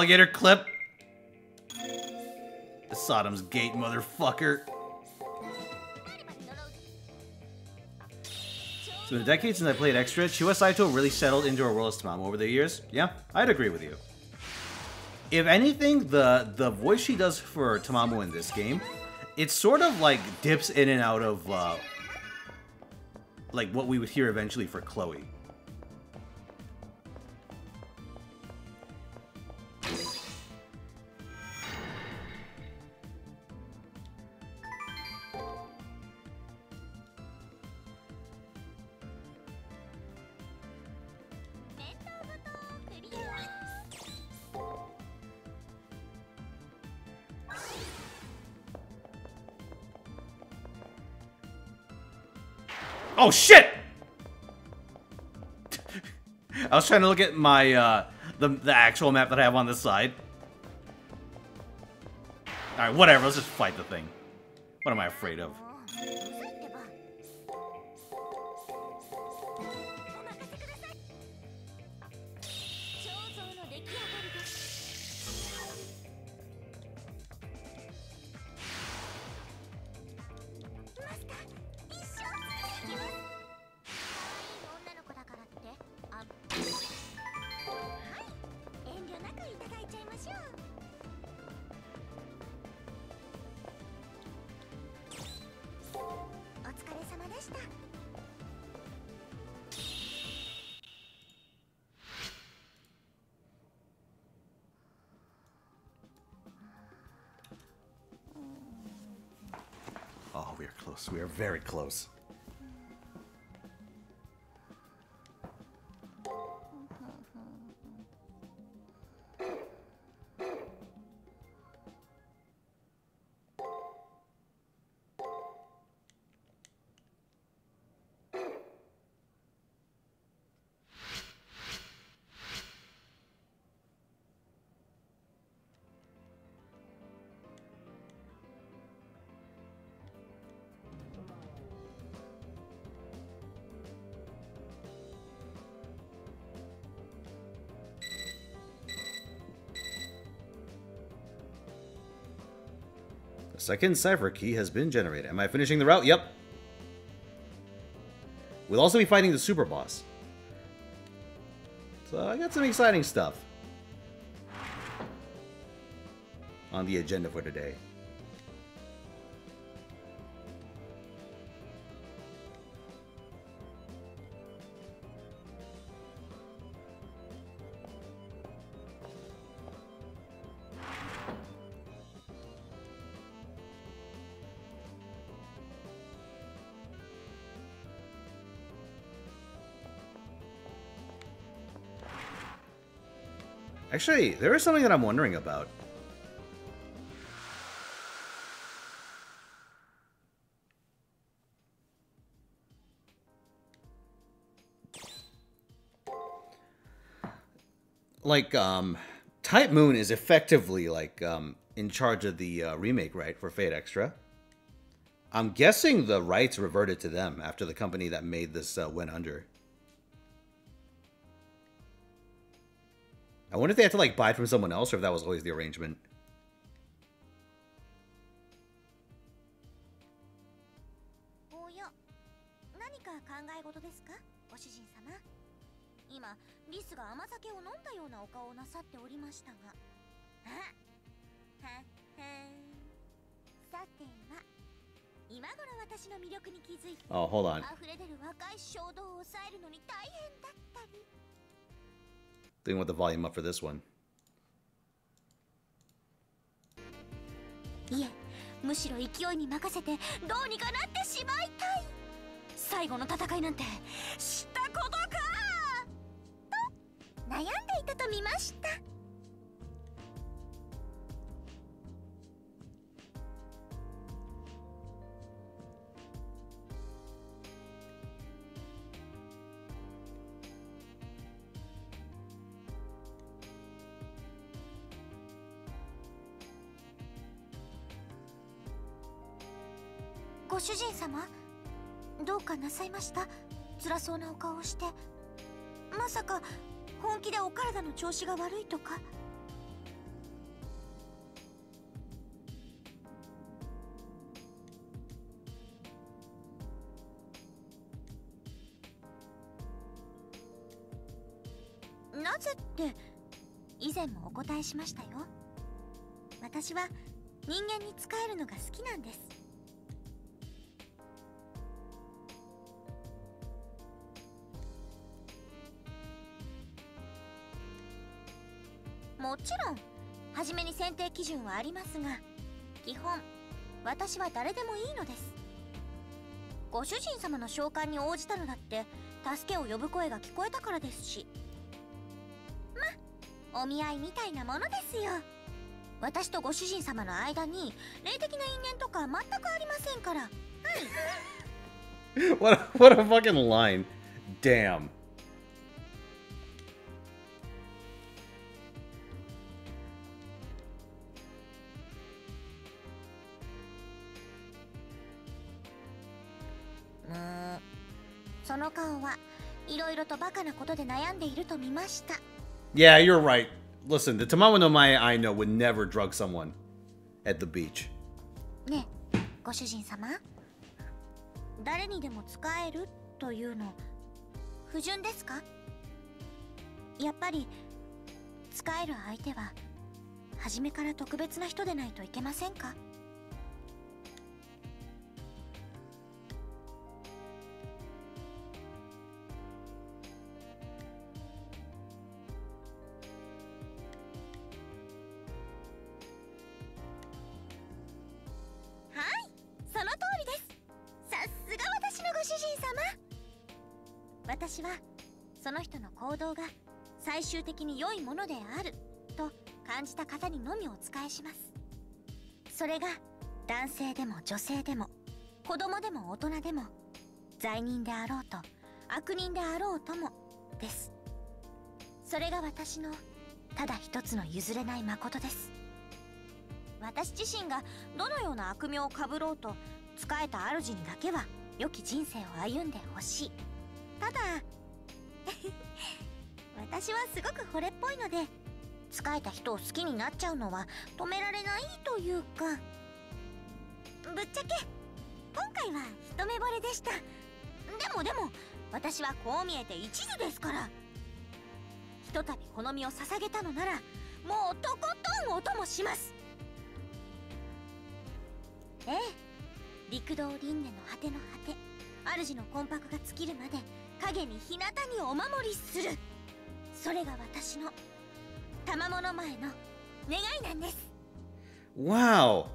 alligator clip. The Sodom's gate, motherfucker. So, in the decades since I played Extra. Chiwa Saito really settled into her role as Tamamo over the years. Yeah, I'd agree with you. If anything, the, the voice she does for Tamamo in this game, it sort of like dips in and out of uh, like what we would hear eventually for Chloe. Oh shit! I was trying to look at my uh, the the actual map that I have on this side. All right, whatever. Let's just fight the thing. What am I afraid of? Very close. Second cipher key has been generated. Am I finishing the route? Yep. We'll also be fighting the super boss. So I got some exciting stuff on the agenda for today. Actually, there is something that I'm wondering about. Like, um, Type Moon is effectively like um, in charge of the uh, remake, right, for Fate Extra. I'm guessing the rights reverted to them after the company that made this uh, went under. Wonder if they had to like buy it from someone else or if that was always the arrangement. Think with the volume up for this one. いえむしろ勢いに任せてどうにかなってしまいたい。最後の戦いなんて知ったことか。と悩んでいたと見ました。さいました。辛そうなお顔をして。まさか本気でお体の調子が悪いとか。なぜって以前もお答えしましたよ。私は人間に仕えるのが好きなんです。ちろん。初めに選定基準はありますが基本私は誰でもいいのです。ご主人様の召喚に応じたのだって助けを呼ぶ声が聞こえたからですし。まお見合いみたいなものですよ。私とご主人様の間に霊的な因縁とか全くありませんから。what a, what a fucking line. Damn. ことで悩んでいると見ました Yeah, you're right. Listen, the Tamawa no Mae I know would never drug someone at the beach. ねえご主人様誰にでも使えるというの不純ですかやっぱり使える相手は初めから特別な人でないといけませんか的に良いものである。と感じた方にのみお仕えします。それが男性でも女性でも子供でも大人でも罪人であろうと悪人であろうともです。それが私のただ一つの譲れない誠です。私自身がどのような悪名をかぶろうと仕えた主にだけは良き人生を歩んでほしい。ただ私はすごく惚れっぽいので仕えた人を好きになっちゃうのは止められないというか。ぶっちゃけ今回は一目惚れでした。でもでも私はこう見えて一途ですから。ひとたび好みを捧げたのならもうとことんお供します。ええ。陸道輪廻の果ての果て主の魂魄が尽きるまで影に日向にお守りする。それが私の賜物前の願いなんです Wow.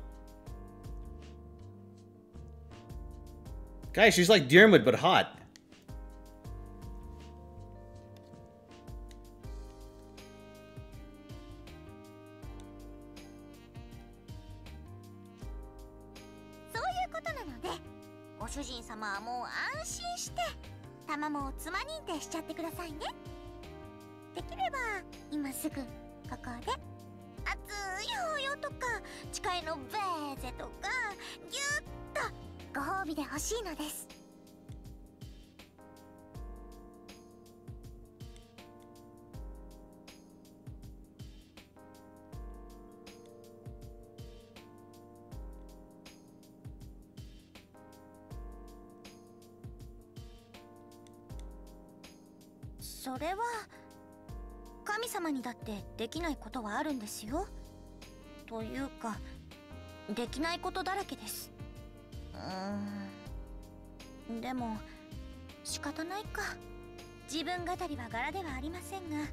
Guys, she's like Dearwood but hot. できれば今すぐここで熱い抱よとか誓いのベーゼとかぎゅっとご褒美で欲しいのですそれは。神様にだってできないことはあるんですよ。というかできないことだらけです。うーん。でも仕方ないか。自分語りは柄ではありませんが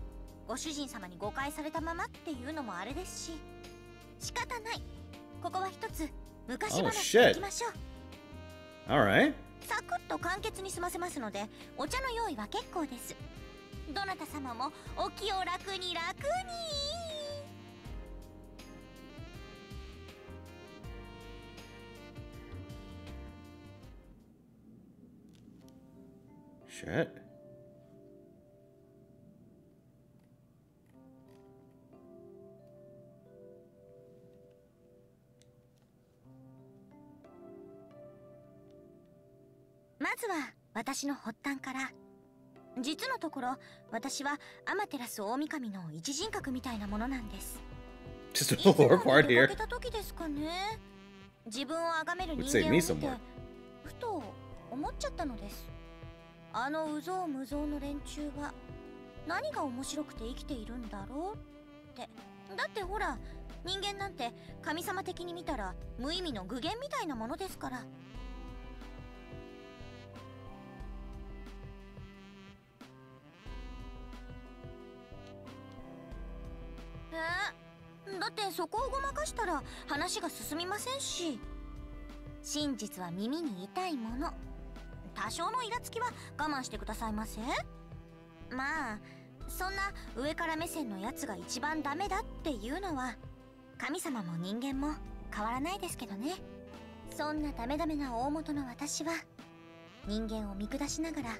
ご主人様に誤解されたままっていうのもあれですし仕方ない。ここは一つ昔 Oh, 話して.いきましょう。Alright. サクッと簡潔に済ませますのでお茶の用意は結構ですどなた様もお気を楽に楽に Shit. まずは私の発端から実のところ私はアマテラス大神の一人格みたいなものなんです Just a いつ lore も part 出 here. かけた時ですかね自分を崇める人間を見て.ふと思っちゃったのですあのうぞうむぞうの連中は何が面白くて生きているんだろうってだってほら人間なんて神様的に見たら無意味の具現みたいなものですからえー。だってそこをごまかしたら話が進みませんし。真実は耳に痛いもの。多少のイラつきは我慢してくださいませ。まあそんな上から目線のやつが一番ダメだっていうのは神様も人間も変わらないですけどね。そんなダメダメな大元の私は人間を見下しながら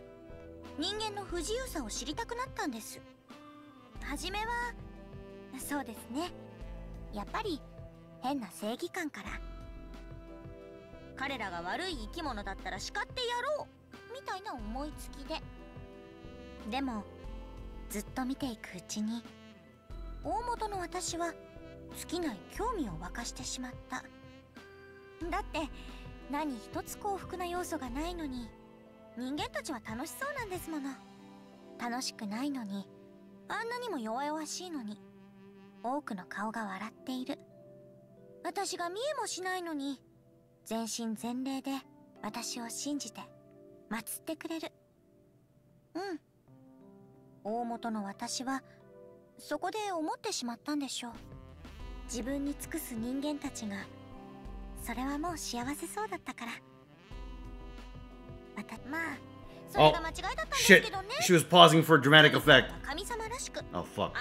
人間の不自由さを知りたくなったんです。初めはそうですね。やっぱり変な正義感から。彼らが悪い生き物だったら叱ってやろう。みたいな思いつきで。でもずっと見ていくうちに大元の私は尽きない興味を沸かしてしまった。だって何一つ幸福な要素がないのに人間たちは楽しそうなんですもの。楽しくないのにあんなにも弱々しいのに。多くの顔が笑っている。私が見えもしないのに全身全霊で私を信じて祀ってくれる。うん。大元の私はそこで思ってしまったんでしょう。自分に尽くす人間たちがそれはもう幸せそうだったから。またまあ Oh, shit. She was pausing for dramatic effect. Oh, fuck.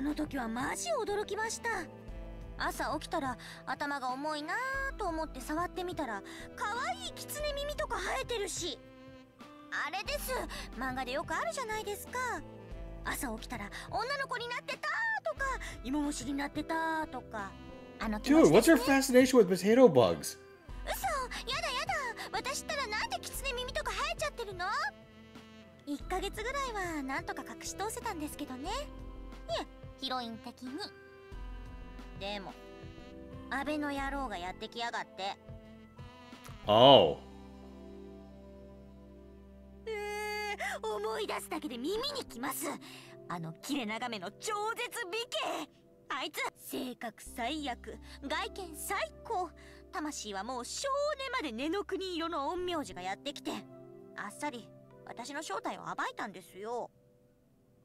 あの時はマジ驚きました。朝起きたら頭が重いなぁと思って触ってみたら可愛い狐耳とか生えてるし。あれです。漫画でよくあるじゃないですか。朝起きたら女の子になってたとか芋虫になってたとか。あの気持 Dude, ちで what's す her ね fascination with potato bugs? 嘘。やだやだ。私ったらなんで狐耳とか生えちゃってるの？1ヶ月ぐらいはなんとか隠し通せたんですけどね。いえヒロイン的に。でも安倍の野郎がやってきやがって。Oh. えー、思い出すだけで耳にきます。あの切れ長めの超絶美形。あいつ性格最悪外見最高。魂はもう少年まで根の国色の陰陽師がやってきて。あっさり私の正体を暴いたんですよ。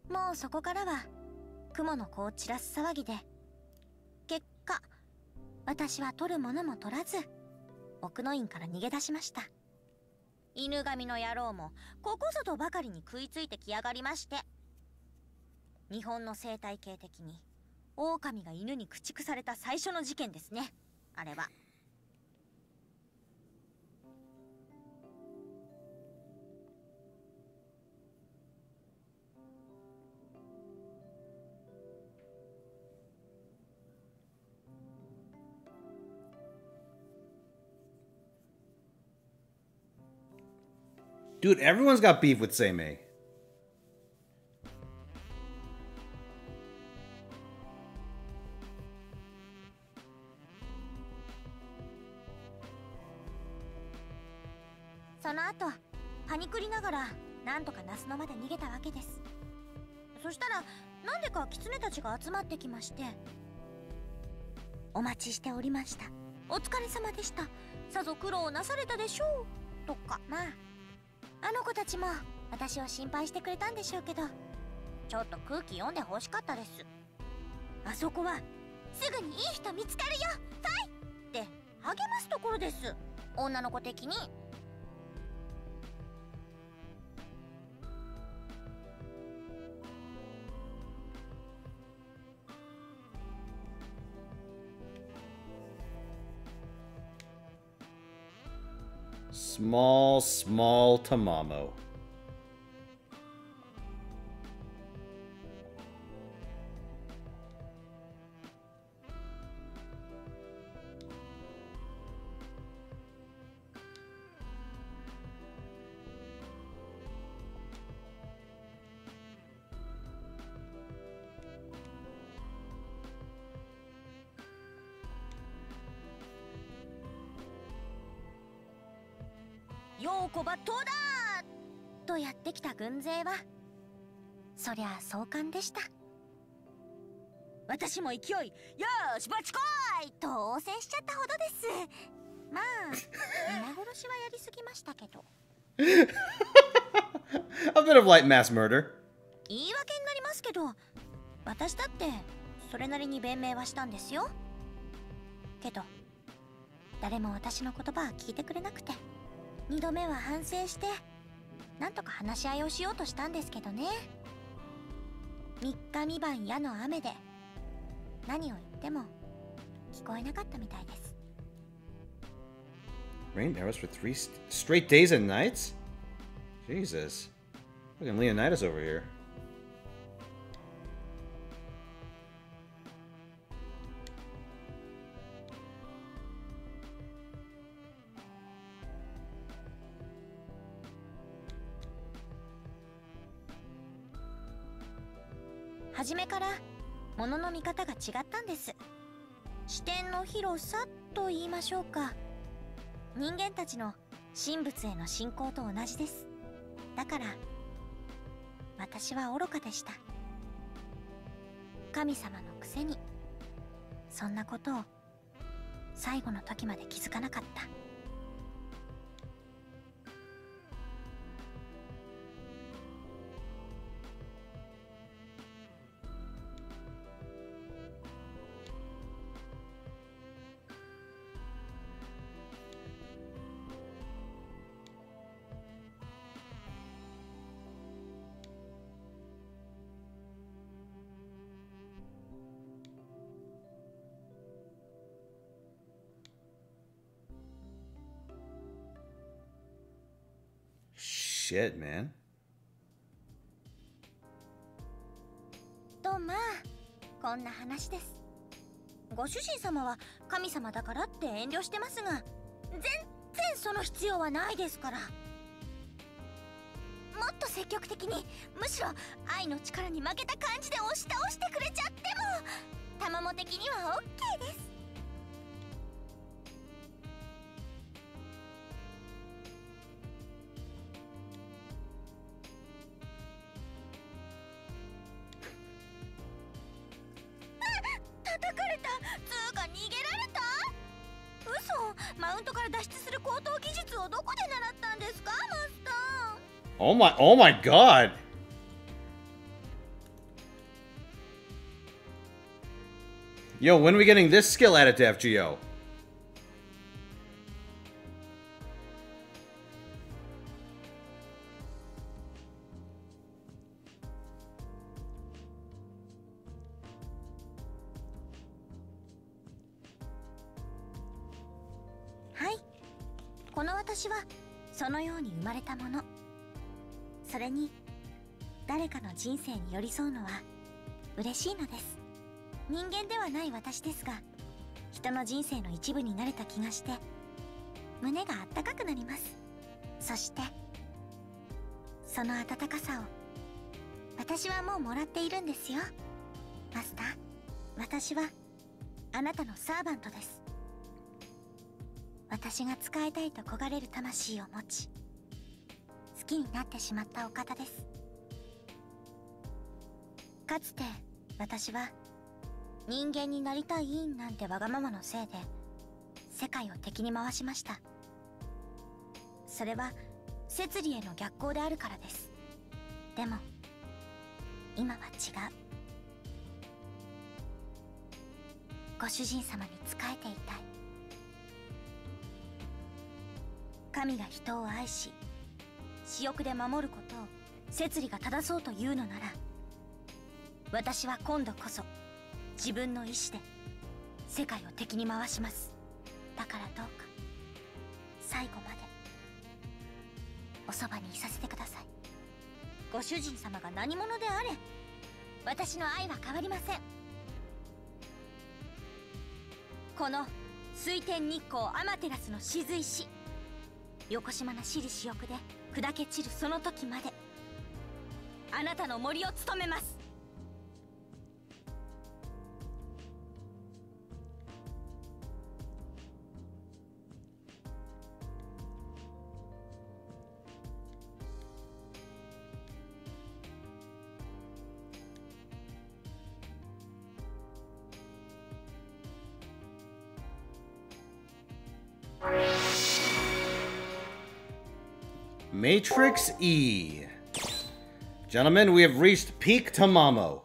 もうそこからは雲の子を散らす騒ぎで。結果私は取るものも取らず奥の院から逃げ出しました。犬神の野郎もここぞとばかりに食いついてきやがりまして日本の生態系的に狼が犬に駆逐された最初の事件ですね。あれは。Dude, everyone's got beef with Seimei. その後パニクりながらなんとかナスのまで逃げたわけです。そしたらなんでか狐たちが集まってきましてお待ちしておりました。お疲れ様でした。さぞ苦労なされたでしょう。とかまあ。あの子たちも私を心配してくれたんでしょうけどちょっと空気読んでほしかったです。あそこはすぐにいい人見つかるよ。ファイ！って励ますところです。女の子的に Small, small Tamamo.「壮観でした私も勢い「よーしバチこい!」と応戦しちゃったほどですまあ 皆殺しはやりすぎましたけど A bit of light mass murder. 言い訳になりますけど私だってそれなりに弁明はしたんですよけど誰も私の言葉は聞いてくれなくて二度目は反省してなんとか話し合いをしようとしたんですけどね三日三晩矢の雨で何を言っても聞こえなかったみたいです Rained arrows for three st- straight days and nights? Jesus. Fucking Leonidas over here. 初めから物の見方が違ったんです。視点の広さと言いましょうか。人間たちの神仏への信仰と同じです。だから私は愚かでした。神様のくせにそんなことを最後の時まで気づかなかった。Shit, man. とまあこんな話です。ご主人様は神様だからって遠慮してますが全然その必要はないですから。もっと積極的にむしろ愛の力に負けた感じで押し倒してくれちゃってもタマモ的には OK です。Oh my, oh my god. Yo, when are we getting this skill added to FGO? 私ですが人の人生の一部になれた気がして胸があったかくなります。そしてその温かさを私はもうもらっているんですよ。マスター私はあなたのサーバントです。私が使いたいと焦がれる魂を持ち好きになってしまったお方です。かつて私は人間になりたいなんてわがままのせいで世界を敵に回しました。それは摂理への逆行であるからです。でも今は違う。ご主人様に仕えていたい。神が人を愛し私欲で守ることを摂理が正そうというのなら私は今度こそ自分の意志で世界を敵に回します。だからどうか最後までおそばにいさせてください。ご主人様が何者であれ私の愛は変わりません。この水天日光アマテラスの雫石横島な私利私欲で砕け散るその時まであなたの森を務めます。Matrix E. Gentlemen, we have reached peak Tamamo.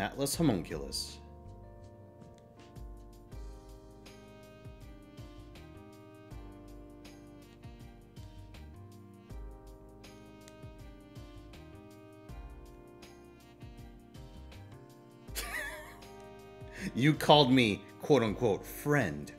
Atlas Homunculus. you called me, quote unquote, friend.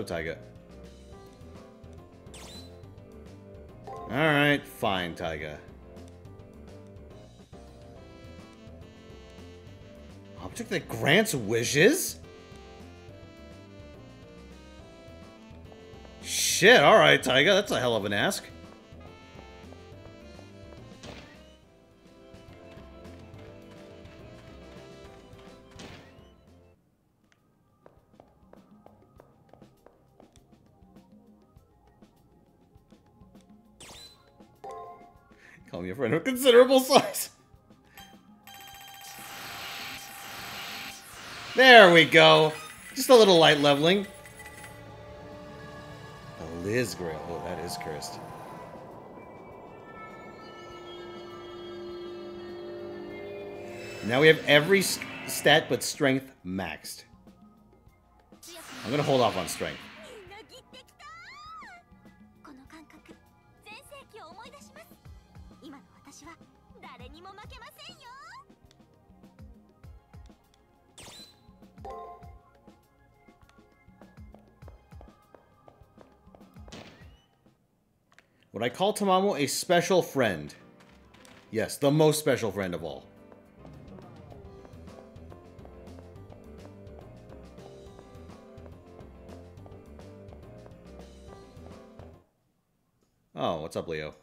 Up, Taiga? Alright, fine, Taiga. Object that grants wishes? Shit, alright, Taiga, that's a hell of an ask. There we go. Just a little light leveling. A Liz Grail. Oh, that is cursed. Now we have every stat but strength maxed. I'm gonna hold off on strength. I call Tamamo a special friend? Yes, the most special friend of all. Oh, what's up, Leo?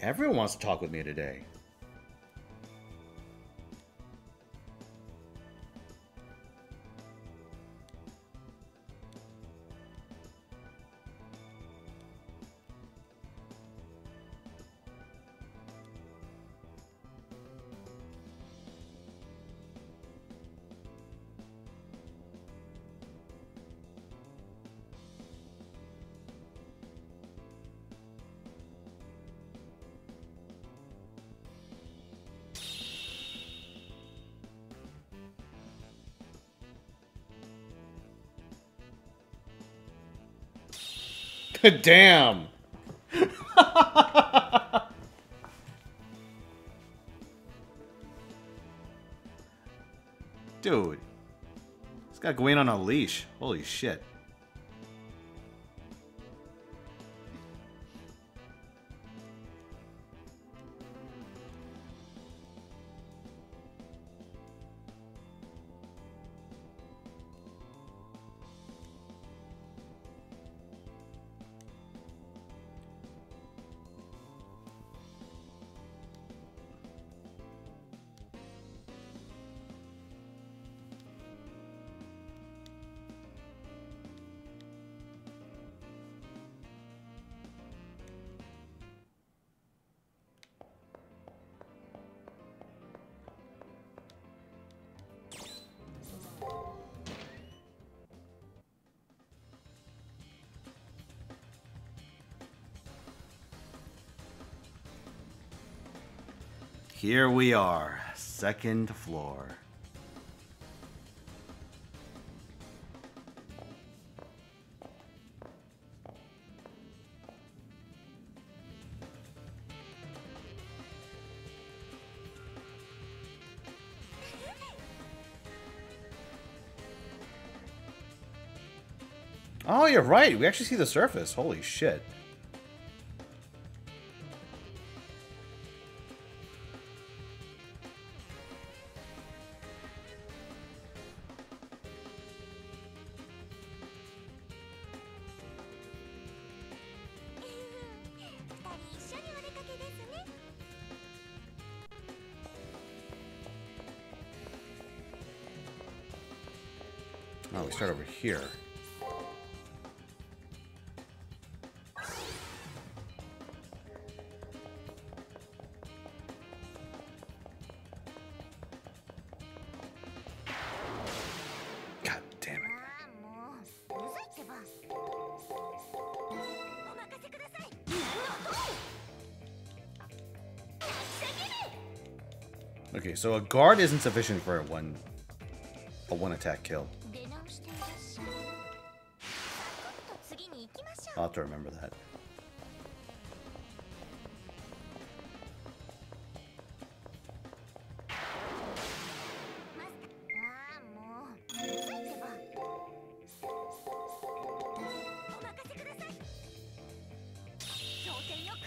Everyone wants to talk with me today. Damn. Dude. He's got Gawain on a leash. Holy shit. Here we are, second floor. Oh, you're right. We actually see the surface. Holy shit. here. God damn it. Okay, so a guard isn't sufficient for a one a one attack kill. To remember that.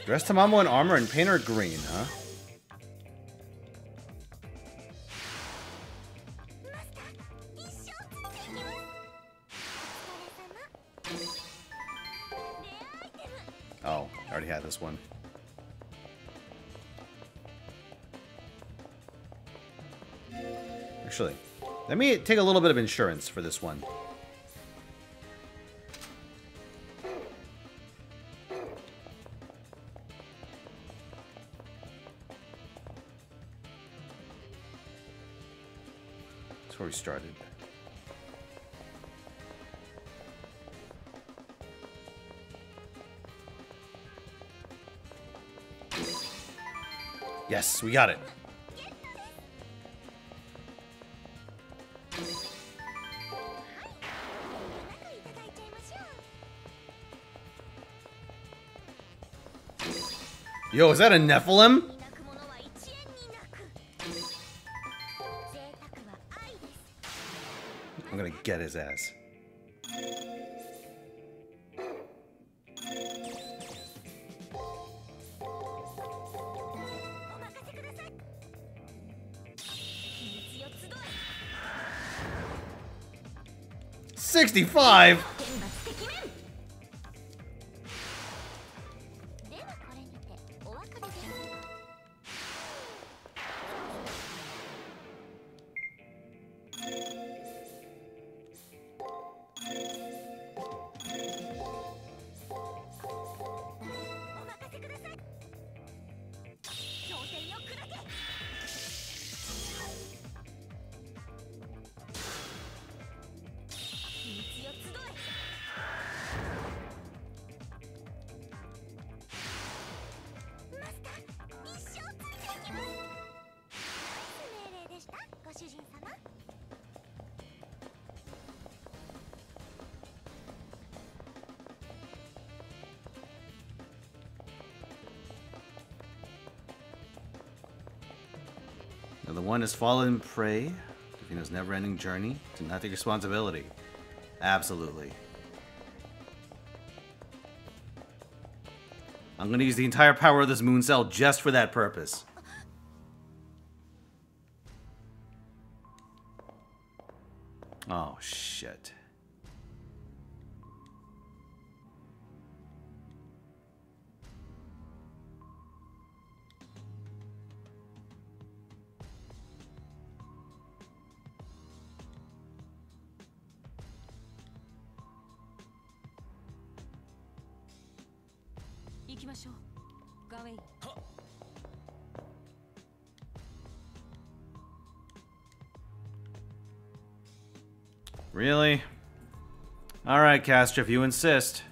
Dress Tamamo in armor and paint her green, huh? Me take a little bit of insurance for this one. That's where we started. Yes, we got it. Yo, is that a Nephilim? I'm gonna get his ass. Sixty-five? Has fallen prey. Davina's never-ending journey to not take responsibility. Absolutely. I'm gonna use the entire power of this moon cell just for that purpose. Caster, if you insist.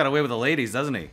Got away with the ladies, doesn't he?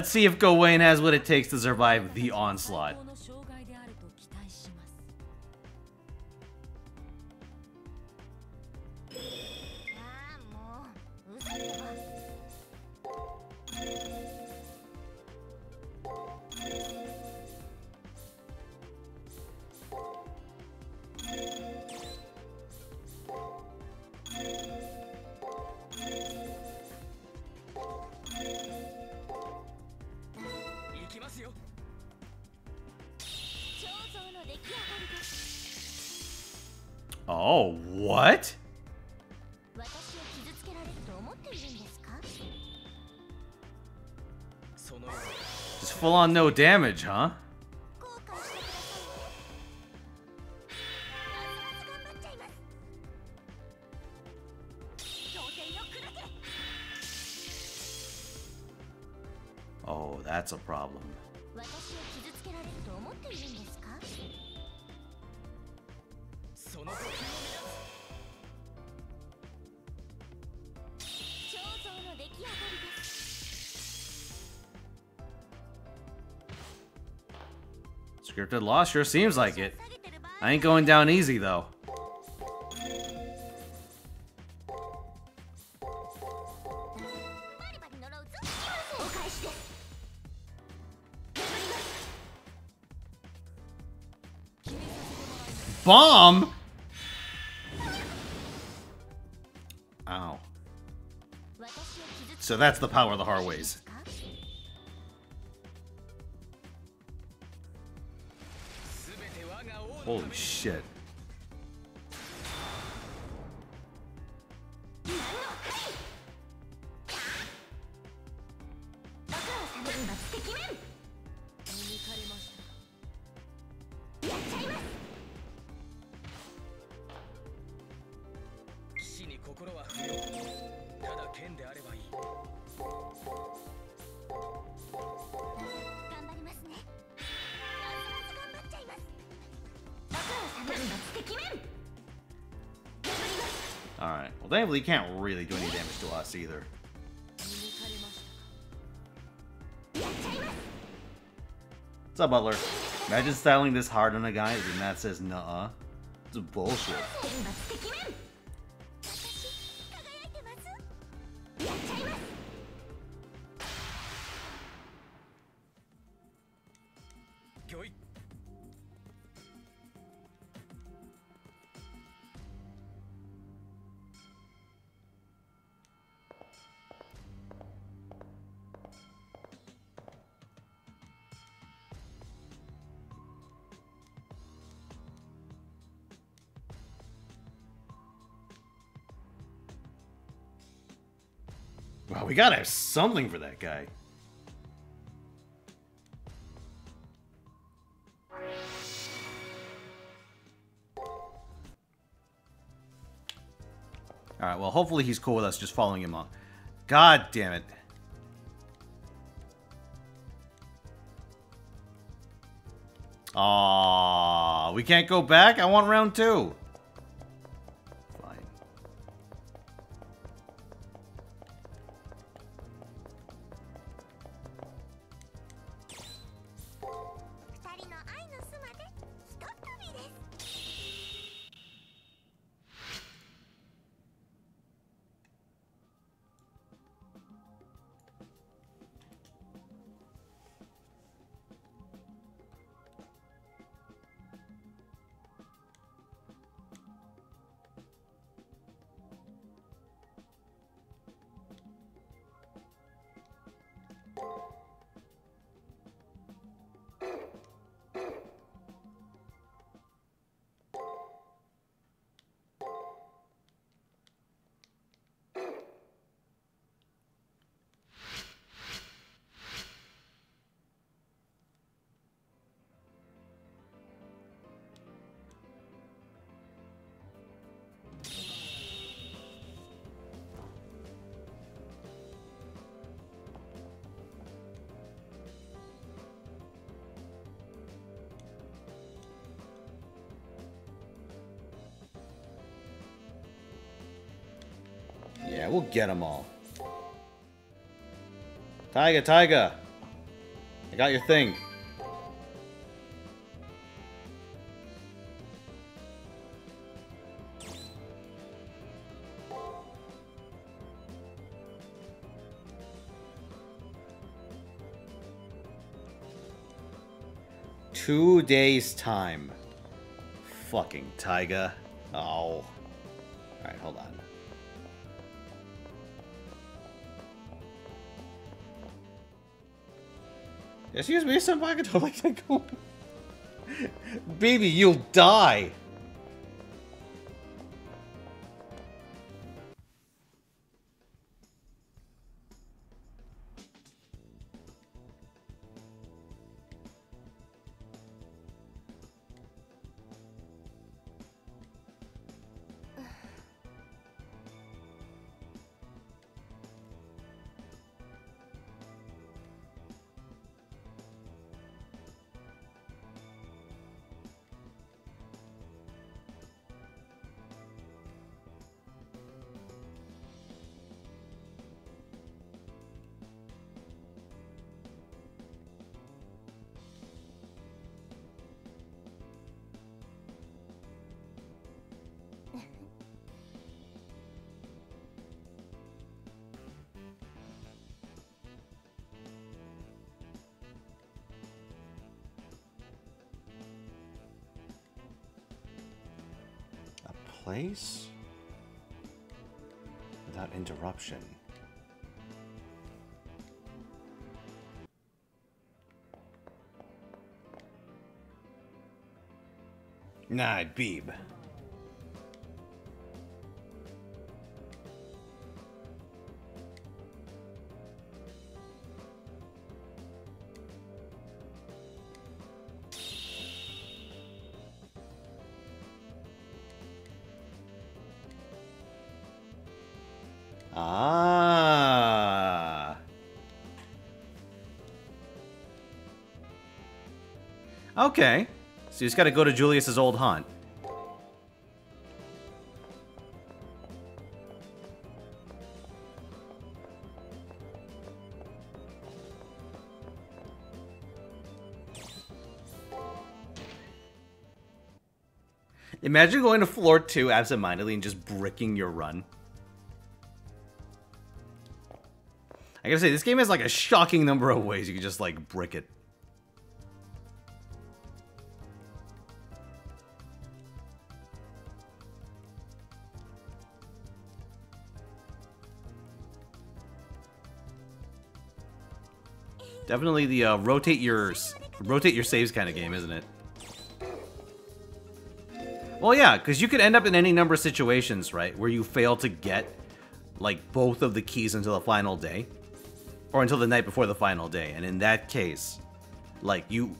Let's see if Gawain has what it takes to survive the onslaught. on no damage, huh? The law sure seems like it. I ain't going down easy, though. Bomb? Ow. So that's the power of the Harweys. Holy shit. he can't really do any damage to us either. What's up, Butler? Imagine styling this hard on a guy and that says nuh-uh. It's bullshit. We gotta have something for that guy. Alright, well, hopefully he's cool with us just following him on. God damn it. Ah, we can't go back? I want round two. Get them all. Taiga, Taiga. I got your thing. Two days time. Fucking Taiga. Oh. Excuse me, I don't like that. Baby, you'll die! Nah, Beeb. Ah. Okay. So you just gotta go to Julius's old haunt. Imagine going to floor two absentmindedly and just bricking your run. I gotta say, this game has like a shocking number of ways you can just like brick it. Definitely the uh, rotate your rotate your saves kind of game, isn't it? Well, yeah, because you could end up in any number of situations, right, where you fail to get like both of the keys until the final day, or until the night before the final day, and in that case, like you,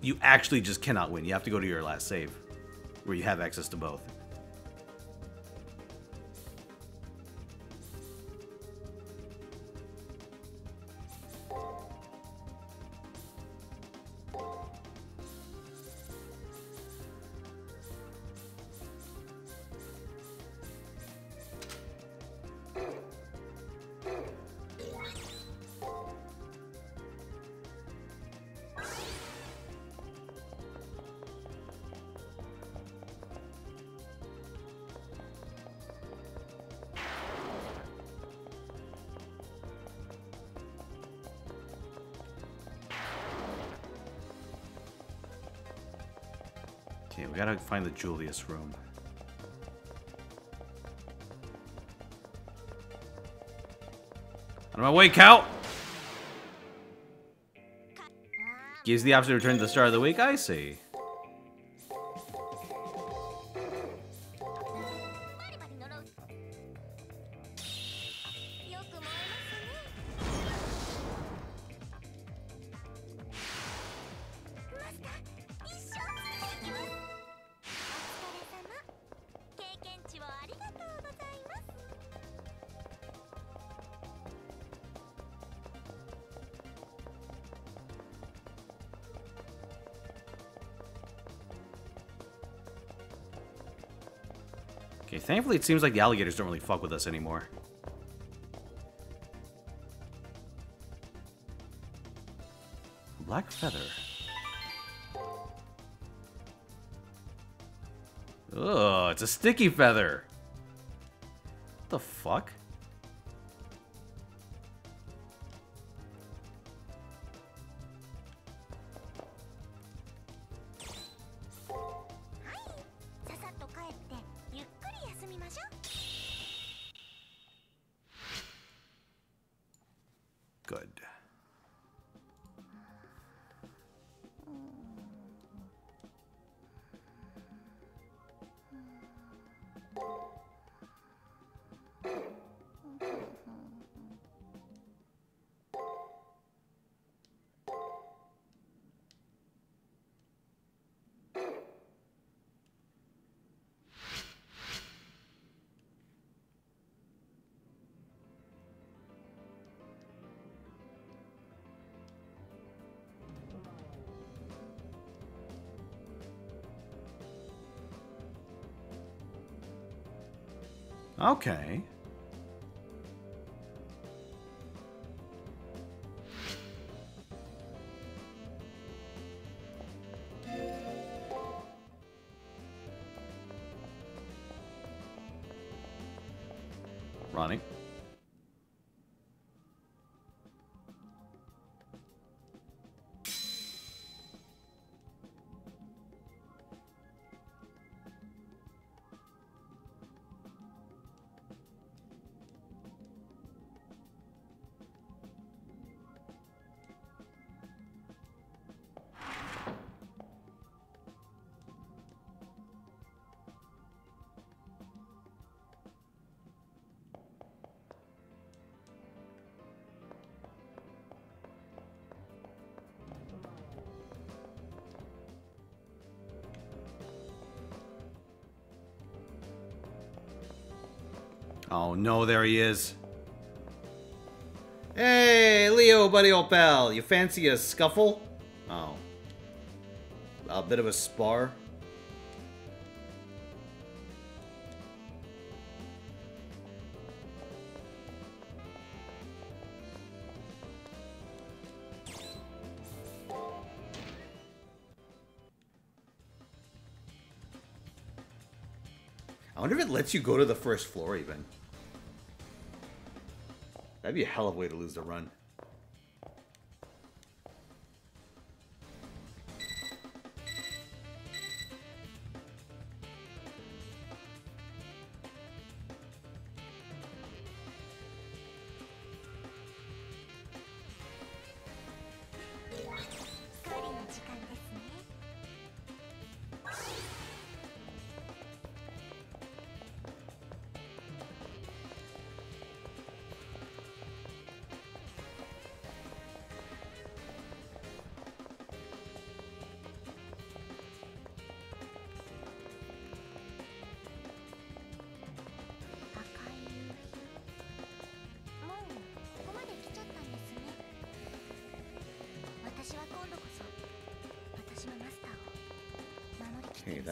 you actually just cannot win. You have to go to your last save, where you have access to both. Julius room. On my way, Cal! Gives the option to return to the start of the week? I see. Thankfully, it seems like the alligators don't really fuck with us anymore. Black feather. Ugh, it's a sticky feather. What the fuck? No, there he is. Hey, Leo, buddy old pal. You fancy a scuffle? Oh. A bit of a spar? I wonder if it lets you go to the first floor even. That'd be a hell of a way to lose the run.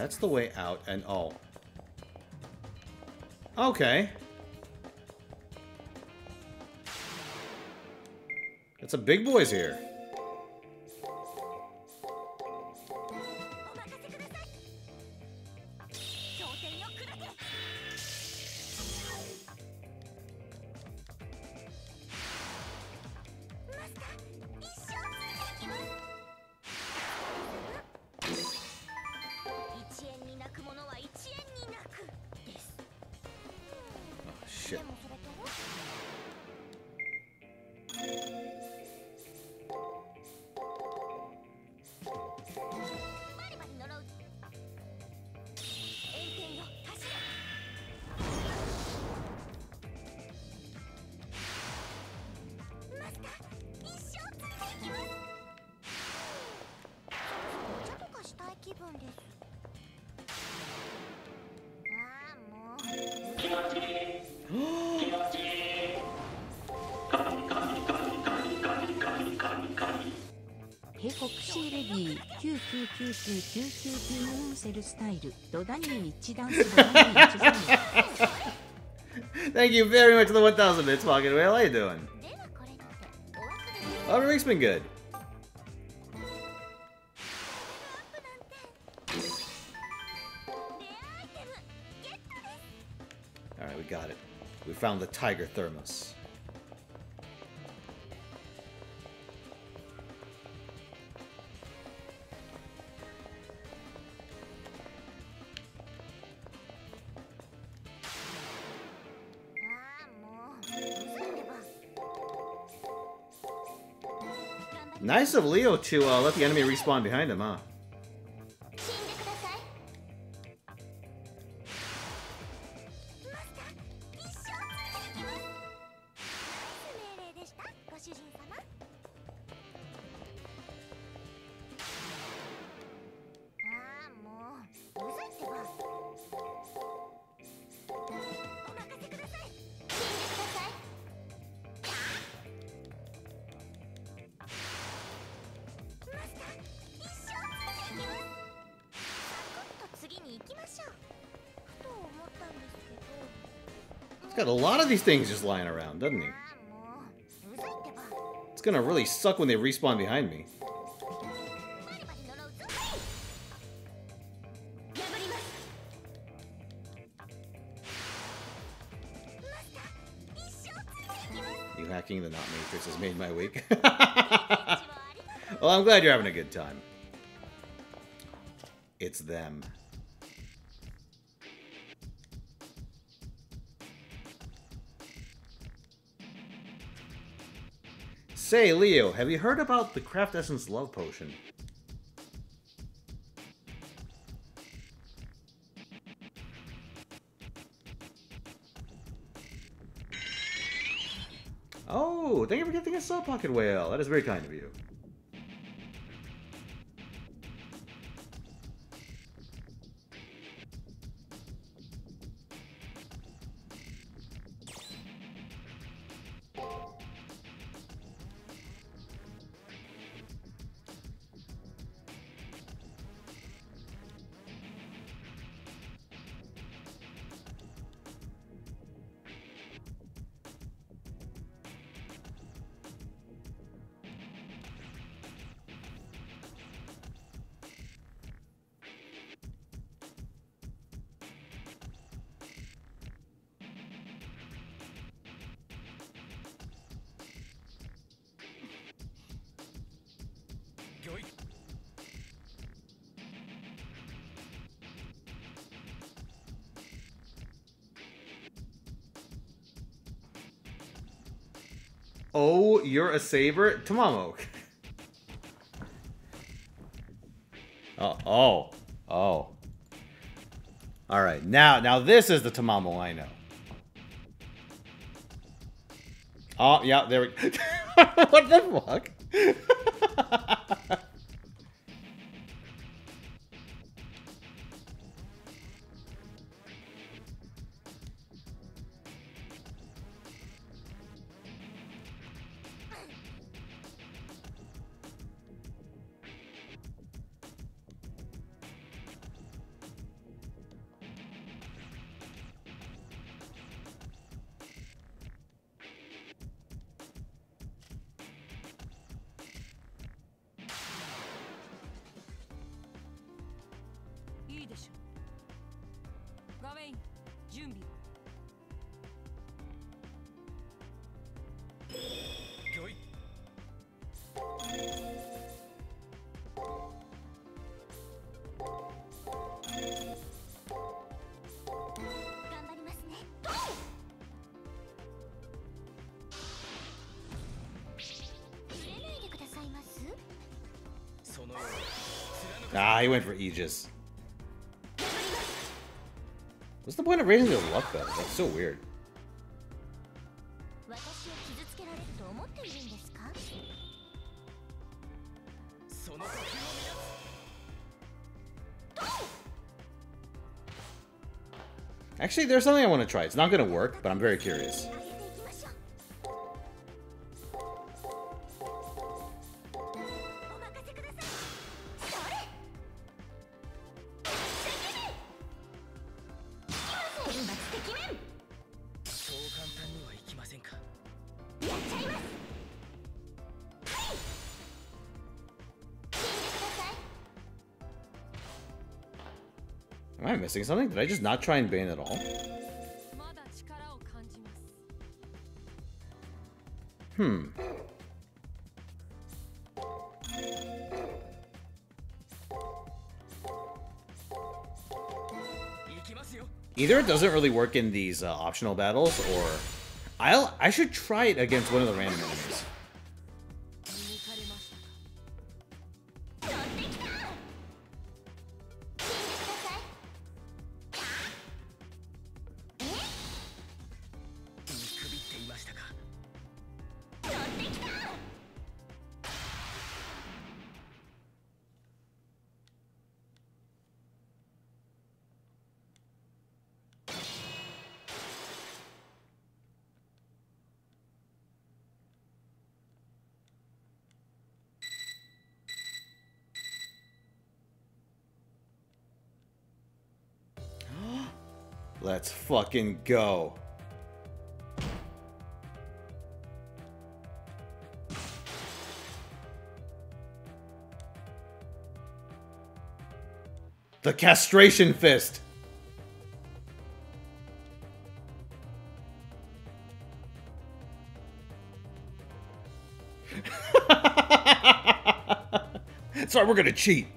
That's the way out, and oh. Okay. It's a big boys here. Thank you very much for the 1000 bits, Pocket Whale. How you doing? Oh, Our week's been good. Alright, we got it. We found the Tiger Thermos. Of Leo to uh, let the enemy respawn behind him, huh? got a lot of these things just lying around, doesn't he? It's gonna really suck when they respawn behind me. You hacking the not matrix has made my week. well, I'm glad you're having a good time. It's them. Say, Leo, have you heard about the Craft Essence Love Potion? Oh, thank you for gifting a Soul Pocket Whale. That is very kind of you. You're a saber? Tamamo. oh, oh, oh. All right, now, now this is the Tamamo I know. Oh, yeah, there we go. What the fuck? いでしょ。うガウェイン準備。ギョイ。頑張りますね。触れないでくださいます？その Ah, he went for Aegis. What's the point of raising your luck though? That's so weird. Actually, there's something I want to try. It's not going to work, but I'm very curious. missing something? Did I just not try and Bane at all? Hmm. Either it doesn't really work in these uh, optional battles, or... I'll, I should try it against one of the random enemies. Fucking go. The castration fist. Sorry, we're gonna cheat.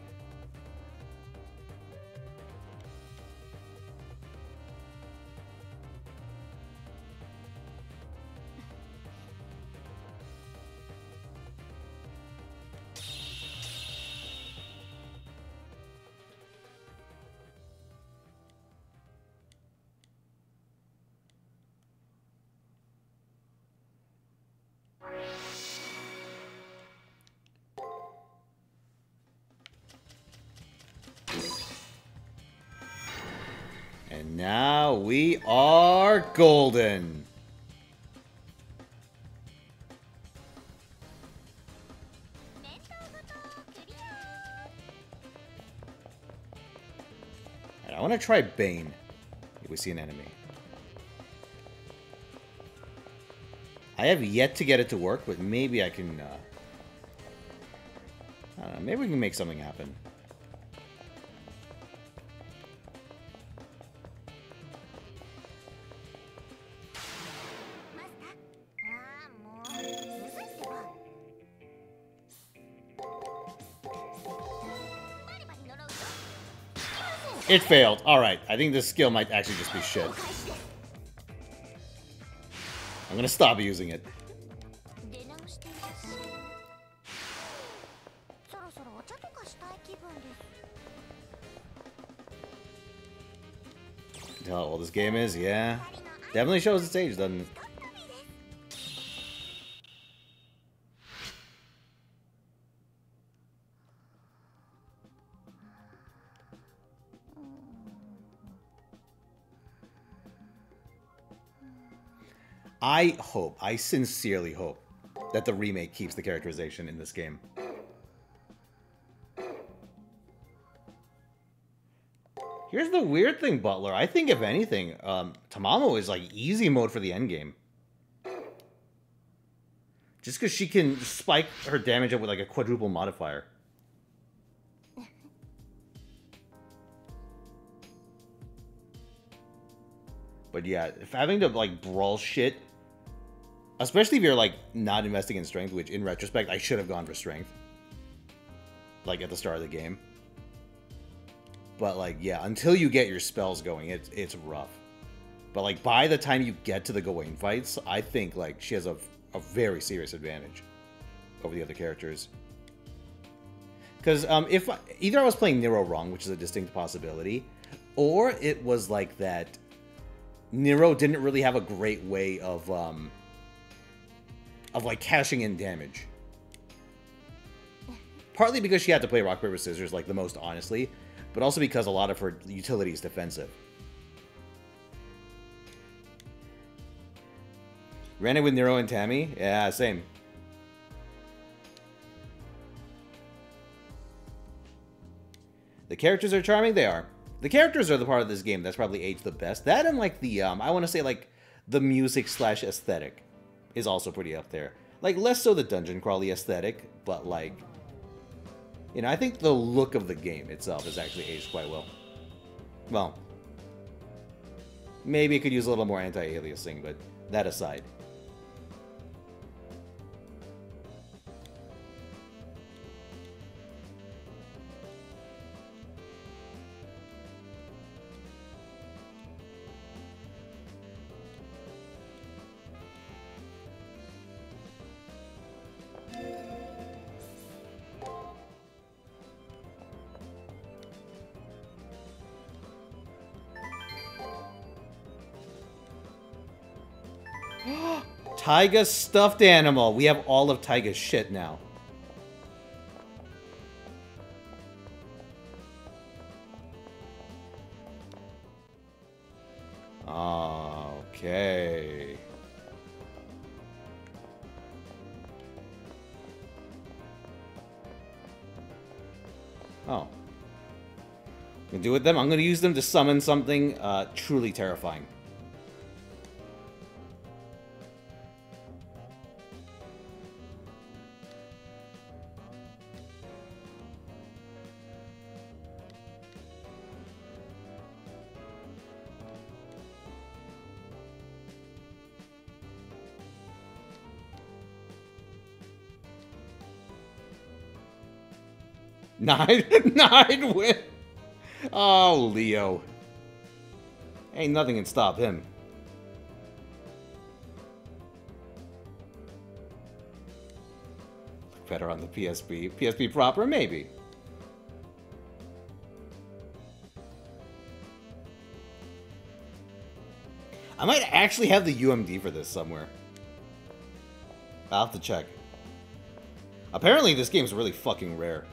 I try Bane if we see an enemy. I have yet to get it to work, but maybe I can. Uh, I don't know. Maybe we can make something happen. It failed. Alright, I think this skill might actually just be shit. I'm gonna stop using it. How old this game is, yeah. Definitely shows its age, doesn't it? I hope, I sincerely hope, that the remake keeps the characterization in this game. Here's the weird thing, Butler. I think if anything, um, Tamamo is like easy mode for the end game. Just because she can spike her damage up with like a quadruple modifier. But yeah, if having to like brawl shit, especially if you're like not investing in strength, which in retrospect I should have gone for strength, like at the start of the game. But like yeah, until you get your spells going, it's it's rough. But like by the time you get to the Gawain fights, I think like she has a a very serious advantage over the other characters. Because um, if I, either I was playing Nero wrong, which is a distinct possibility, or it was like that Nero didn't really have a great way of um of like cashing in damage. Partly because she had to play rock paper scissors like the most honestly, but also because a lot of her utility is defensive. Ran it with Nero and Tammy? Yeah, same. The characters are charming, they are. The characters are the part of this game that's probably aged the best. That and like the um I want to say like the music slash aesthetic is also pretty up there. Like less so the dungeon crawly aesthetic, but like you know, I think the look of the game itself has actually aged quite well. Well, maybe it could use a little more anti-aliasing, but that aside. Taiga stuffed animal. We have all of Taiga's shit now. Okay. Oh. I'm gonna do with them. I'm gonna use them to summon something uh, truly terrifying. Nine, nine win. Oh, Leo. Ain't nothing can stop him. Better on the PSP. PSP proper, maybe. I might actually have the UMD for this somewhere. I'll have to check. Apparently, this game's really fucking rare.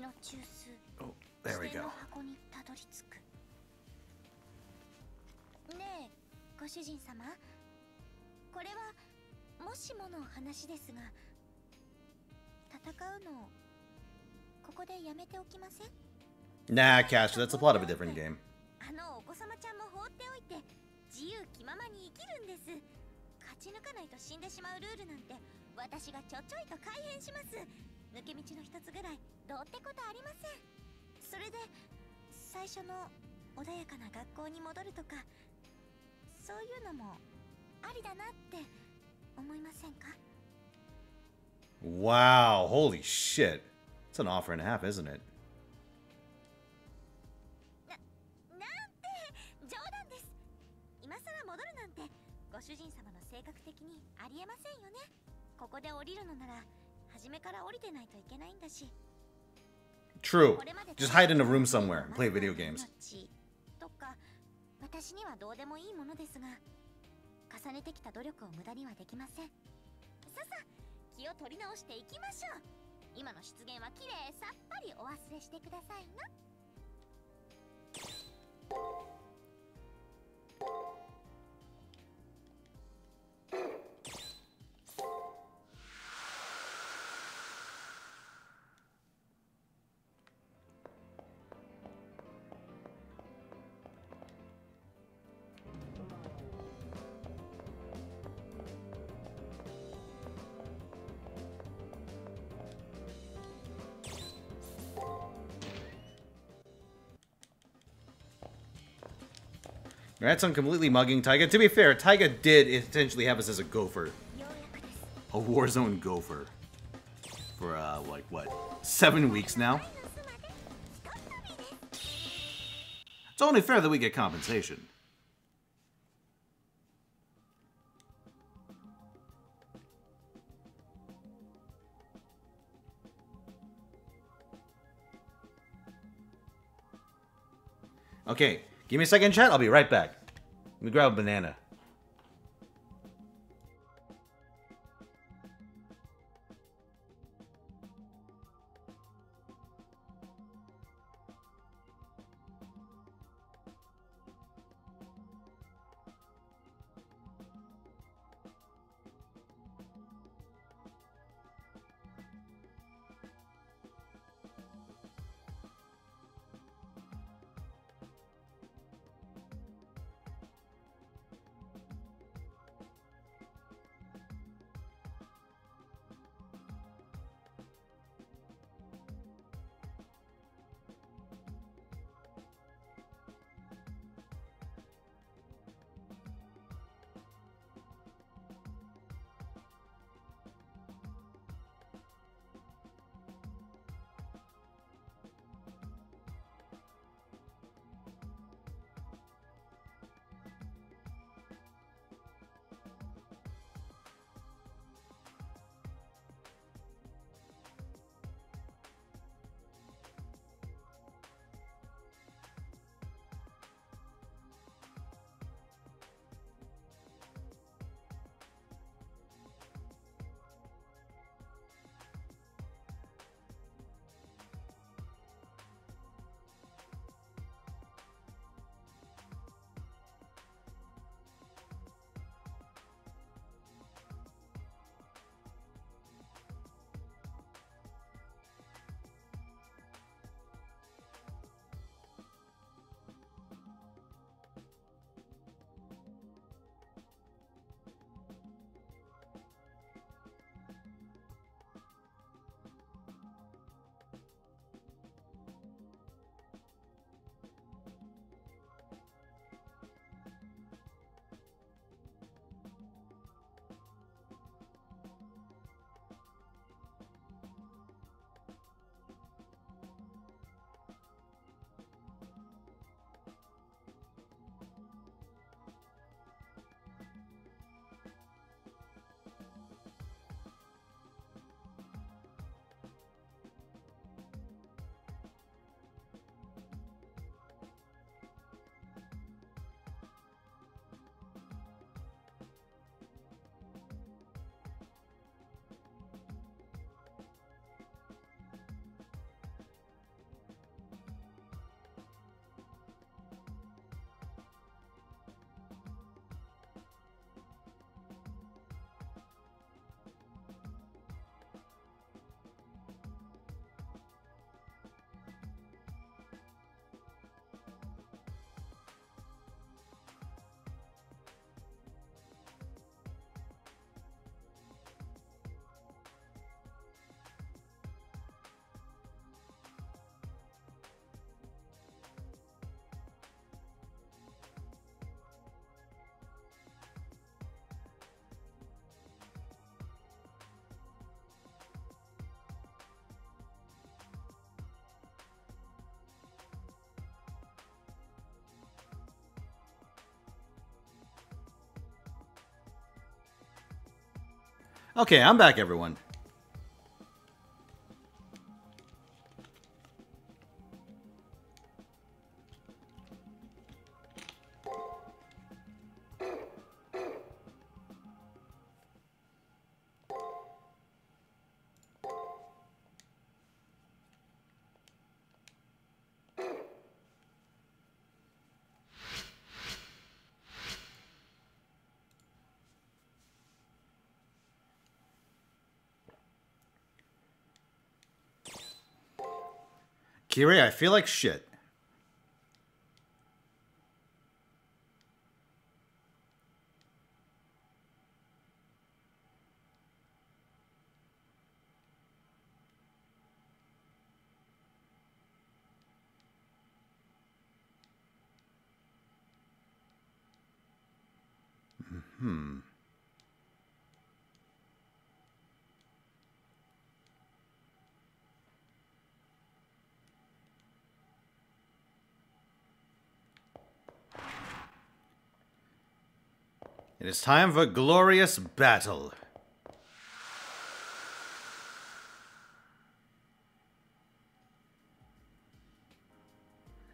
の中枢。Oh, there we 指定 go. の箱にたどり着く。ねえご主人様。これはもしもの話ですが戦うのここでやめておきません Nah, Cash, that's the plot of a different game. あのお子様ちゃんも放っておいて自由気ままに生きるんです勝ち抜かないと死んでしまうルールなんて私がちょちょいと改変します抜け道の一つぐらいどうってことありませんそれで最初の穏やかな学校に戻るとかそういうのもありだなって思いませんか Wow, holy shit. It's an offer and a half, isn't it? なんて冗談です今さら戻るなんてご主人様の性格的にありえませんよねここで降りるのなら初めから降りてないといけないんだし True. これまで Just hide in a room somewhere and play video games. とか私にはどうでもいいものですが重ねてきた努力を無駄にはできませんささ気を取り直していきましょう 今の出現は綺麗さっぱりお忘れしてくださいな。That's on completely mugging Taiga. To be fair, Taiga did essentially have us as a gopher. A Warzone gopher. For, uh, like, what? Seven weeks now? It's only fair that we get compensation. Okay, give me a second, chat. I'll be right back. Let me grab a banana. Okay, I'm back, everyone. Kiri, I feel like shit. Hmm. It it's time for glorious battle.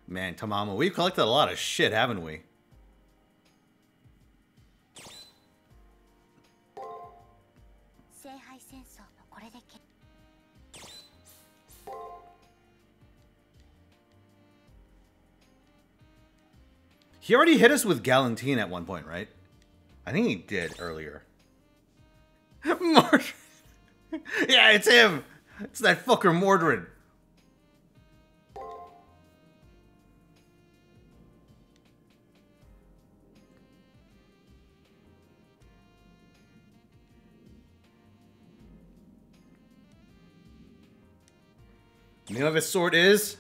Man, Tamamo, we've collected a lot of shit, haven't we? He already hit us with Galatine at one point, right? I think he did earlier. Mord- yeah, it's him. It's that fucker Mordred. The name of his sword is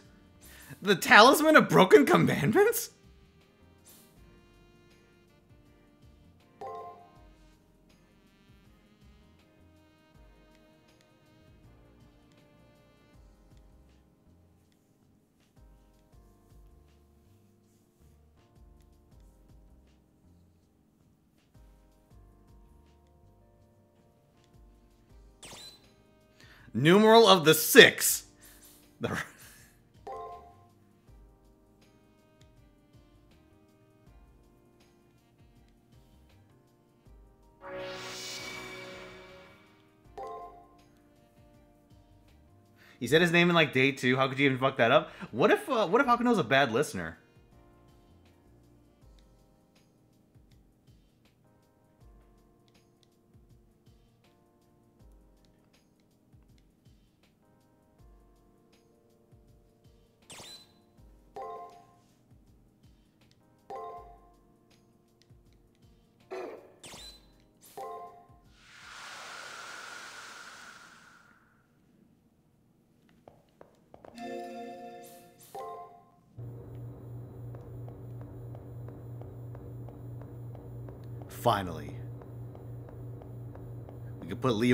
the Talisman of Broken Commandments. Numeral of the six. The- He said his name in like day two. How could you even fuck that up? What if uh, what if Hakuno's a bad listener?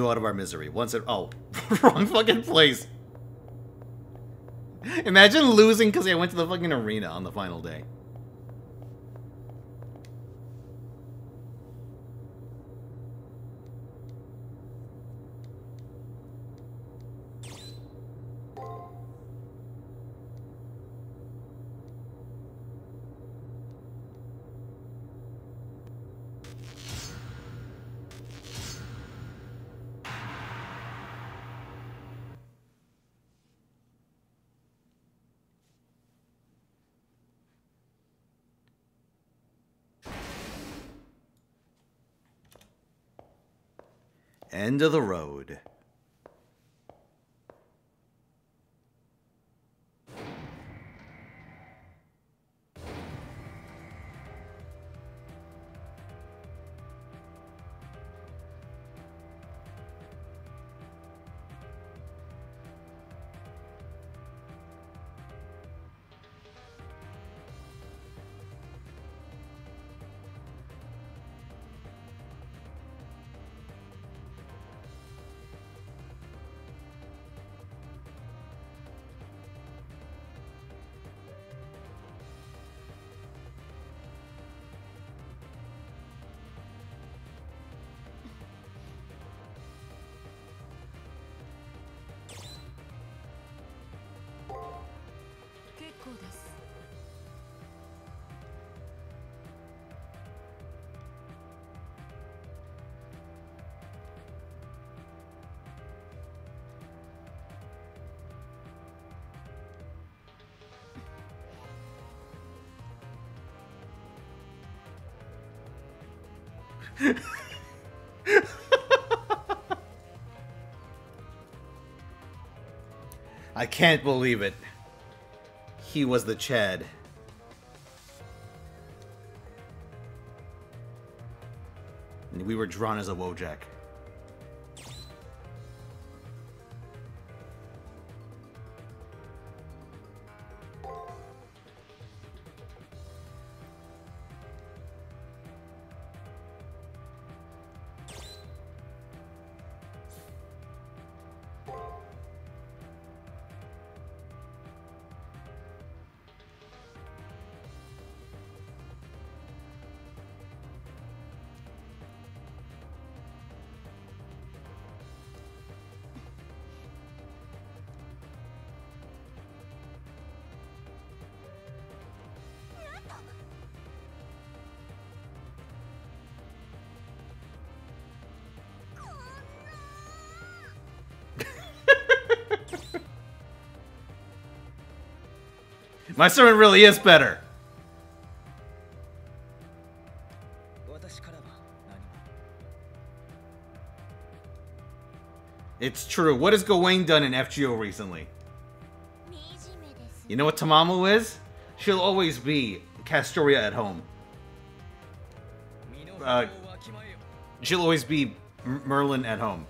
Leo out of our misery. Once it. Oh, wrong fucking place. Imagine losing because I went to the fucking arena on the final day. End of the road. Can't believe it. He was the Chad. And we were drawn as a Wojak. My servant really is better. It's true. What has Gawain done in FGO recently? You know what Tamamo is? She'll always be Castoria at home. Uh, she'll always be Merlin at home.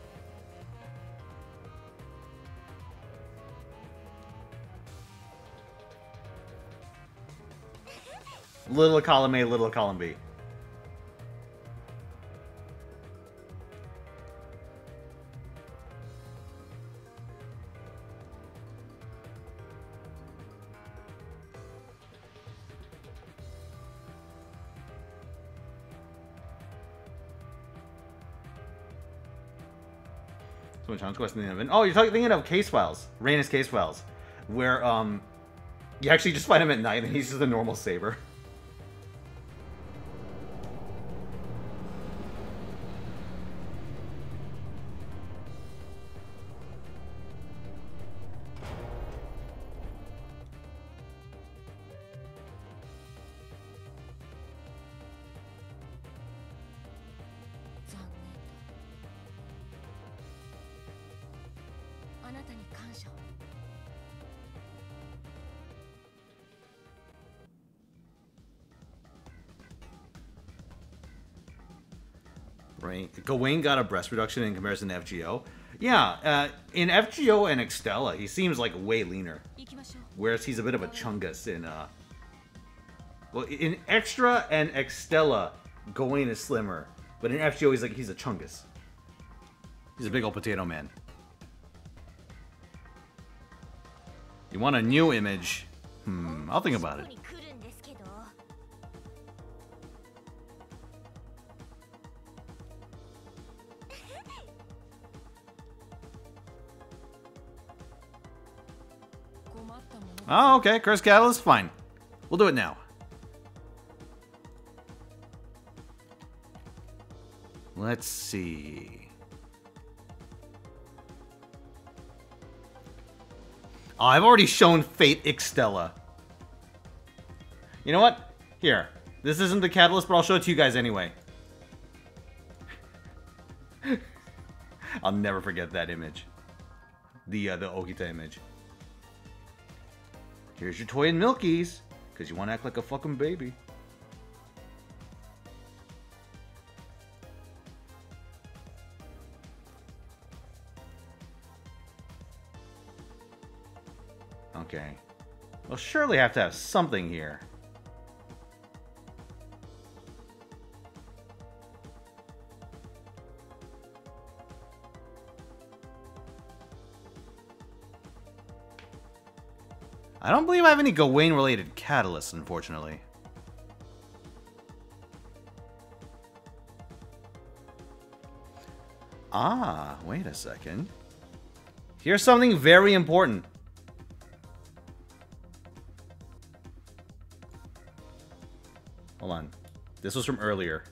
Little column A, little column B. Challenge quest in the event. Oh, you're talking thinking of case files, Reines case files, where um, you actually just fight him at night and he's just a normal saber. Gawain got a breast reduction in comparison to FGO. Yeah, uh, in FGO and Extella, he seems like way leaner. Whereas he's a bit of a chungus in, uh... Well, in Extra and Extella, Gawain is slimmer. But in FGO, he's like, he's a chungus. He's a big old potato man. You want a new image? Hmm, I'll think about it. Oh, okay, Curse Catalyst, fine. We'll do it now. Let's see. Oh, I've already shown Fate Extella. You know what? Here. This isn't the catalyst, but I'll show it to you guys anyway. I'll never forget that image. The uh, the Okita image. Here's your toy and milkies, because you want to act like a fucking baby. Okay. We'll surely have to have something here. I don't believe I have any Gawain related catalysts, unfortunately. Ah, wait a second. Here's something very important. Hold on. This was from earlier.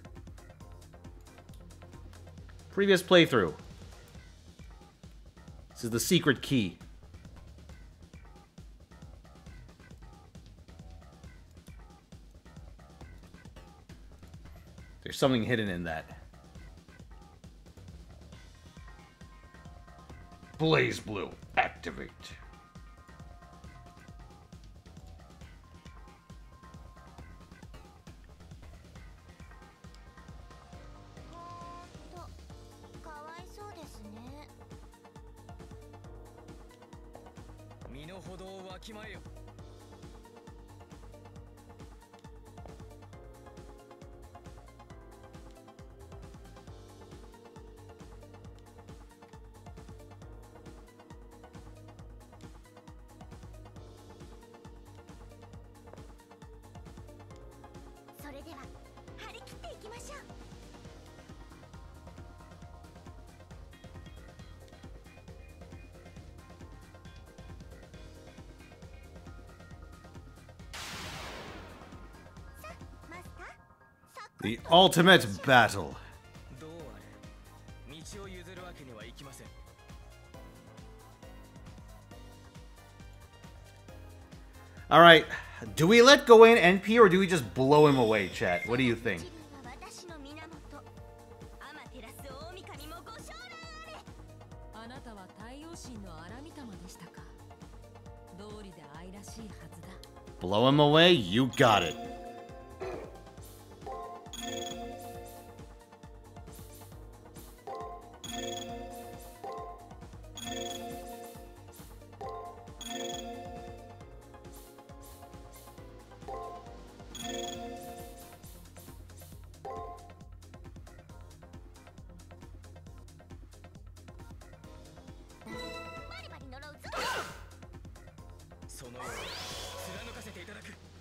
Previous playthrough. This is the secret key. something hidden in that. BlazBlue, activate. Ultimate battle. All right, do we let Gawain NP or do we just blow him away, chat? What do you think? Blow him away? You got it.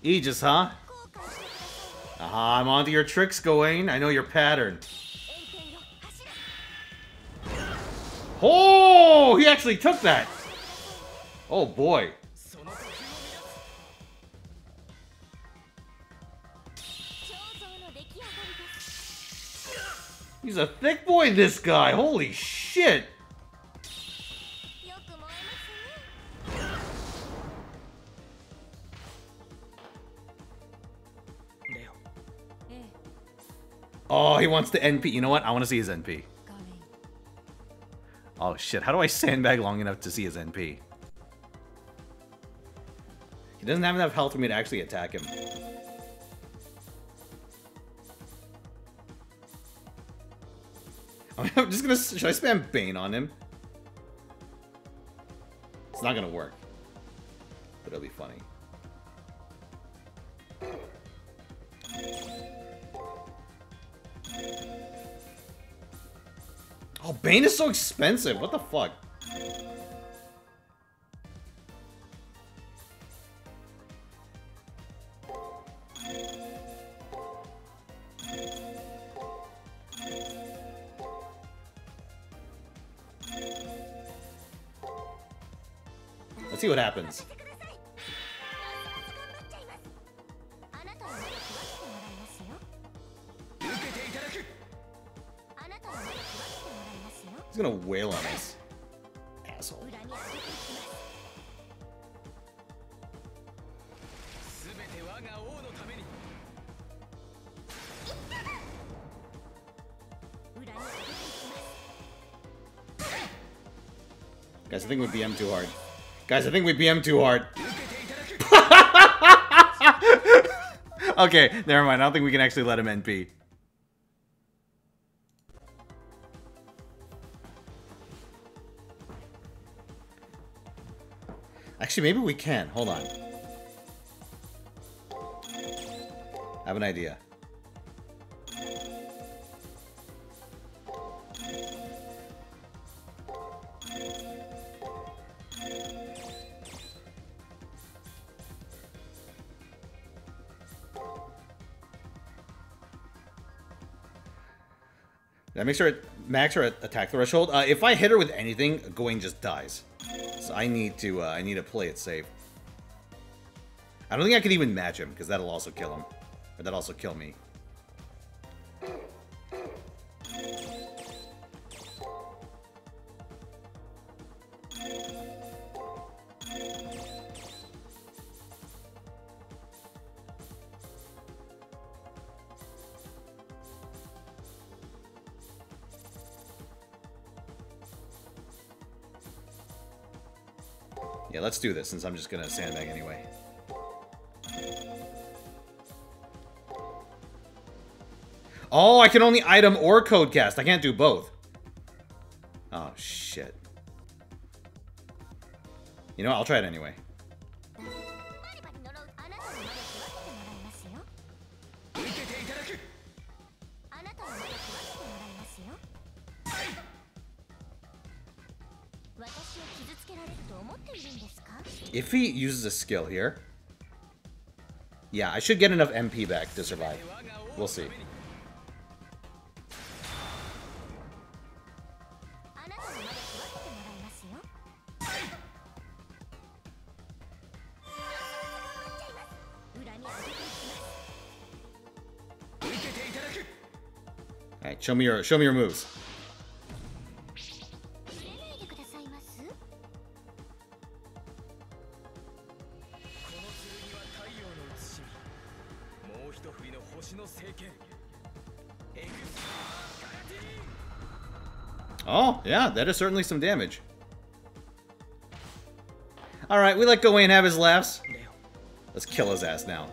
Aegis, huh? Ah, I'm onto your tricks, Gawain. I know your pattern. Oh, he actually took that. Oh boy. He's a thick boy, this guy. Holy shit. Wants the NP. You know what? I want to see his NP. Oh shit, how do I sandbag long enough to see his NP? He doesn't have enough health for me to actually attack him. I'm just gonna. Should I spam Bane on him? It's not gonna work. But it'll be funny. Bane is so expensive. What the fuck? Let's see what happens. gonna wail on us. Guys, I think we BM too hard. Guys, I think we BM too hard. okay, never mind. I don't think we can actually let him NP. Actually, maybe we can. Hold on. I have an idea. That makes her max her attack threshold. Uh, if I hit her with anything, Gawain just dies. I need to uh, I need to play it safe. I don't think I could even match him because that'll also kill him, or that'll also kill me. Let's do this since I'm just gonna sandbag anyway. Oh, I can only item or code cast. I can't do both. Oh, shit. You know what? I'll try it anyway. If he uses a skill here. Yeah, I should get enough MP back to survive. We'll see. Alright, show me your show me your moves. Yeah, that is certainly some damage. Alright, we let Gawain have his laughs. Let's kill his ass now.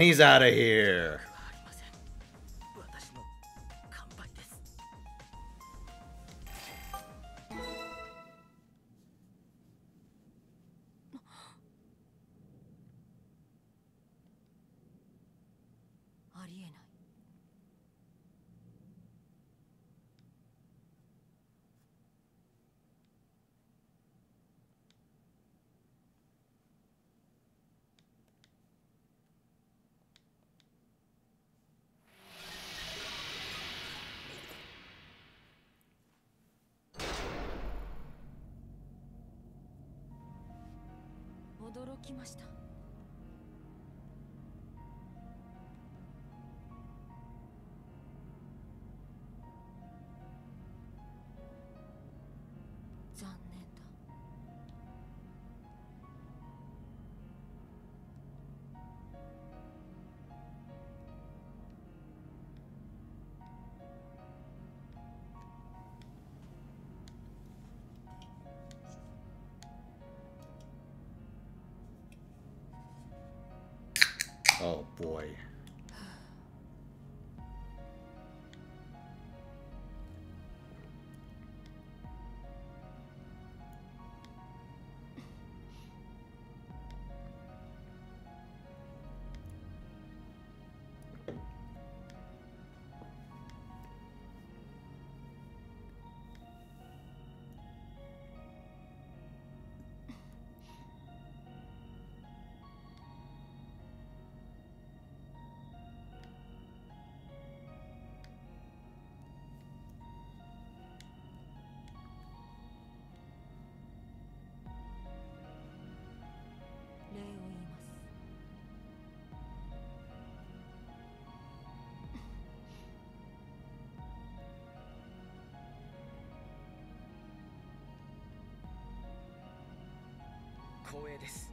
He's out of here. Boy. 光栄です「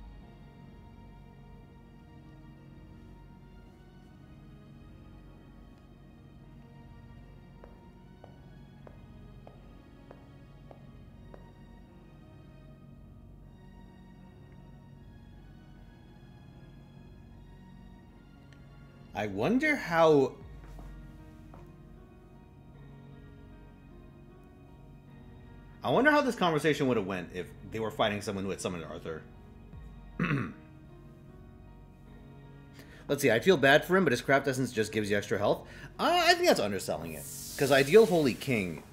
I wonder how I wonder how this conversation would have went if they were fighting someone who had summoned Arthur. Let's see. I feel bad for him, but his craft essence just gives you extra health. Uh, I think that's underselling it. Because Ideal Holy King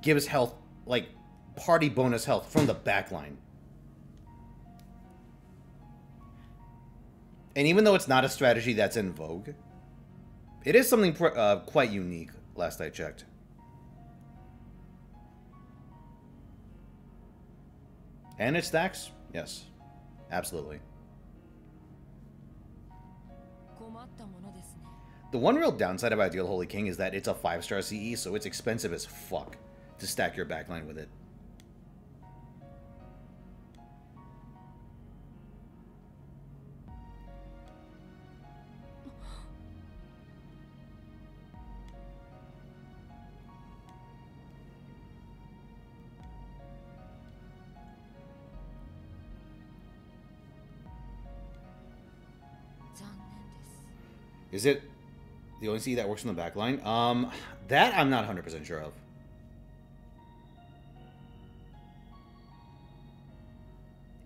gives health, like party bonus health from the backline. And even though it's not a strategy that's in vogue, it is something uh, quite unique, last I checked. And it stacks? Yes. Absolutely. The one real downside of Ideal Holy King is that it's a 5-star CE, so it's expensive as fuck to stack your backline with it. Is it the only CE that works on the back line? Um, that I'm not 100% sure of.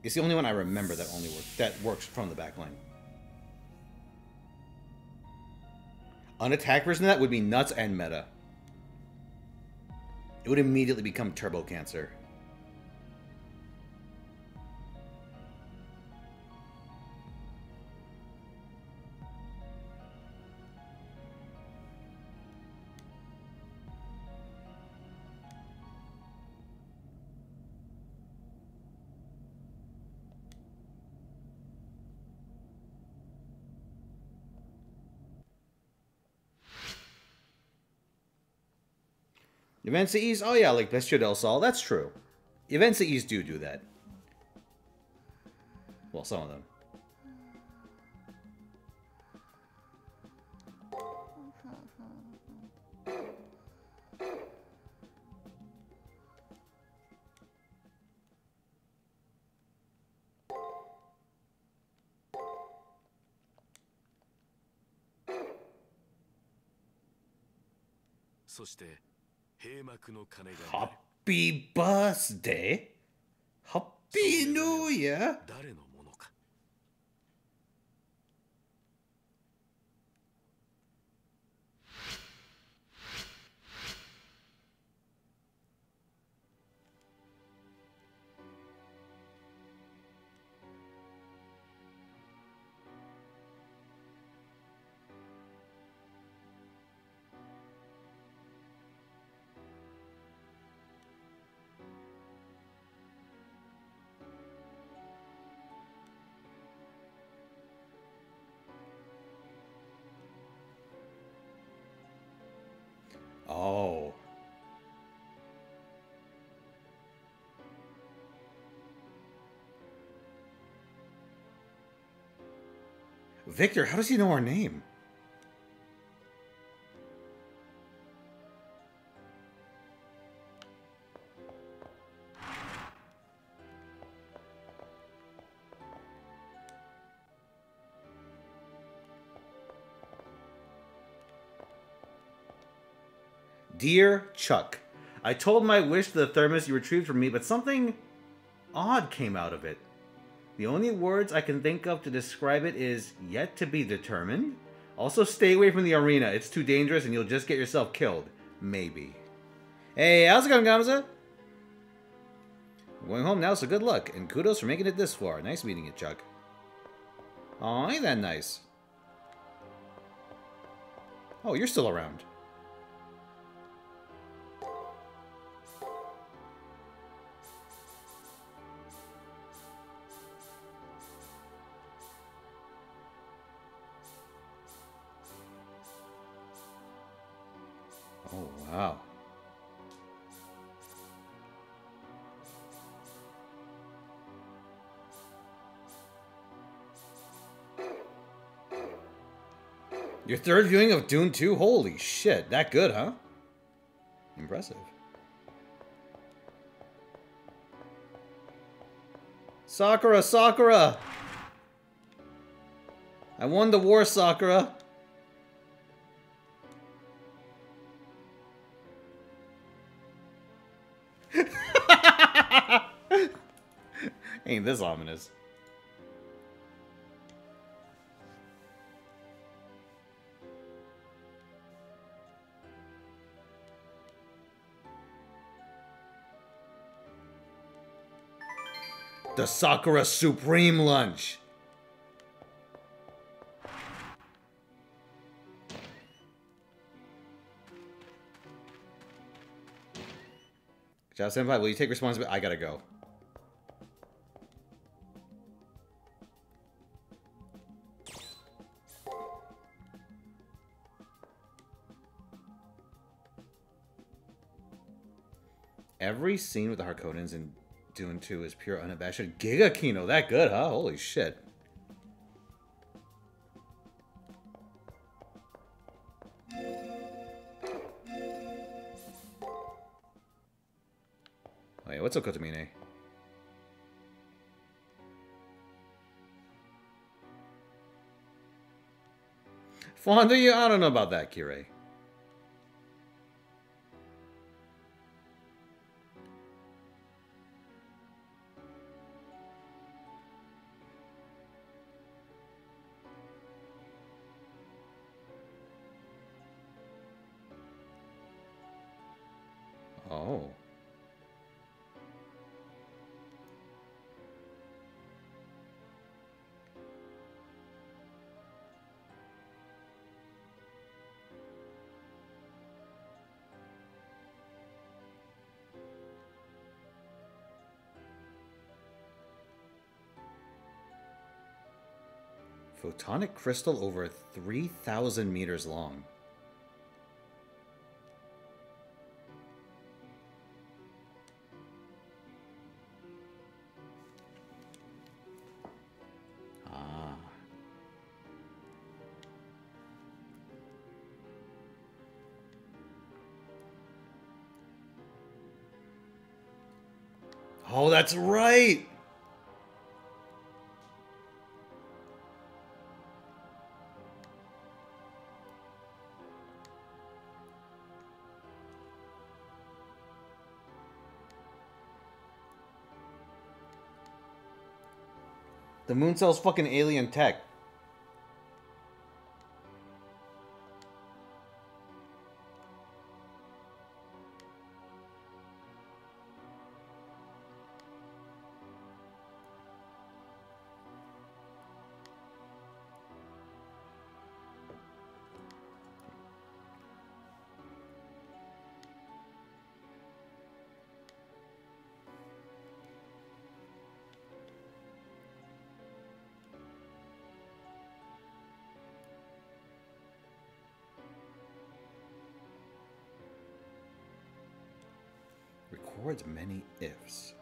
It's the only one I remember that only works that works from the back line. Unattack version of that would be nuts and meta. It would immediately become turbo cancer. Event CEs? Oh yeah, like Bestia del Sol. That's true. Event CEs do do that. Well, some of them. ハッピーバースデーハッピーニューイヤー誰の？Victor, how does he know our name? Dear Chuck, I told my wish to the thermos you retrieved from me, but something odd came out of it. The only words I can think of to describe it is yet to be determined. Also, stay away from the arena. It's too dangerous and you'll just get yourself killed. Maybe. Hey, how's it going, Gamza? I'm going home now, so good luck. And kudos for making it this far. Nice meeting you, Chuck. Aw, ain't that nice? Oh, you're still around. Your third viewing of Dune 2? Holy shit, that good, huh? Impressive. Sakura, Sakura! I won the war, Sakura. Ain't this ominous? The Sakura Supreme Lunge. Job Senpai, will you take responsibility? I gotta go. Every scene with the Harkonnens and. Dune 2 is pure unabashed Giga Kino. That good, huh? Holy shit. Oh, Wait, what's Okotomine? Fonda, I don't know about that, Kirei. Photonic crystal over 3,000 meters long. Ah. Oh, that's right. The moon cell's fucking alien tech. Many ifs.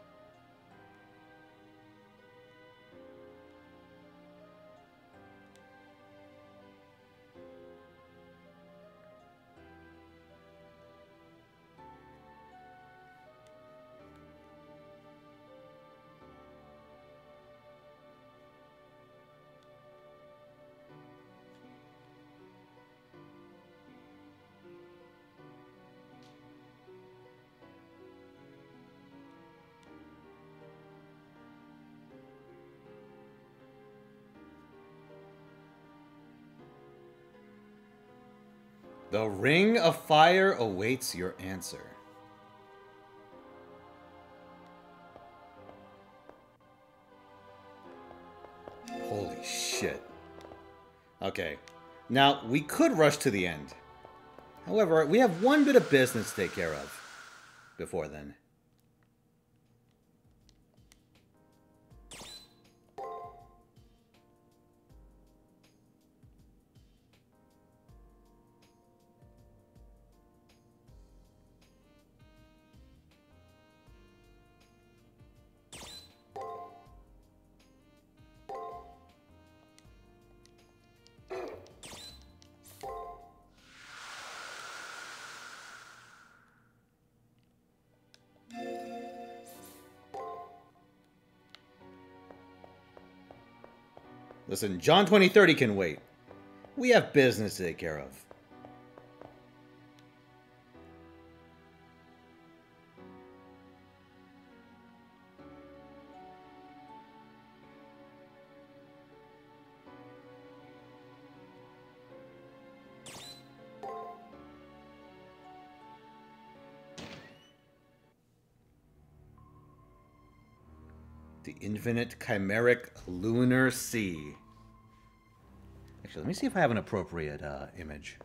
The ring of fire awaits your answer. Holy shit. Okay. Now, we could rush to the end. However, we have one bit of business to take care of before then. Listen, John 2030 can wait. We have business to take care of. infinite chimeric lunar sea. Actually, let me see if I have an appropriate uh, image.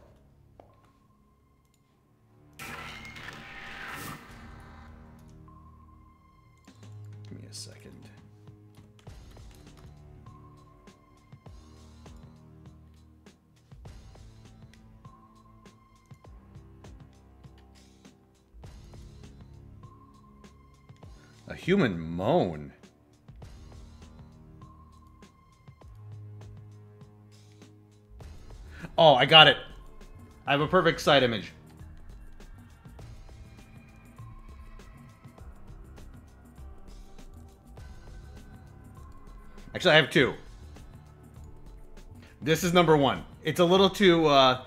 Give me a second. A human moan. Oh, I got it. I have a perfect side image. Actually, I have two. This is number one. It's a little too, uh...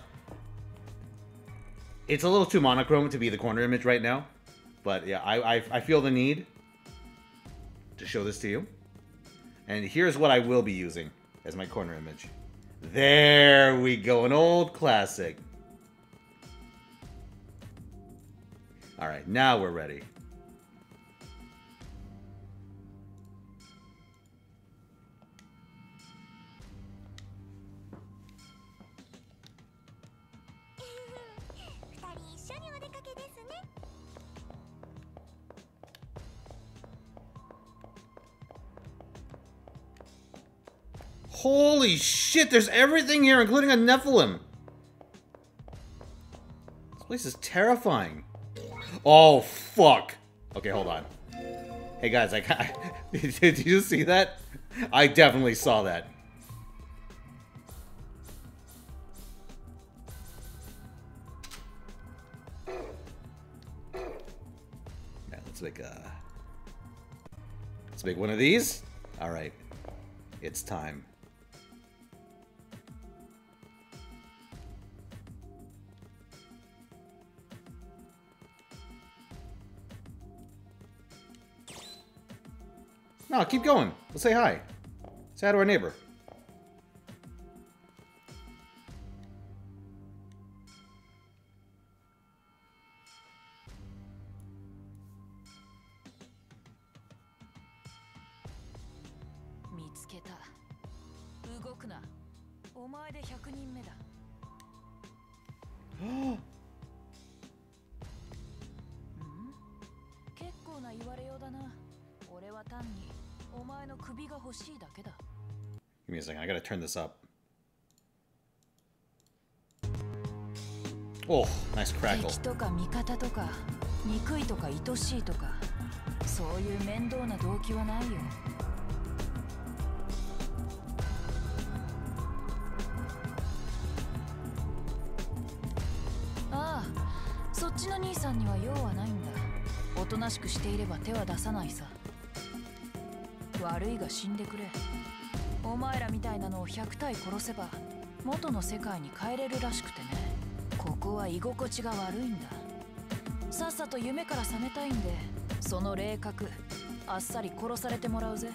It's a little too monochrome to be the corner image right now. But yeah, I, I, I feel the need to show this to you. And here's what I will be using as my corner image. There we go, an old classic. Alright, now we're ready. Holy shit, there's everything here, including a Nephilim. This place is terrifying. Oh, fuck. Okay, hold on. Hey, guys, I Did you see that? I definitely saw that. Yeah, let's make a... Let's make one of these. Alright. It's time. No, keep going. Let's say hi. Say hi to our neighbor. Turn this up. Oh, nice crackle. 敵とか味方とか憎いとか愛しいとかそういう面倒な動機はないよああそっちの兄さんには用はないんだおとなしくしていれば手は出さないさ悪いが死んでくれお前らみたいなのを100体殺せば元の世界に帰れるらしくてねここは居心地が悪いんださっさと夢から覚めたいんでその霊覚あっさり殺されてもらうぜ.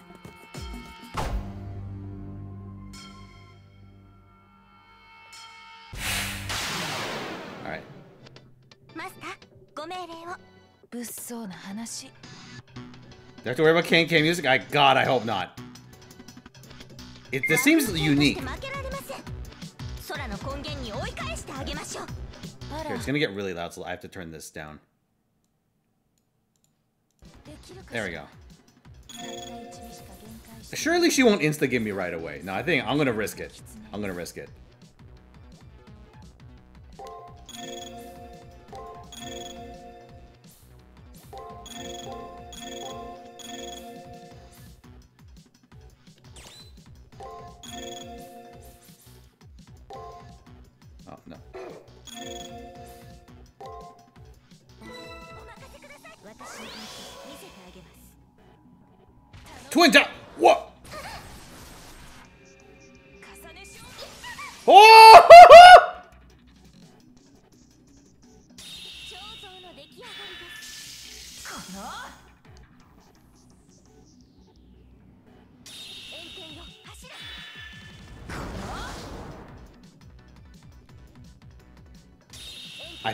マスターご命令を物騒な話 Do I have to worry about KK music? I God, I hope not. It this seems unique. It's gonna get really loud, so I have to turn this down. There we go. Surely she won't insta give me right away. No, I think I'm gonna risk it. I'm gonna risk it.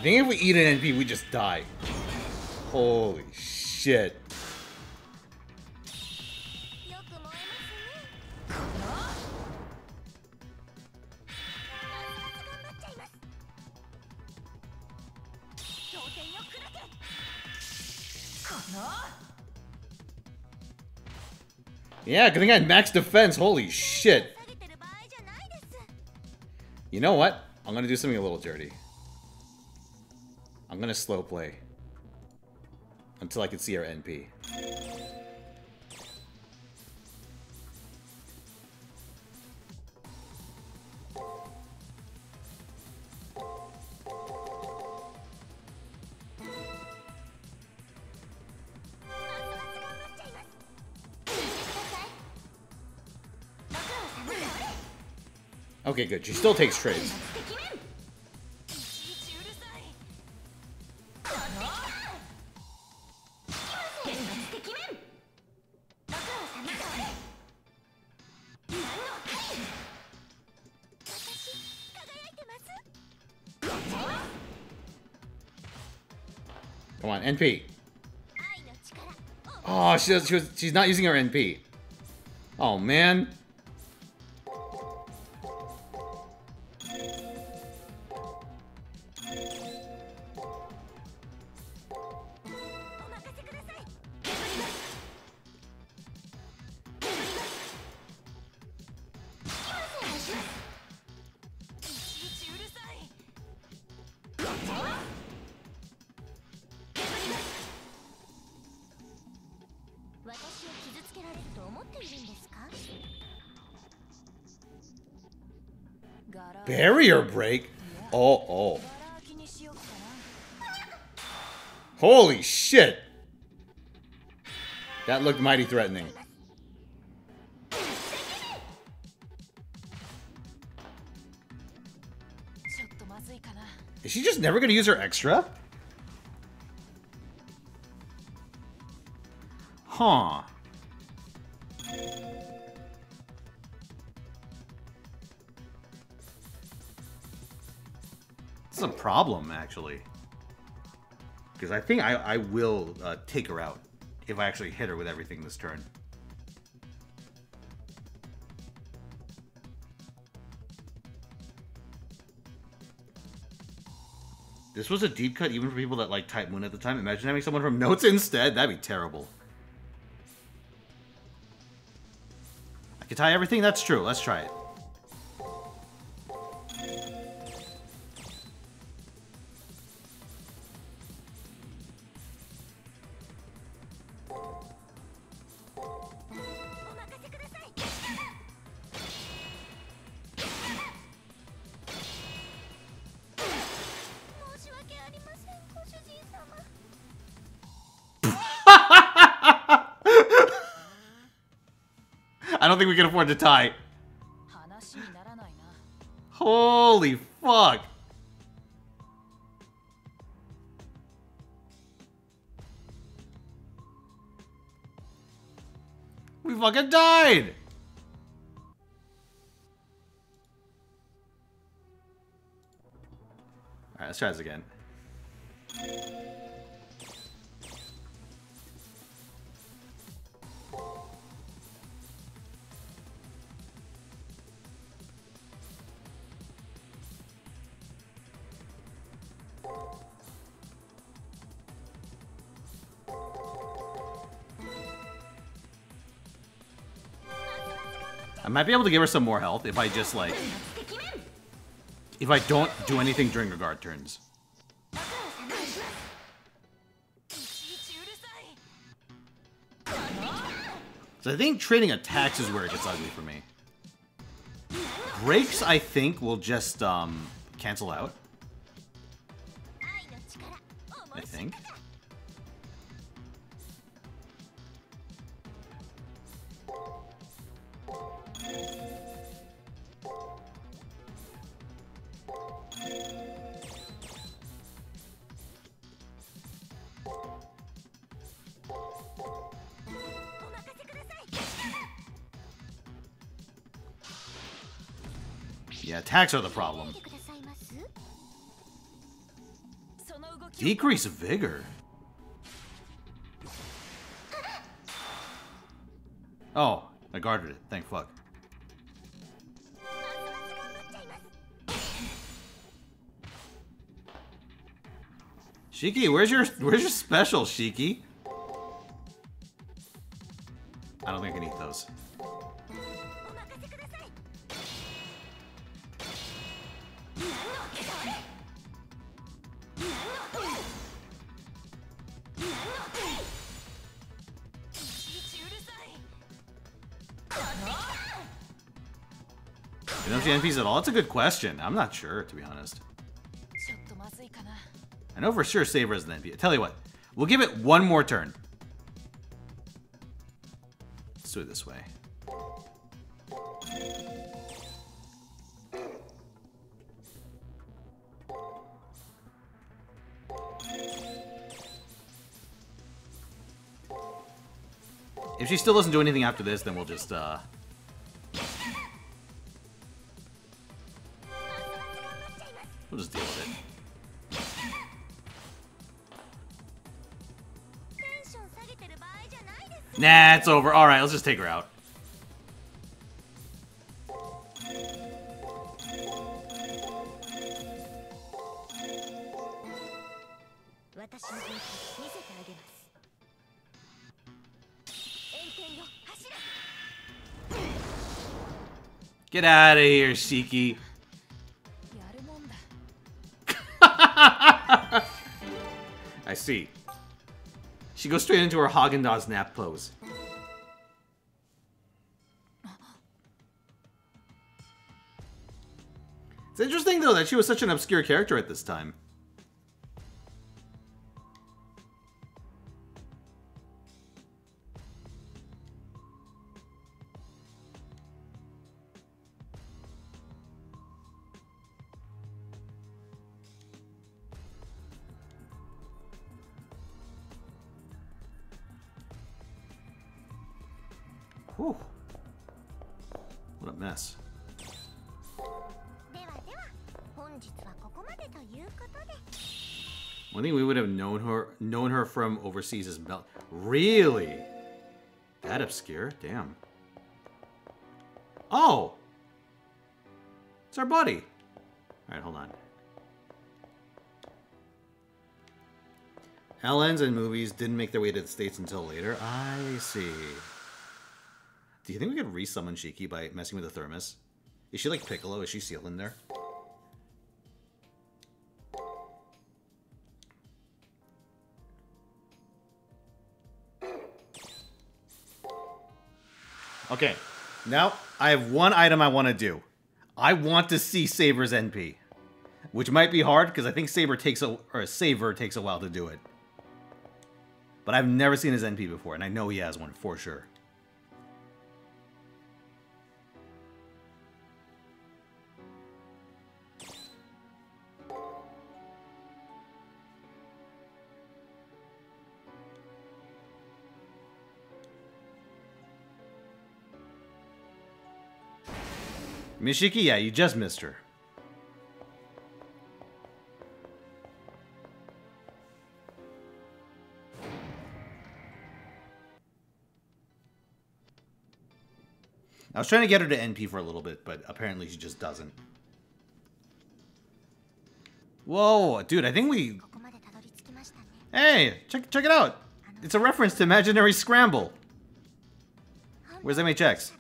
think if we eat an NP, we just die. Holy shit. Yeah, good thing I had max defense. Holy shit. You know what? I'm gonna do something a little dirty. I'm gonna slow play. Until I can see our NP. Okay, good. She still takes trades. NP. Oh, she she was, she's not using her NP. Oh, man. mighty threatening. Is she just never going to use her extra? Huh. It's a problem, actually. Because I think I, I will uh, take her out if I actually hit her with everything this turn. This was a deep cut even for people that like Type Moon at the time. Imagine having someone from Notes instead. That'd be terrible. I can tie everything? That's true. Let's try it. think we can afford to tie. Holy fuck. We fucking died! Alright, let's try this again. might be able to give her some more health if I just, like... If I don't do anything during her guard turns. So I think trading attacks is where it gets ugly for me. Breaks, I think, will just um, cancel out. attacks are the problem. Decrease vigor. Oh, I guarded it. Thank fuck. Shiki, where's your where's your special, Shiki? I don't think I can eat those. zombies at all? That's a good question. I'm not sure, to be honest. I know for sure Saber is an NPC. Tell you what, we'll give it one more turn. Let's do it this way. If she still doesn't do anything after this, then we'll just, uh, Nah, it's over. Alright, let's just take her out. Get out of here, Shiki. I see. She goes straight into her Haagen-Dazs nap pose. It's interesting, though, that she was such an obscure character at this time. From overseas is Mel. Really? That obscure? Damn. Oh! It's our buddy. Alright, hold on. Ellen's and movies didn't make their way to the States until later. I see. Do you think we could resummon Shiki by messing with the thermos? Is she like Piccolo? Is she sealed in there? Now I have one item I want to do. I want to see Saber's NP, which might be hard because I think Saber takes a or Saber takes a while to do it. But I've never seen his NP before, and I know he has one for sure. Mishiki, yeah, you just missed her. I was trying to get her to NP for a little bit, but apparently she just doesn't. Whoa, dude, I think we... Hey, check, check it out! It's a reference to Imaginary Scramble. Where's MHX?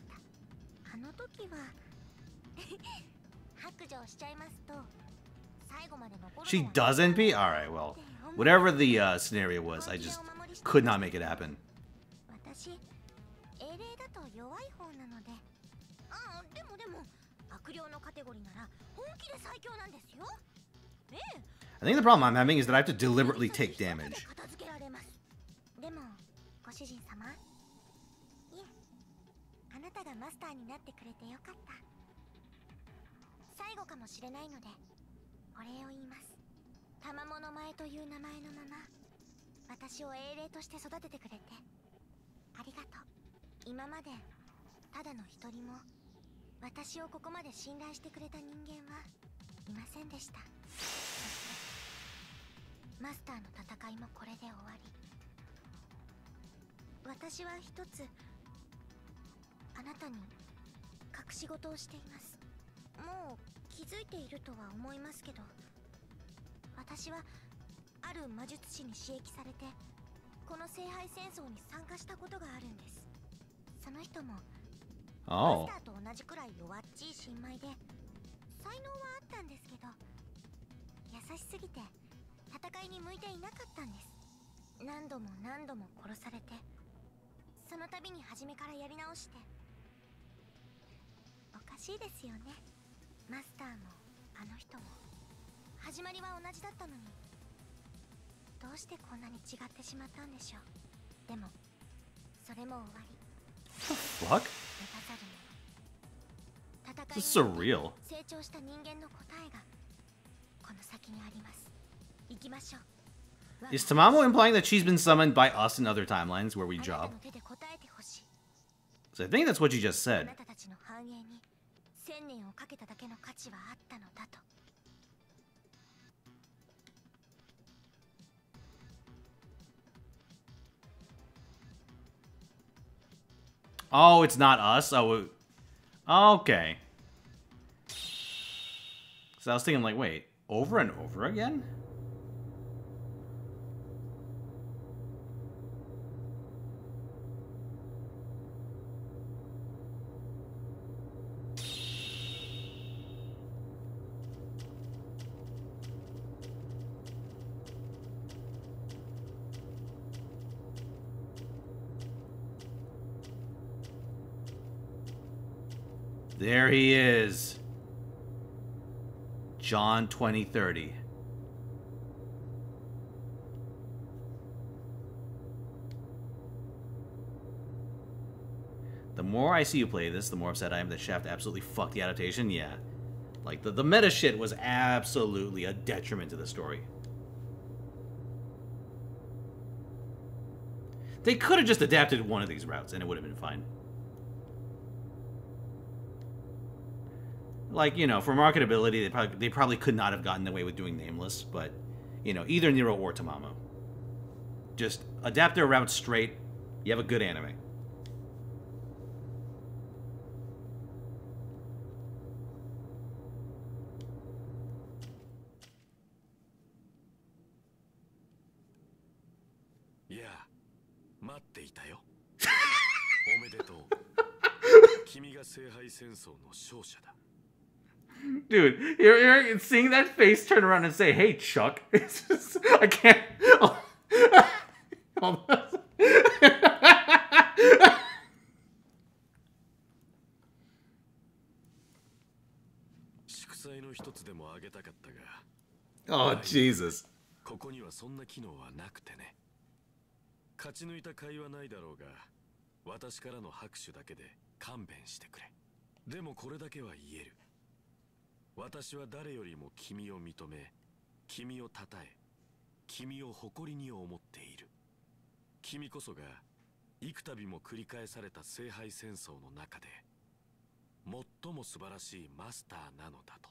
She doesn't be? Alright, well. Whatever the uh, scenario was, I just could not make it happen. I think the problem I'm having is that I have to deliberately take damage. 賜物前という名前のまま私を英霊として育ててくれてありがとう。今までただの一人も私をここまで信頼してくれた人間はいませんでした。マスターの戦いもこれで終わり。私は一つあなたに隠し事をしています。もう気づいているとは思いますけど私はある魔術師に刺激されてこの聖杯戦争に参加したことがあるんです。その人もマ Oh. スターと同じくらい弱っちい新米で才能はあったんですけど優しすぎて戦いに向いていなかったんです。何度も何度も殺されてその度に初めからやり直しておかしいですよね。マスターもあの人も始まりは同じだったのにどうしてこんなに違ってしまったんでしょうでもそれも終わり Fuck? This is surreal. 成長した人間の答えがこの先にあります行きましょう Is Tamamo implying that she's been summoned by us in other timelines where we job? So I think that's what you just あ said. なたたちの繁栄に千年をかけただけの価値はあったのだと Oh, it's not us. Oh, okay. So I was thinking, like, wait, over and over again? There he is. John 2030. The more I see you play this, the more upset I am that Shaft absolutely fucked the adaptation. Yeah. Like, the, the meta shit was absolutely a detriment to the story. They could have just adapted one of these routes and it would have been fine. Like you know for marketability they probably they probably could not have gotten away with doing nameless but you know either nero or tamamo. Just adapt their route straight. You have a good anime dude you're, you're seeing that face turn around and say hey chuck it's just, i can't Hold on. 祝祭の一つでもあげたかったが oh jesus ここにはそんな機能はなくてね勝ち抜いた甲斐はないだろうが私からの拍手だけで勘弁してくれでもこれだけは言える 私は誰よりも君を認め君を称え君を誇りに思っている。君こそが幾度も繰り返された聖杯戦争の中で最も素晴らしいマスターなのだと。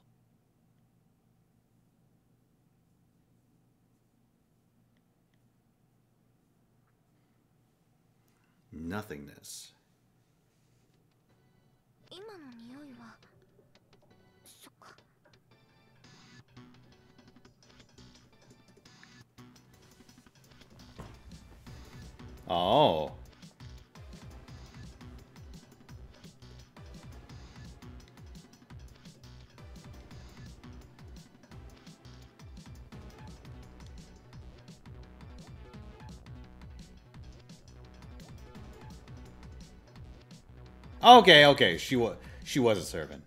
Nothingness. 今の匂いは oh Okay, okay, she was she was a servant.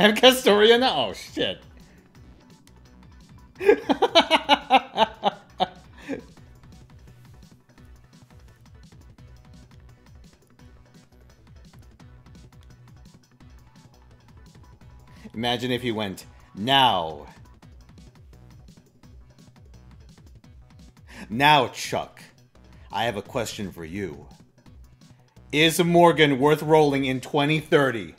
Have Castoria now? Oh shit. Imagine if he went now. Now, Chuck, I have a question for you. Is Morgan worth rolling in 2030?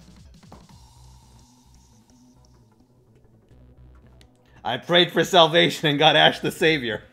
I prayed for salvation and got Ash the Savior.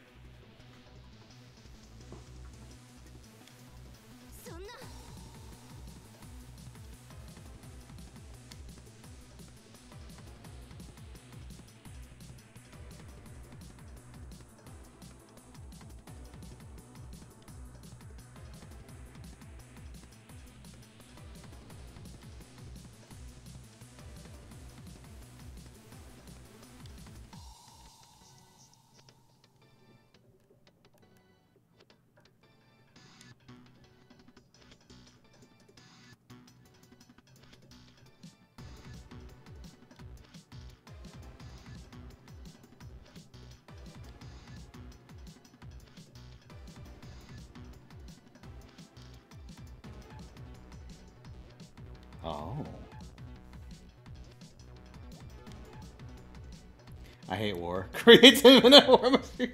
Creates infinite war machine.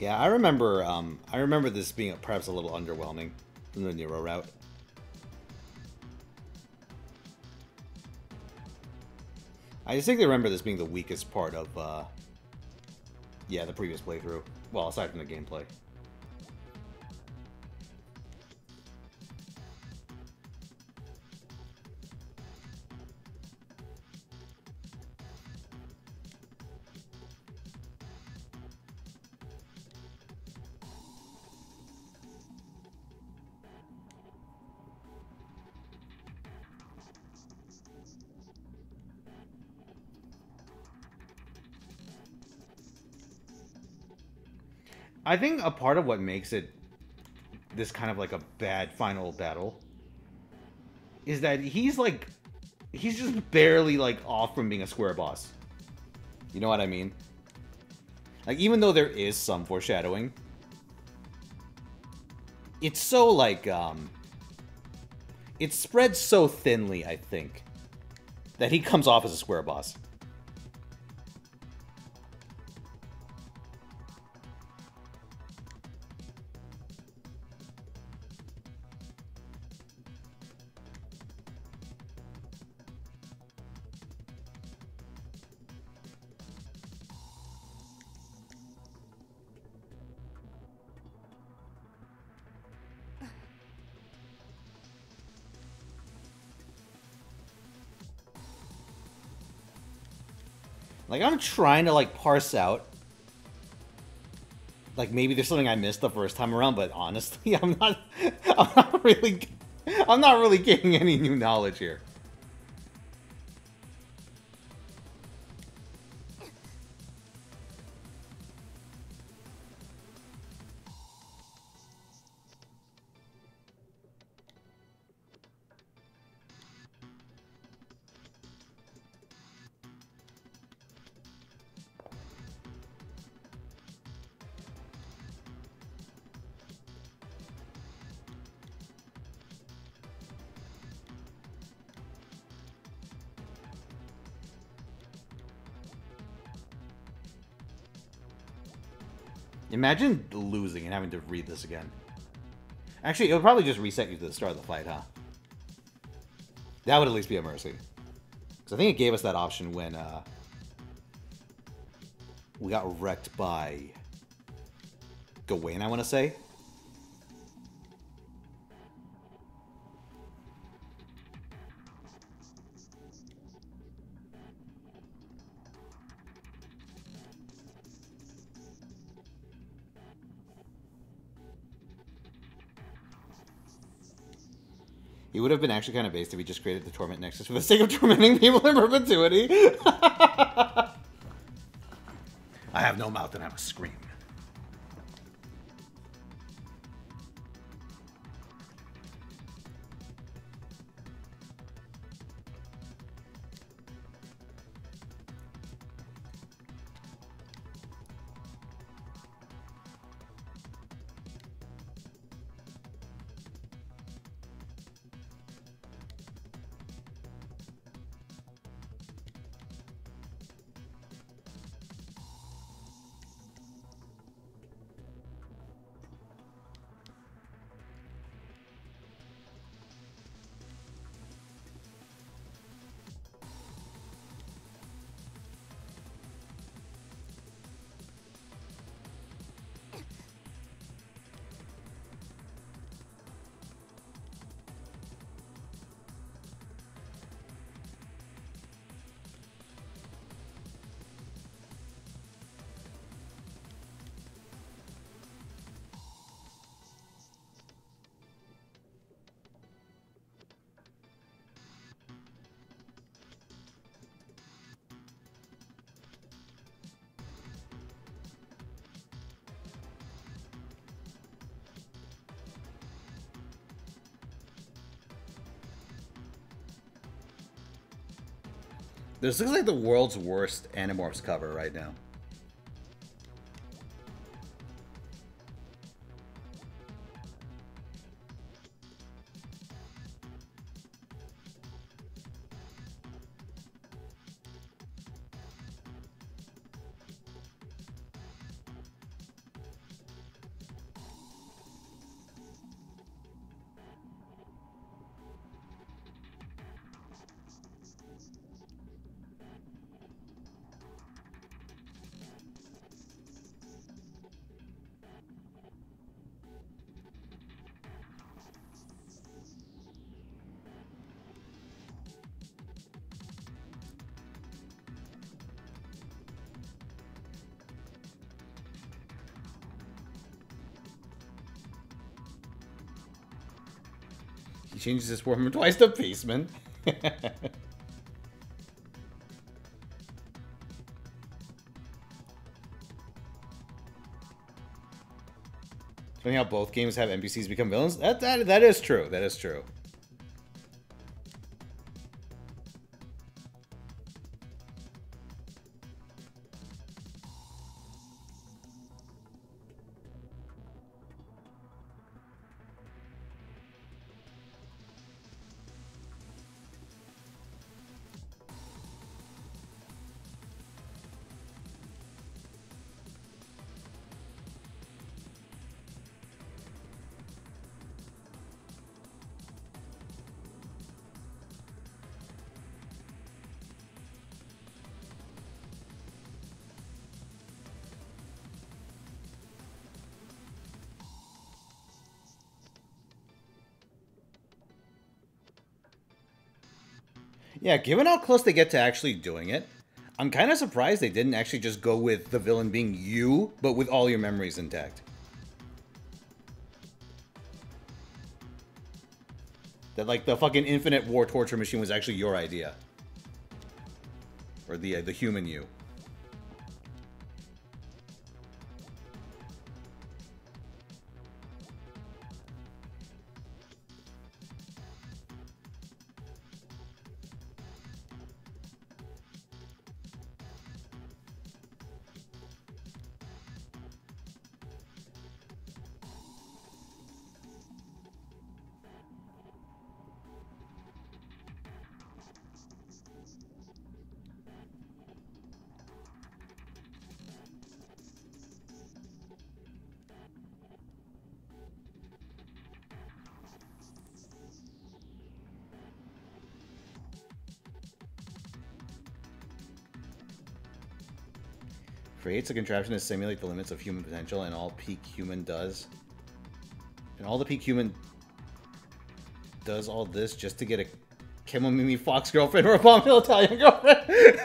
Yeah, I remember. Um, I remember this being perhaps a little underwhelming from the Nero route. I distinctly remember this being the weakest part of, uh, yeah, the previous playthrough. Well, aside from the gameplay. I think a part of what makes it this kind of like a bad final battle is that he's like he's just barely like off from being a square boss. You know what I mean? Like even though there is some foreshadowing, it's so like um it spreads so thinly, I think, that he comes off as a square boss. Like I'm trying to like parse out like maybe there's something I missed the first time around, but honestly, I'm not I'm not really I'm not really getting any new knowledge here. Imagine losing and having to read this again. Actually, it'll probably just reset you to the start of the fight, huh? That would at least be a mercy. Because I think it gave us that option when uh, we got wrecked by Gawain, I want to say. He would have been actually kind of based if he just created the Torment Nexus for the sake of tormenting people in perpetuity. I have no mouth and I must scream. This looks like the world's worst Animorphs cover right now. Changes his form twice to Pieceman. Funny how both games have NPCs become villains. That that that is true. That is true. Yeah, given how close they get to actually doing it, I'm kind of surprised they didn't actually just go with the villain being you, but with all your memories intact. That like the fucking infinite war torture machine was actually your idea, or the uh, the human you. Creates a contraption to simulate the limits of human potential, and all peak human does. And all the peak human does all this just to get a Kemomimi Fox girlfriend or a Bombhill Italian girlfriend.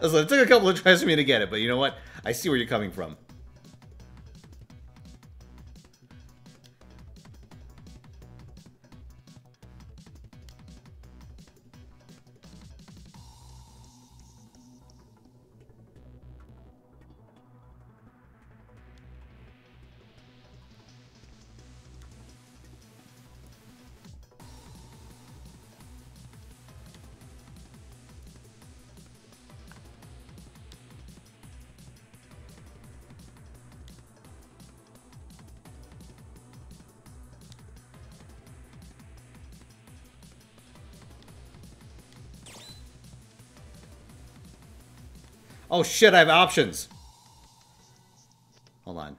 so it took a couple of tries for me to get it, but you know what? I see where you're coming from. Oh shit, I have options. Hold on.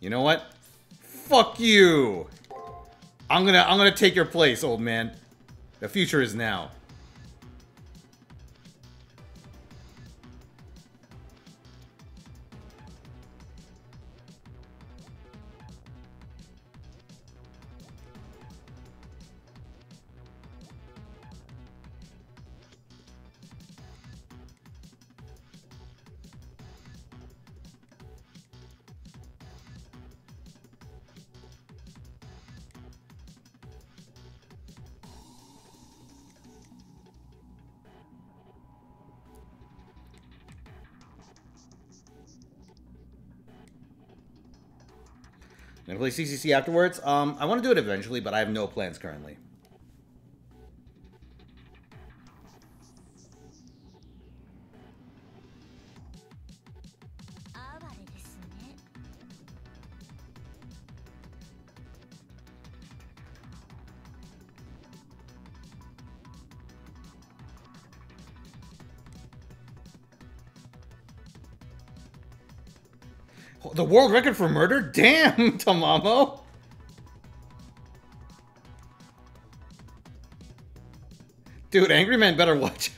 You know what? Fuck you. I'm gonna I'm gonna take your place, old man. The future is now. CCC afterwards. Um, I want to do it eventually, but I have no plans currently. The world record for murder? Damn, Tamamo. Dude, Angry Man better watch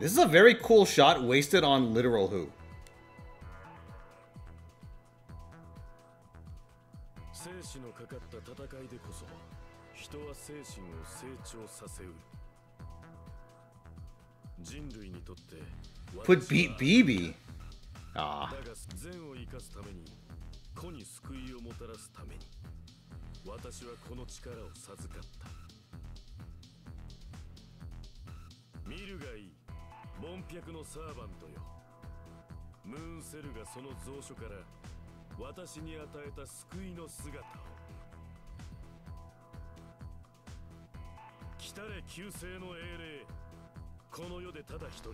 This is a very cool shot wasted on literal who. 生死のかかった戦いでこそ人は精神を成長させうる人類にとって Put B BB. Ah. だが善を生かすために子に救いをもたらすために私はこの力を授かった 800のサーバントよ。ムーンセルがその蔵書から私に与えた救いの姿を。来たれ旧世の英霊。この世でただ一人。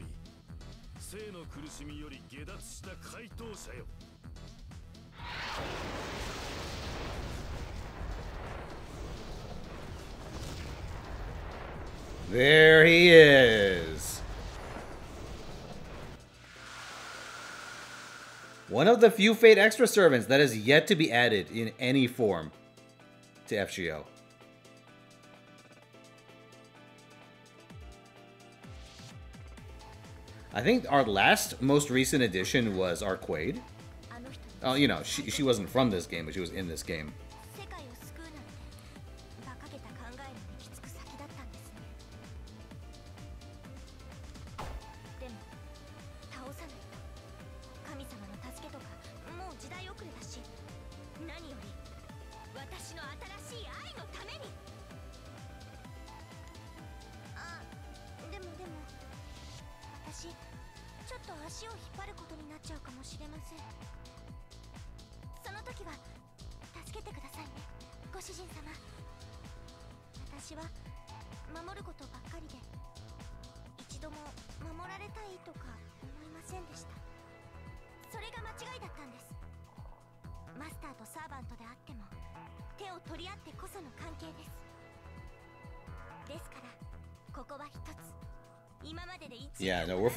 生の苦しみより下脱した回答者よ。There he is. of the few Fate Extra Servants that is yet to be added in any form to FGO. I think our last most recent addition was Arcueid. Oh, you know, she, she wasn't from this game, but she was in this game.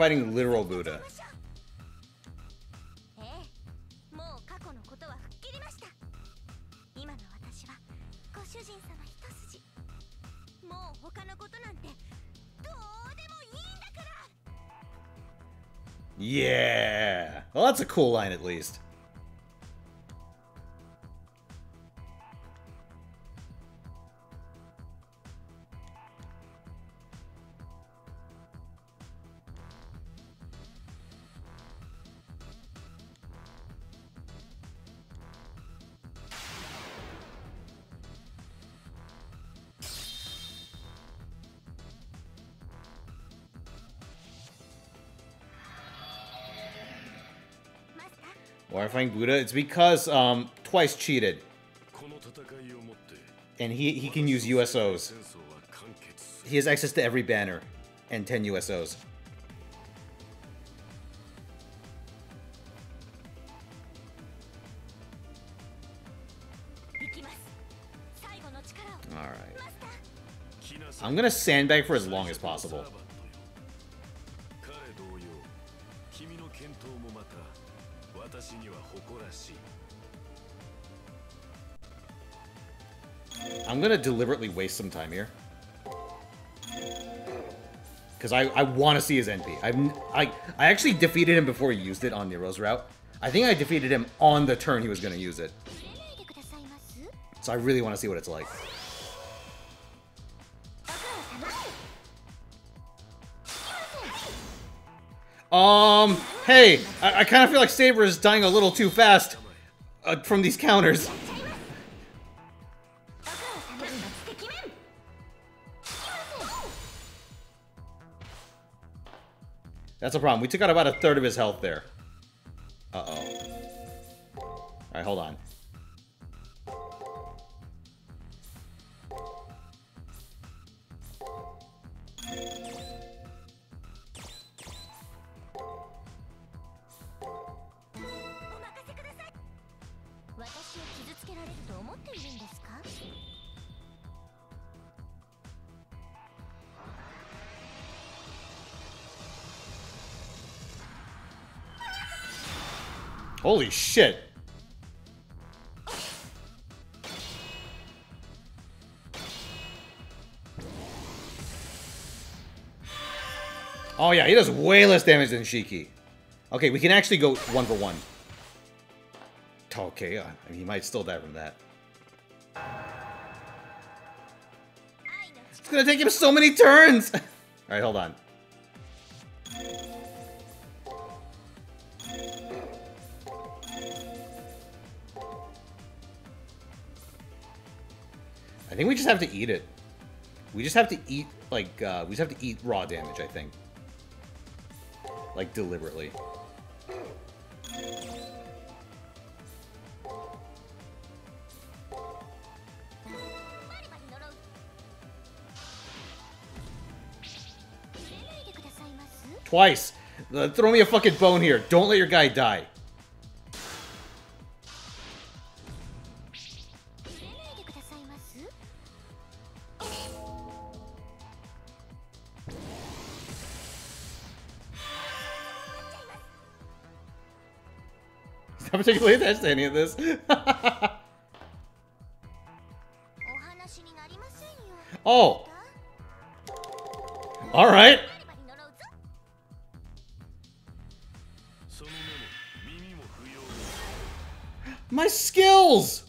fighting literal Buddha. Yeah! Well, that's a cool line at least. Buddha? It's because um, Twice cheated. And he, he can use USOs. He has access to every banner and 10 USOs. Alright. I'm gonna sandbag for as long as possible. I'm going to deliberately waste some time here. Because I, I want to see his NP. I'm, I, I actually defeated him before he used it on Nero's route. I think I defeated him on the turn he was going to use it. So I really want to see what it's like. Um, hey, I, I kind of feel like Saber is dying a little too fast uh, from these counters. That's a problem. We took out about a third of his health there. Uh-oh. Alright, hold on. Holy shit. Oh yeah, he does way less damage than Shiki. Okay, we can actually go one for one. Okay, uh, I mean, he might still die from that. It's gonna take him so many turns! Alright, hold on. Think we just have to eat it. We just have to eat, like, uh, we just have to eat raw damage, I think. Like, deliberately. Twice! Uh, throw me a fucking bone here. Don't let your guy die. particularly attached to any of this. oh! Alright! My skills!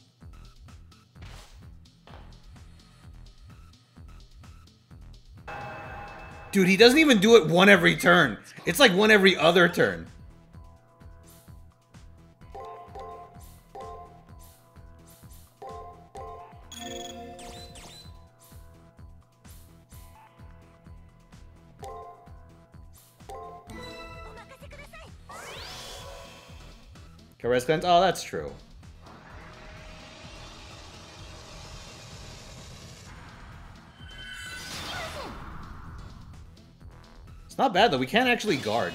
Dude, he doesn't even do it one every turn. It's like one every other turn. Oh, that's true. It's not bad, though. We can't actually guard.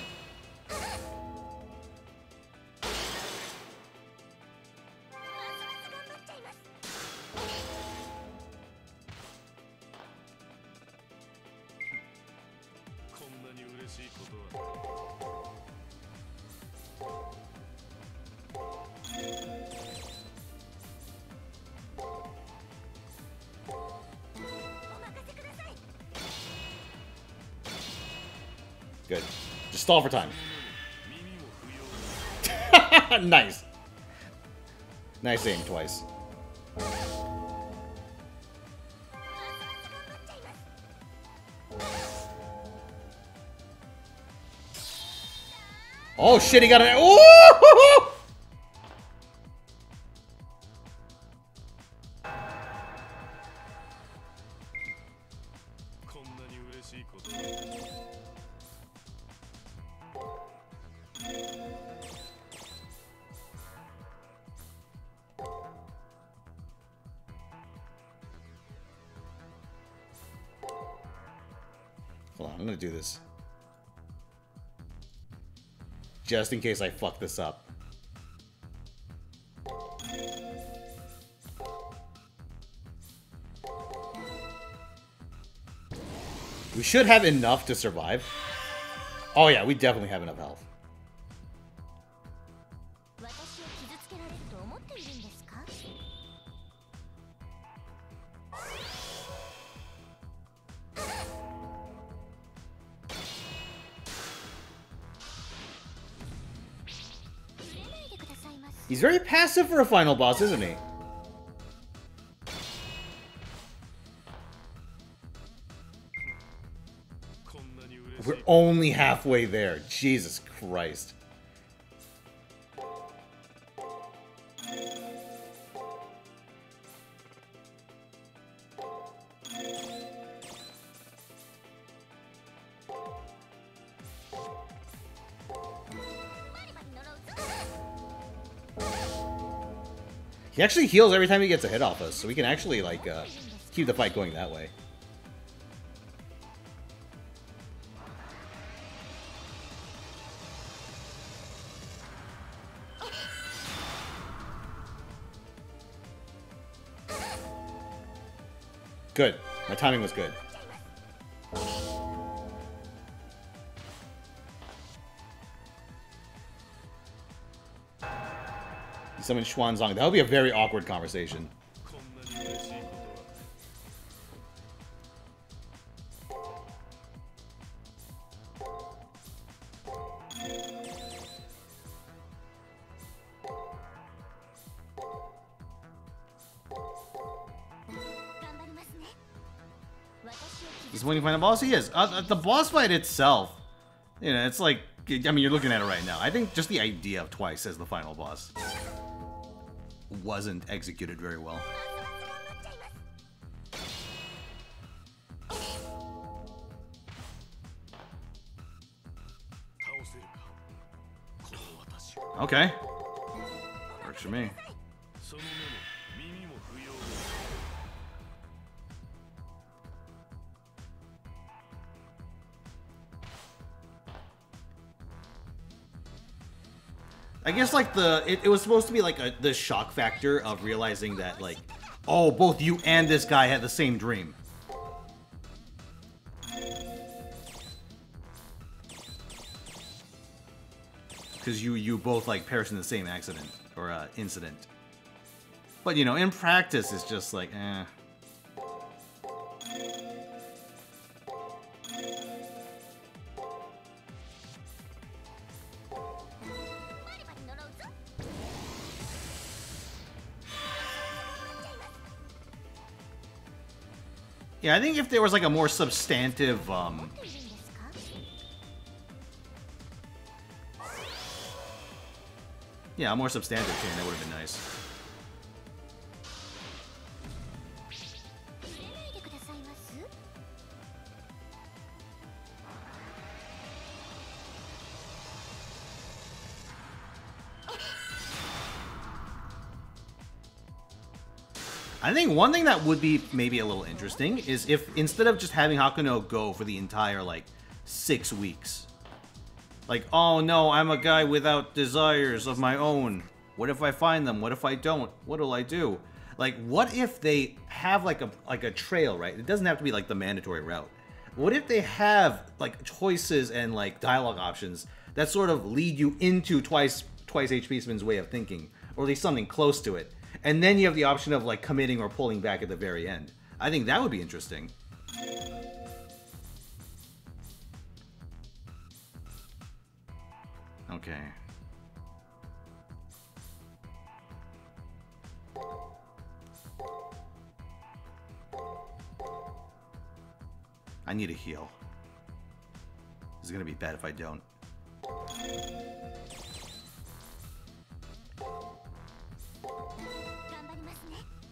Stall for time. nice. Nice aim twice. Oh shit, he got an- Ooh! gonna do this. Just in case I fuck this up. We should have enough to survive. Oh yeah, we definitely have enough health. He's very passive for a final boss, isn't he? We're only halfway there. Jesus Christ. He actually heals every time he gets a hit off us, so we can actually like uh, keep the fight going that way. Good. My timing was good. summon Xuanzang. That would be a very awkward conversation. Is when you find the boss? He is. Uh, uh, the boss fight itself, you know, it's like, I mean, you're looking at it right now. I think just the idea of twice as the final boss wasn't executed very well. Okay. Works for me. Guess like the it, it was supposed to be like a the shock factor of realizing that like oh both you and this guy had the same dream. Because you you both like perished in the same accident or uh, incident. But you know, in practice, it's just like eh. Yeah, I think if there was like a more substantive, um... Yeah, a more substantive chain, that would have been nice. Think one thing that would be maybe a little interesting is if instead of just having Hakuno go for the entire like six weeks. Like, oh no, I'm a guy without desires of my own. What if I find them? What if I don't? What'll I do? Like, what if they have like a like a trail, right? It doesn't have to be like the mandatory route. What if they have like choices and like dialogue options that sort of lead you into twice twice H. Pieceman's way of thinking, or at least something close to it, and then you have the option of like committing or pulling back at the very end. I think that would be interesting. Okay. I need a heal. This is gonna be bad if I don't.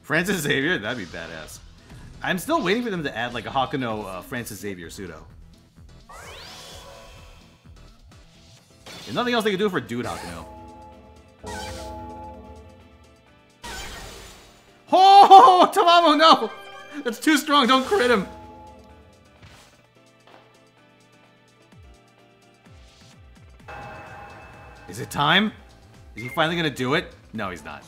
Francis Xavier? That'd be badass. I'm still waiting for them to add like a Hakuno uh, Francis Xavier pseudo. There's nothing else they can do for Dude Hakuno. Oh, Tamamo, no! That's too strong. Don't crit him. Is it time? Is he finally gonna do it? No, he's not.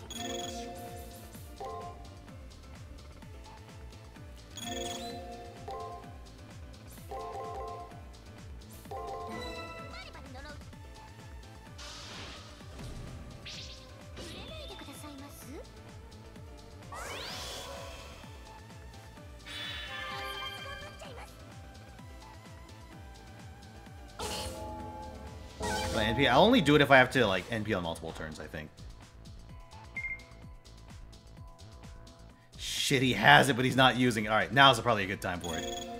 Only do it if I have to like NP on multiple turns. I think. Shit, he has it, but he's not using it. All right, now's probably a good time for it.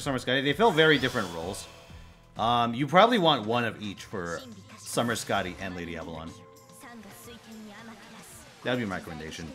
Summer Skadi, they fill very different roles. Um, you probably want one of each for Summer Skadi and Lady Avalon. That would be my recommendation.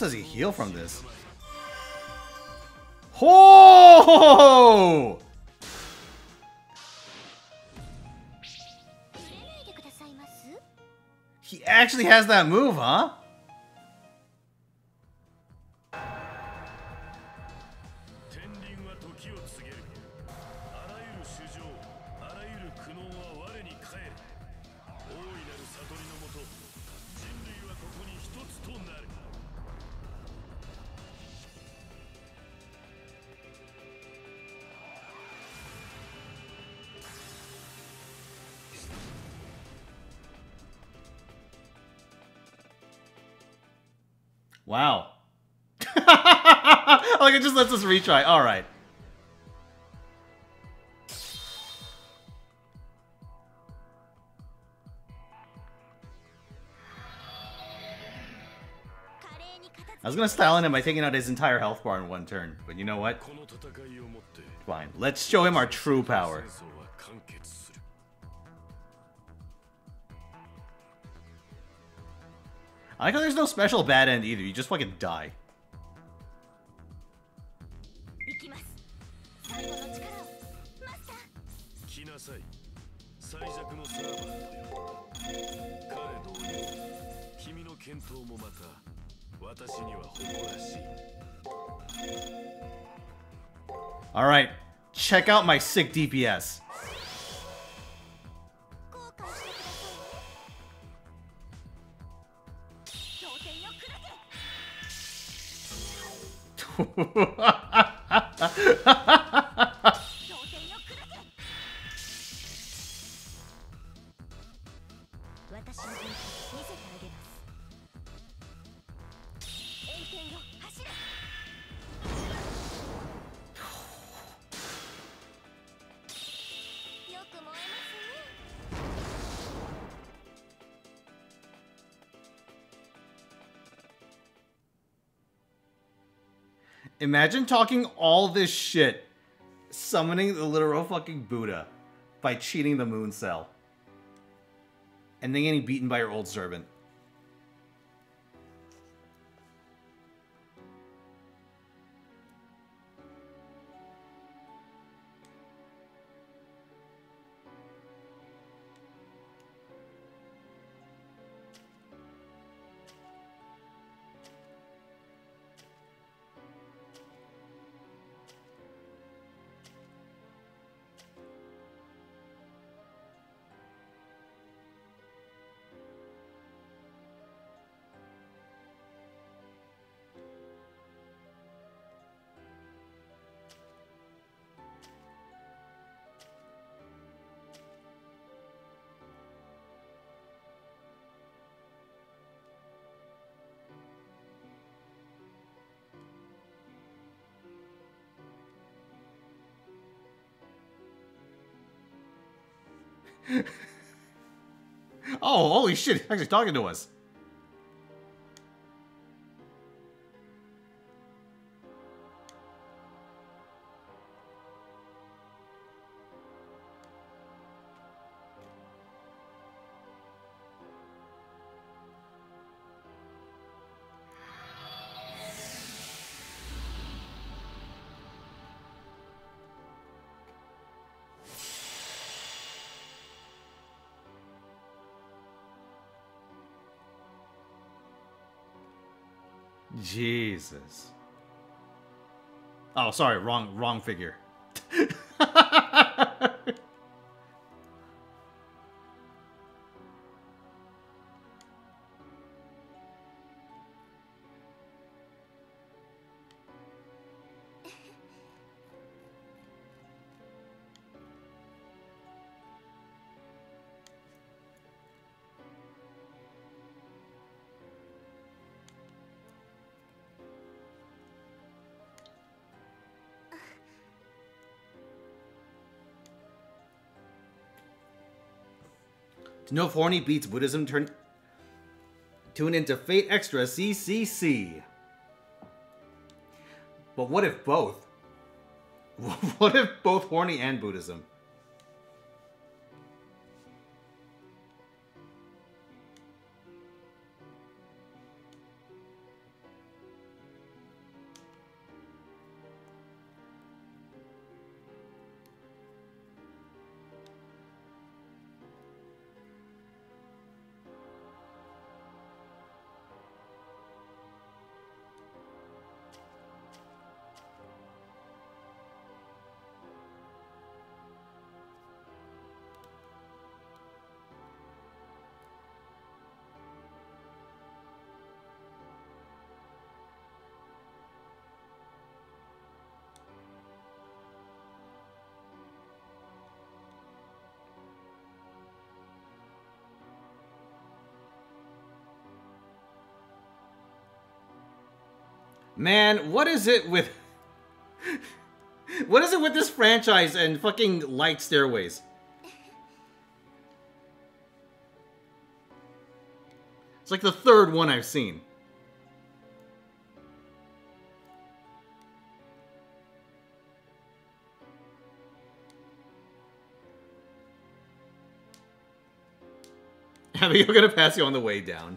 does he heal from this? Ho! He actually has that move, huh? like it just lets us retry. All right. I was gonna style on him by taking out his entire health bar in one turn, but you know what? Fine. Let's show him our true power. I like how there's no special bad end either. You just fucking die. Check out my sick DPS. Imagine talking all this shit, summoning the literal fucking Buddha by cheating the moon cell. And then getting beaten by your old servant. Oh, holy shit, he's actually talking to us. Jesus. Oh, sorry, wrong wrong figure. Horny beats Buddhism, turn tune into Fate Extra CCC. But what if both? What if both Horny and Buddhism? Man, what is it with What is it with this franchise and fucking light stairways? It's like the third one I've seen. Abigail gonna pass you on the way down.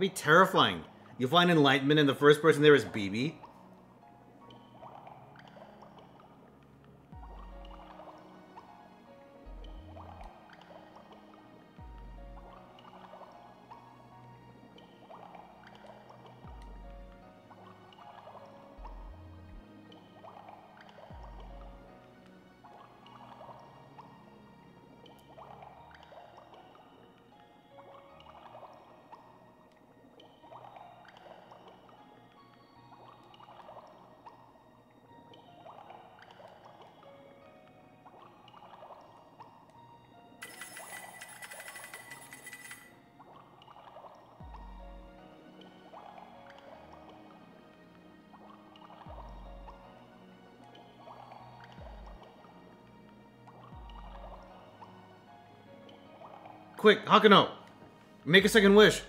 That'd be terrifying. You find enlightenment and the first person there is BB. Quick, Hakuno! Make a second wish.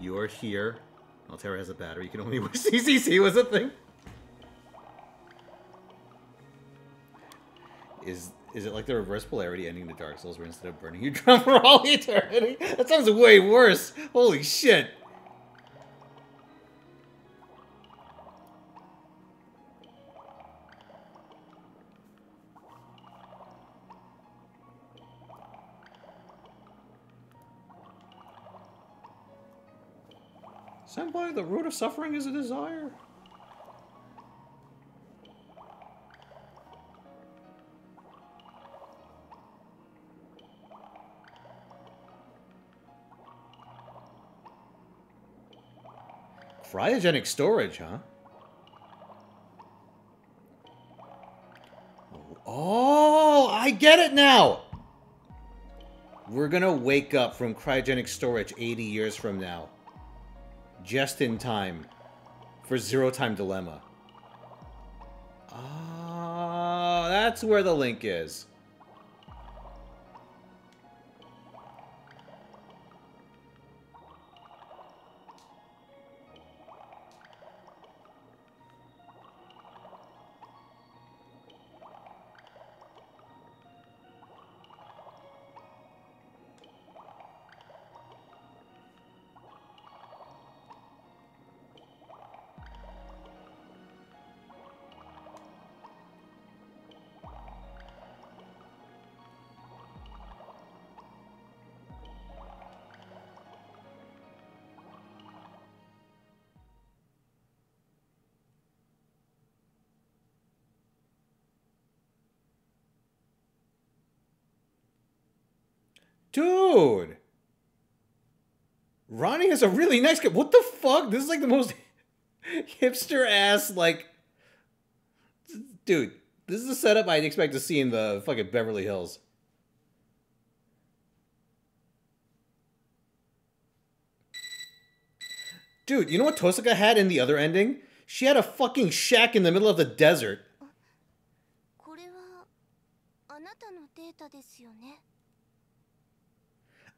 You're here. Altera has a battery. You can only wish CCC was a thing. Is it like the reverse polarity ending to Dark Souls where instead of burning you drown for all eternity? That sounds way worse. Holy shit. Senpai, the root of suffering is a desire. Cryogenic storage, huh? Oh, I get it now! We're gonna wake up from cryogenic storage 80 years from now. Just in time for Zero Time Dilemma. Ah, that's where the link is. Rani has a really nice kid. What the fuck? This is like the most hipster ass, like. Dude, this is the setup I'd expect to see in the fucking Beverly Hills. Dude, you know what Tohsaka had in the other ending? She had a fucking shack in the middle of the desert.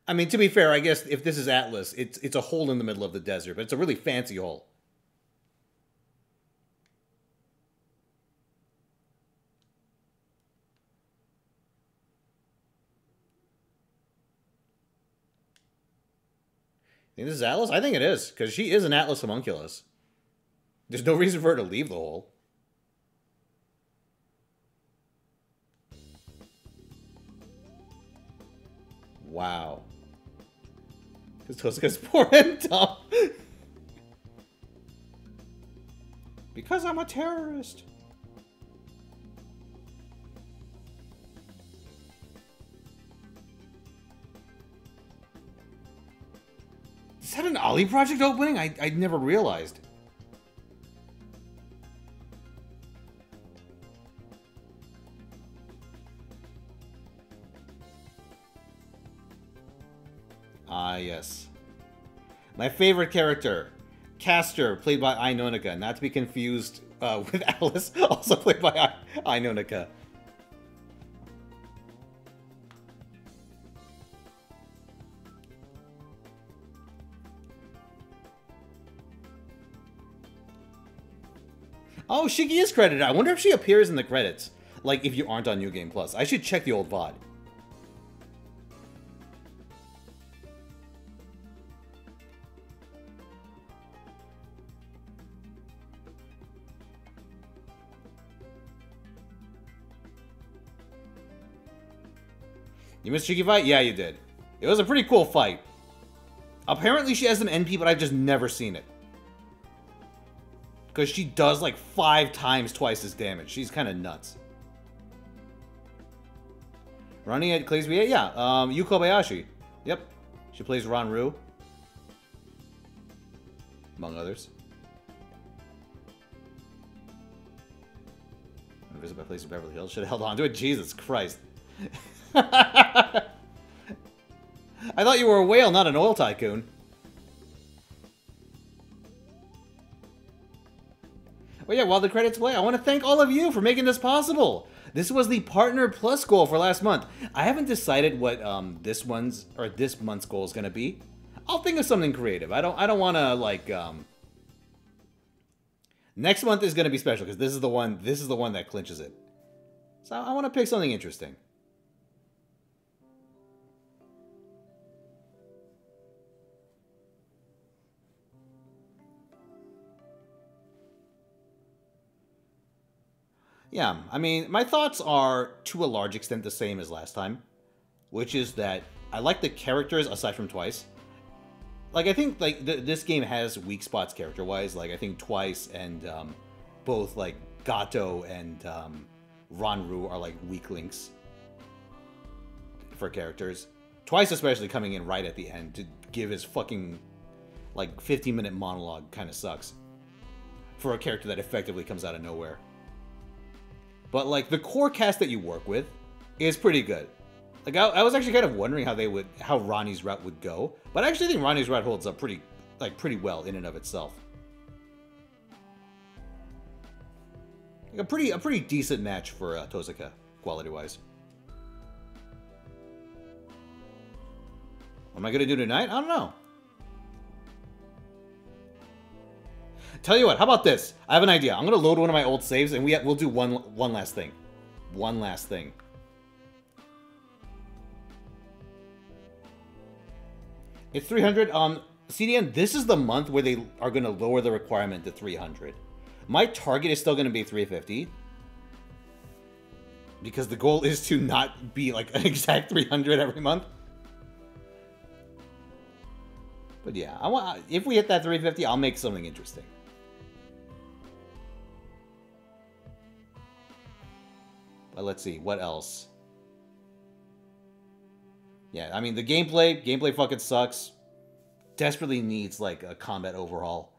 I mean, to be fair, I guess if this is Atlas, it's it's a hole in the middle of the desert, but it's a really fancy hole. Think this is Atlas? I think it is, because she is an Atlas homunculus. There's no reason for her to leave the hole. Wow. Because Tohsaka's poor and dumb. because I'm a terrorist. Is that an Ali Project opening? I, I never realized. Ah, yes. My favorite character, Caster, played by Ainonika, not to be confused uh, with Alice, also played by I-. Oh, Shiki is credited. I wonder if she appears in the credits. Like, if you aren't on New Game Plus. I should check the old VOD. You missed Shiki fight? Yeah, you did. It was a pretty cool fight. Apparently she has an NP, but I've just never seen it. Because she does like five times twice as damage. She's kind of nuts. Running at Claysby, yeah. Um, Yu Kobayashi. Yep. She plays Ron Among others. Visit my place in Beverly Hills. Should have held on to it. Jesus Christ. I thought you were a whale, not an oil tycoon. Well, yeah, while the credits play, I want to thank all of you for making this possible. This was the Partner Plus goal for last month. I haven't decided what um, this one's or this month's goal is going to be. I'll think of something creative. I don't. I don't want to like. Um... Next month is going to be special because this is the one. This is the one that clinches it. So I want to pick something interesting. Yeah, I mean, my thoughts are to a large extent the same as last time, which is that I like the characters aside from Twice. Like, I think like th this game has weak spots character-wise. Like, I think Twice and um, both like Gato and um, Ronru are like weak links for characters. Twice, especially coming in right at the end to give his fucking like 15 minute monologue, kind of sucks for a character that effectively comes out of nowhere. But like the core cast that you work with is pretty good. Like I, I was actually kind of wondering how they would how Rani's route would go, but I actually think Rani's route holds up pretty like pretty well in and of itself. Like a pretty a pretty decent match for uh, Tohsaka quality wise. What am I gonna do tonight? I don't know. Tell you what, how about this? I have an idea. I'm gonna load one of my old saves, and we we'll do one one last thing. One last thing. It's 300. Um, CDN, this is the month where they are gonna lower the requirement to 300. My target is still gonna be 350. Because the goal is to not be like an exact 300 every month. But yeah, I want if we hit that 350, I'll make something interesting. But let's see, what else? Yeah, I mean, the gameplay, gameplay fucking sucks. Desperately needs, like, a combat overhaul.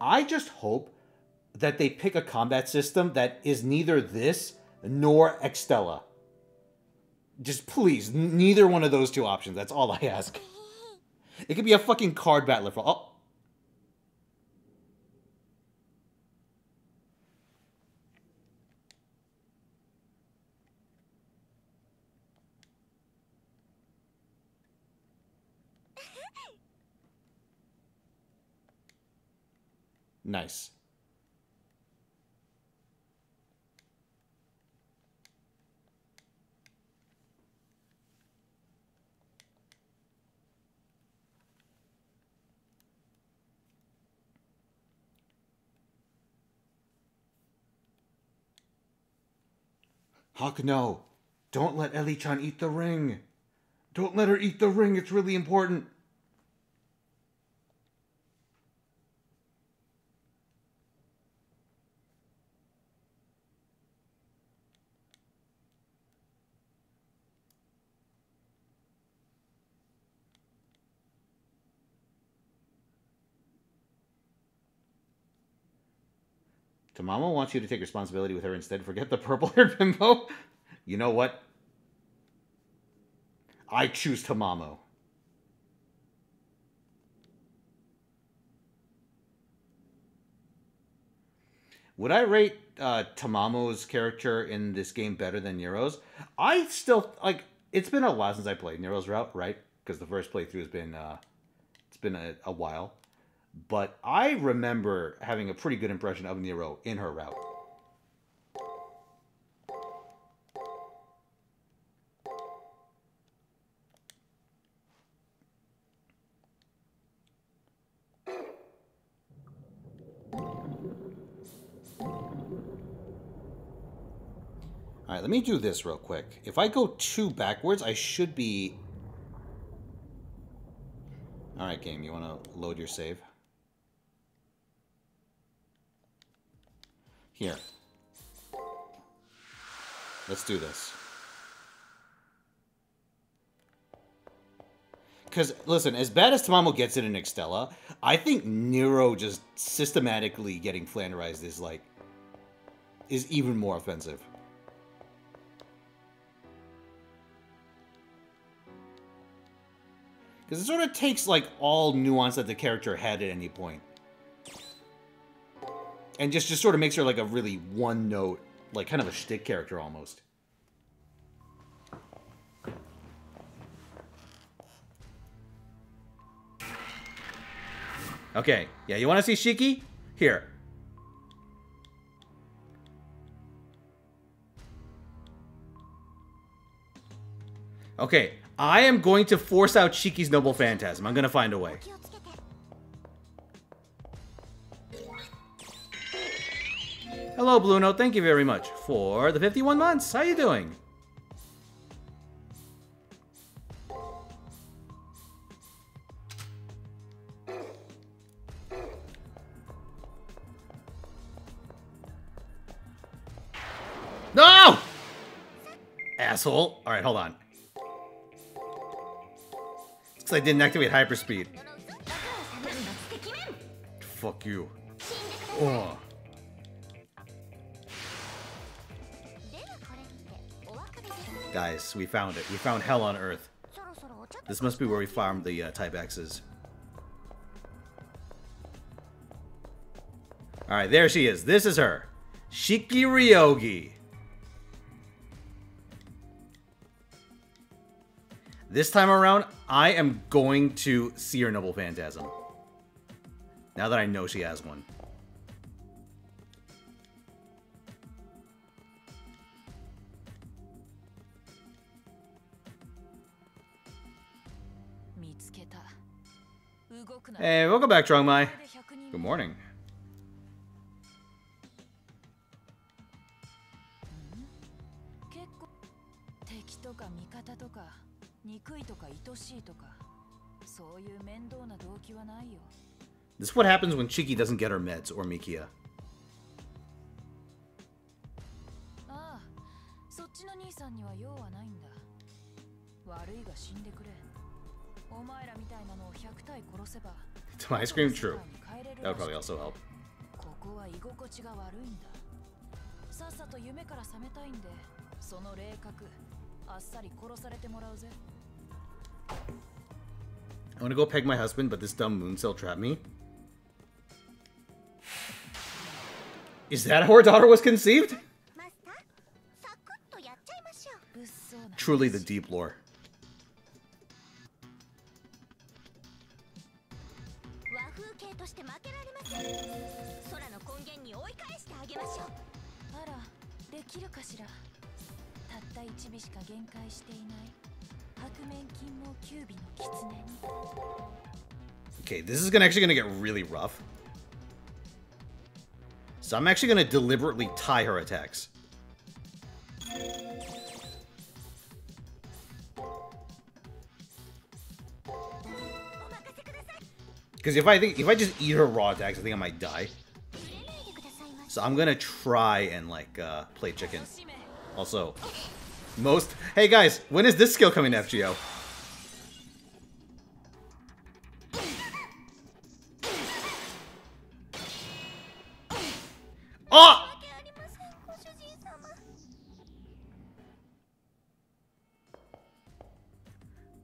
I just hope that they pick a combat system that is neither this nor Extella. Just please, neither one of those two options. That's all I ask. It could be a fucking card battler for. Oh, Nice. Huck, no. Don't let Ellie-chan eat the ring. Don't let her eat the ring. It's really important. Mama wants you to take responsibility with her instead. Forget the purple haired bimbo. You know what? I choose Tamamo. Would I rate uh, Tamamo's character in this game better than Nero's? I still like. It's been a while since I played Nero's Route, right? Because the first playthrough has been uh, it's been a, a while. But I remember having a pretty good impression of Nero in her route. All right, let me do this real quick. If I go two backwards, I should be... All right, game, you want to load your save? Here. Let's do this. Because, listen, as bad as Tamamo gets it in Extella, I think Nero just systematically getting flanderized is, like, is even more offensive. Because it sort of takes, like, all nuance that the character had at any point. And just, just sort of makes her, like, a really one-note, like, kind of a shtick character, almost. Okay, yeah, you want to see Shiki? Here. Okay, I am going to force out Shiki's Noble Phantasm. I'm to find a way. Hello, Blue Note. Thank you very much for the 51 months. How you doing? No! Asshole. All right, hold on. Because I didn't activate hyperspeed. Fuck you. Oh. Guys, we found it. We found hell on Earth. This must be where we farmed the uh, Type X's. Alright, there she is. This is her. Shiki Ryogi. This time around, I am going to see her Noble Phantasm. Now that I know she has one. Hey, welcome back, Strong Mai. Good morning. This is what happens when Shiki doesn't get her meds, or Mikiya. Ah, To my ice cream? True. That would probably also help. I want to go peg my husband, but this dumb moon cell trapped me. Is that how our daughter was conceived? Truly the deep lore. 空の根源に追い返してあげましょうあらできるかしらたった一尾しか限界していない白面金毛キュービの狐に Okay, this is gonna actually gonna get really rough. So I'm actually gonna deliberately tie her attacks. Because if I think if I just eat her raw attacks, I think I might die. So I'm gonna try and like uh, play chicken. Also, most hey guys, when is this skill coming to FGO? Oh!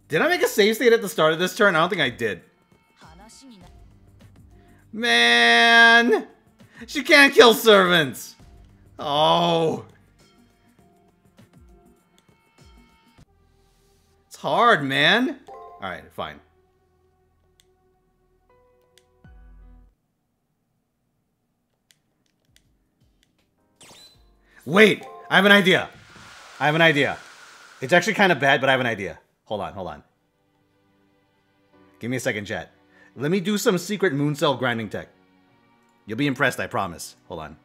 Did I make a save state at the start of this turn? I don't think I did. Man! She can't kill servants! Oh! It's hard, man! Alright, fine. Wait! I have an idea! I have an idea. It's actually kind of bad, but I have an idea. Hold on, hold on. Give me a second, chat. Let me do some secret moon cell grinding tech. You'll be impressed, I promise. Hold on.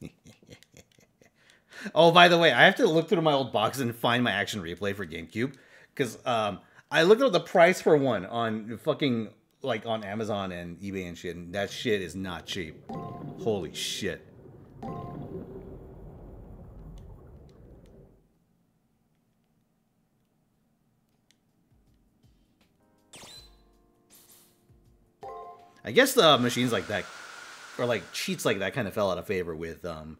Oh, by the way, I have to look through my old boxes and find my action replay for GameCube because um, I looked at the price for one on fucking like on Amazon and eBay and shit, and that shit is not cheap. Holy shit. I guess the machines like that, or like cheats like that, kind of fell out of favor with um,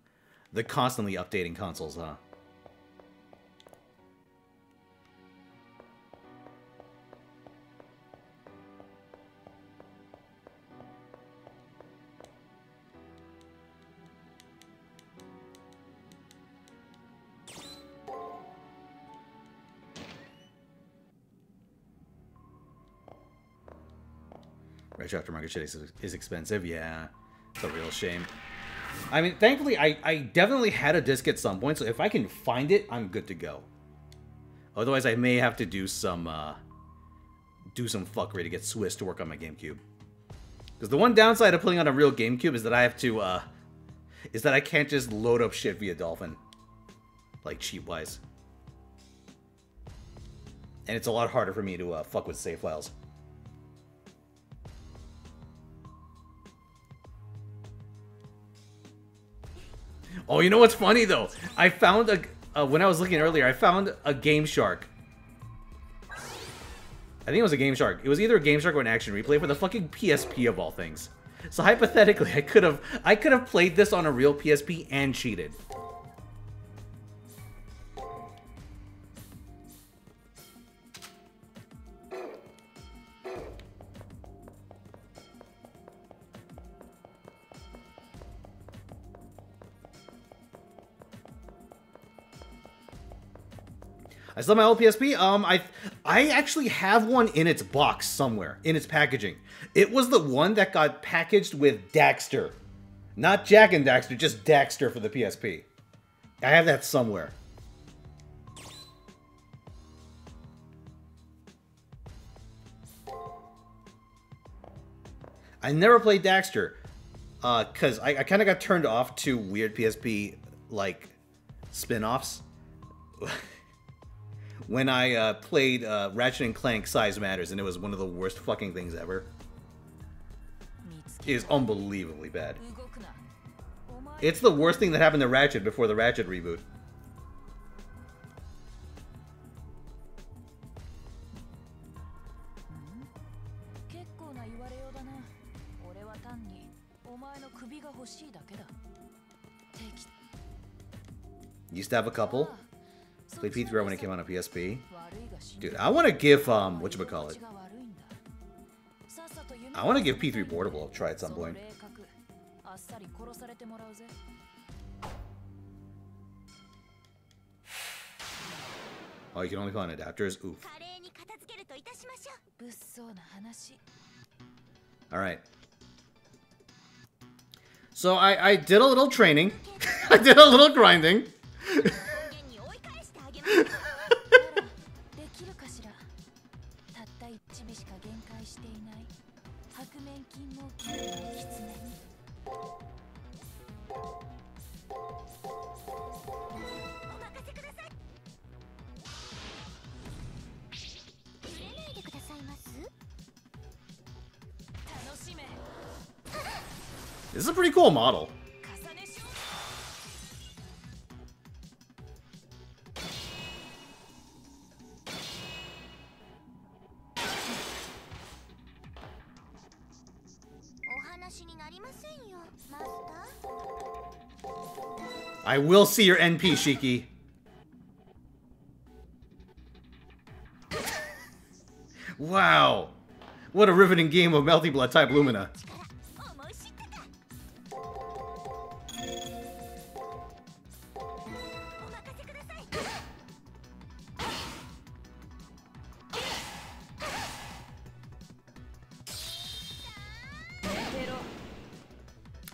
the constantly updating consoles, huh? Retro aftermarket shit is, is expensive. Yeah, it's a real shame. I mean, thankfully, I, I definitely had a disc at some point, so if I can find it, I'm good to go. Otherwise, I may have to do some, uh, do some fuckery to get Swiss to work on my GameCube. Because the one downside of putting on a real GameCube is that I have to, uh, is that I can't just load up shit via Dolphin. Like, cheap-wise. And it's a lot harder for me to, uh, fuck with save files. Oh, you know what's funny though? I found a uh, when I was looking earlier, I found a Game Shark. I think it was a Game Shark. It was either a Game Shark or an Action Replay for the fucking PSP of all things. So hypothetically, I could have I could have played this on a real PSP and cheated. Still have my old PSP. Um, I I actually have one in its box somewhere in its packaging. It was the one that got packaged with Daxter, not Jak and Daxter, just Daxter for the PSP. I have that somewhere. I never played Daxter, uh, cause I, I kind of got turned off to weird PSP like spin-offs. when I uh, played uh, Ratchet and Clank Size Matters, and it was one of the worst fucking things ever. It is unbelievably bad. It's the worst thing that happened to Ratchet before the Ratchet reboot. Used to have a couple. Played P3 when it came out on PSP. Dude, I want to give, um, whatchamacallit. I call it? I want to give P3 Portable a try at some point. Oh, you can only on adapters? Oof. Alright. So I, I did a little training. I did a little grinding. できるかしら。たった一ビしか限界していない。白面金毛金の狐。にお任せください。触れないでくださいます。楽しめ This is a pretty cool model? I will see your NP, Shiki. wow. What a riveting game of Melty Blood type Lumina.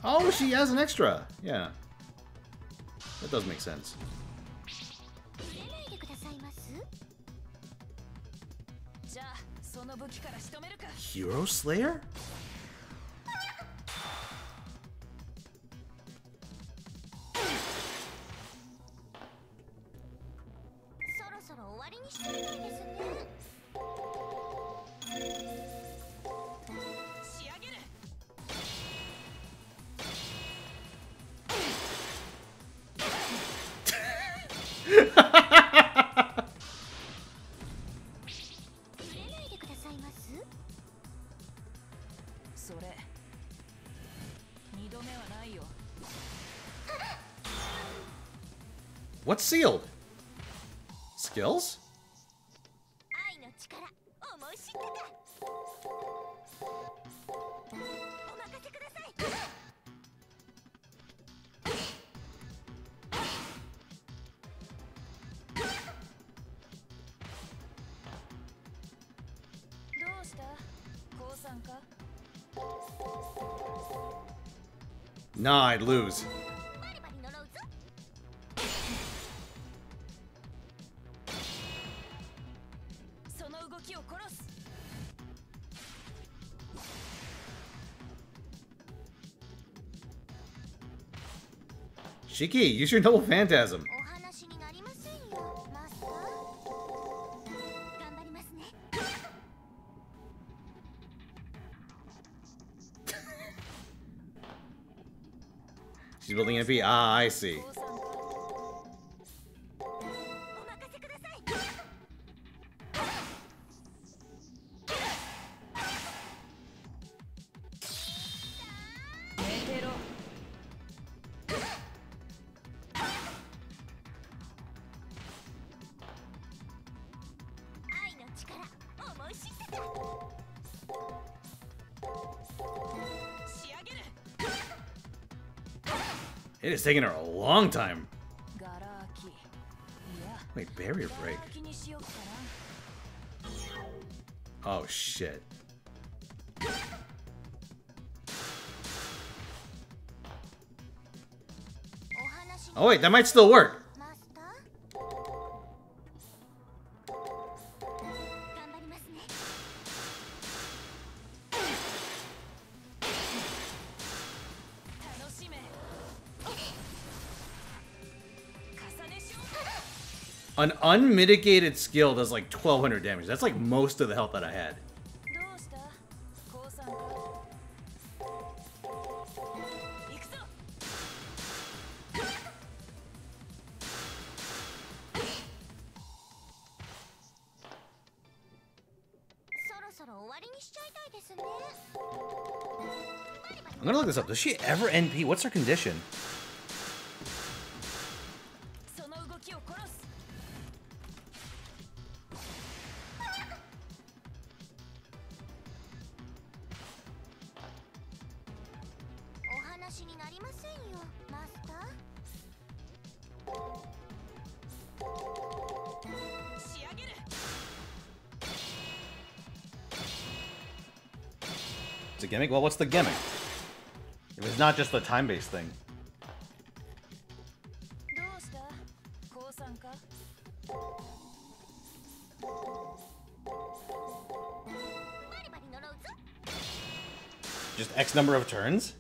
Oh, she has an extra. Yeah. That does make sense. Hero Slayer? Nah, I'd lose. Shiki, use your Noble phantasm. I see. It's taking her a long time. Wait, barrier break. Oh shit. Oh wait, that might still work. An unmitigated skill does like 1200 damage. That's like most of the health that I had. I'm gonna look this up. Does she ever NP? What's her condition? gimmick? Well, what's the gimmick? If it's not just a time-based thing. Just X number of turns?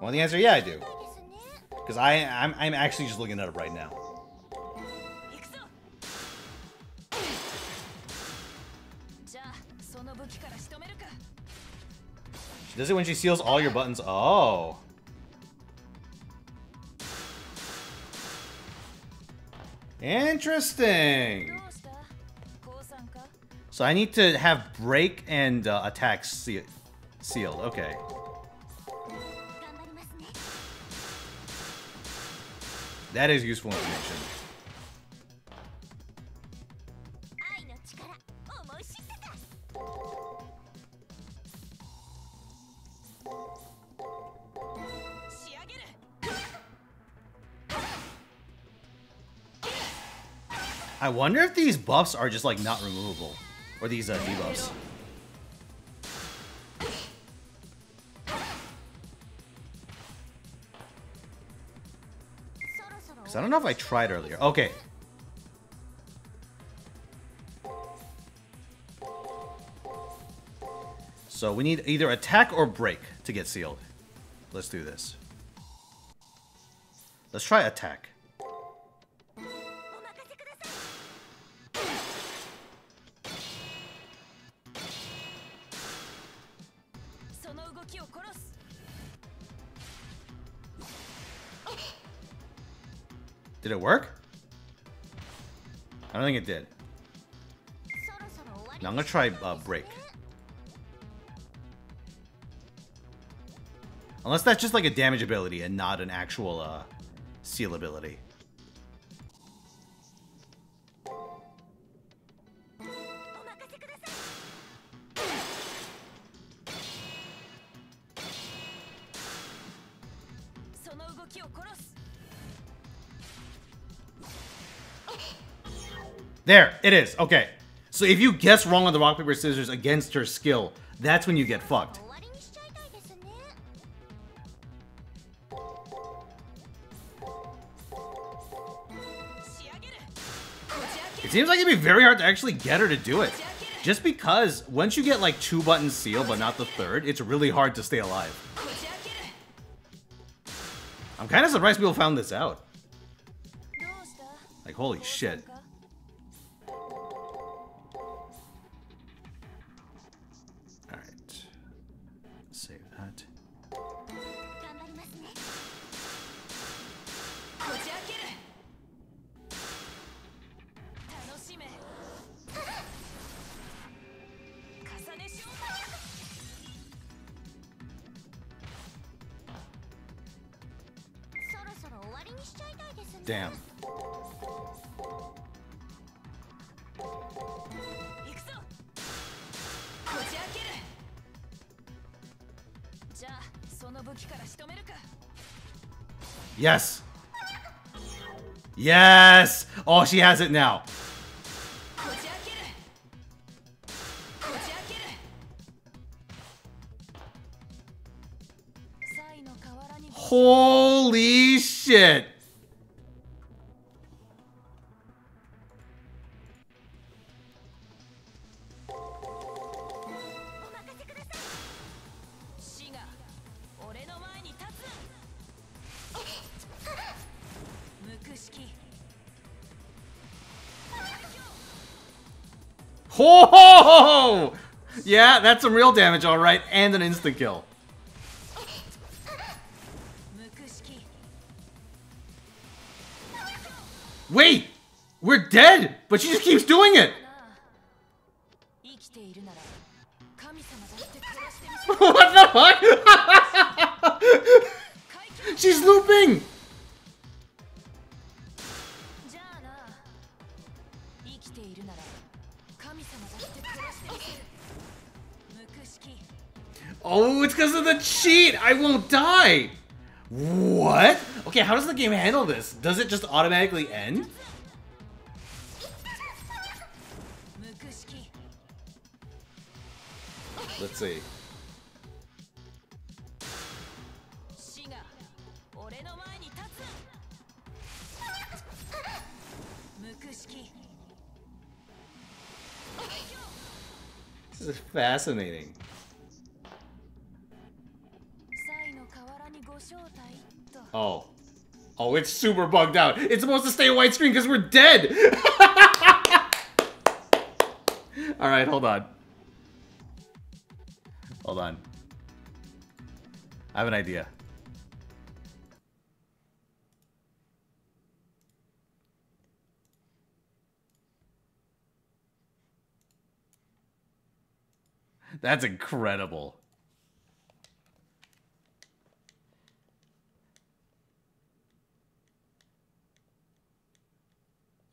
Well, the answer, yeah, I do. Because I'm, I'm actually just looking it up right now. Does it when she seals all your buttons? Oh. Interesting. So I need to have break and uh, attack sealed. Okay. That is useful information. wonder if these buffs are just like not removable. Or these uh, debuffs. Because I don't know if I tried earlier. Okay. So we need either attack or break to get sealed. Let's do this. Let's try attack. Did it work? I don't think it did. Now I'm gonna try uh, break. Unless that's just like a damage ability and not an actual uh, seal ability. There, it is. Okay. So if you guess wrong on the rock, paper, scissors against her skill, that's when you get fucked. It seems like it'd be very hard to actually get her to do it. Just because once you get like two buttons seal, but not the third, it's really hard to stay alive. I'm kind of surprised people found this out. Like, holy shit. Yes. Yes. Oh, she has it now. Yeah, that's some real damage, all right, and an instant kill. Wait! We're dead! But she just keeps doing it! What? Okay, how does the game handle this? Does it just automatically end? Let's see. This is fascinating. Oh, it's super bugged out. It's supposed to stay widescreen because we're dead. All right, hold on. Hold on. I have an idea. That's incredible.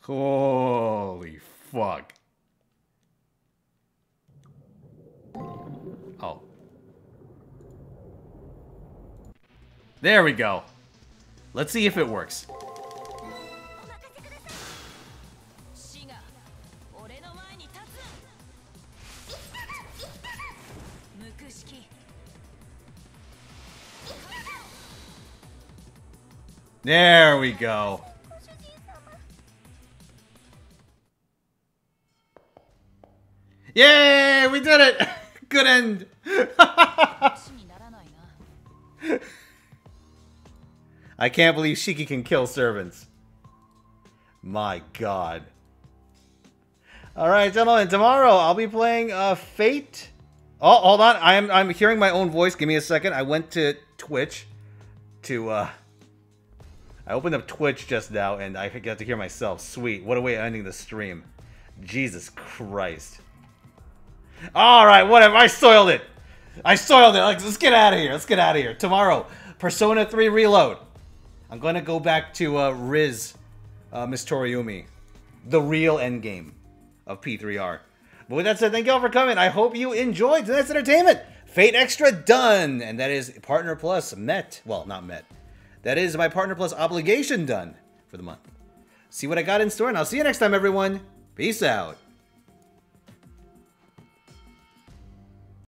Holy fuck. Oh. There we go. Let's see if it works. There we go. Yay! We did it! Good end! I can't believe Shiki can kill servants. My god. Alright, gentlemen, tomorrow I'll be playing uh, Fate. Oh, hold on. I'm, I'm hearing my own voice. Give me a second. I went to Twitch to. Uh, I opened up Twitch just now and I got to hear myself. Sweet. What a way of ending the stream. Jesus Christ. Alright, whatever. I soiled it. I soiled it. Let's get out of here. Let's get out of here. Tomorrow, Persona 3 Reload. I'm to go back to uh, Riz, uh, Miss Toriumi. The real endgame of P3R. But with that said, thank you all for coming. I hope you enjoyed tonight's entertainment. Fate Extra done. And that is Partner Plus met. Well, not met. That is my Partner Plus obligation done for the month. See what I got in store, and I'll see you next time, everyone. Peace out.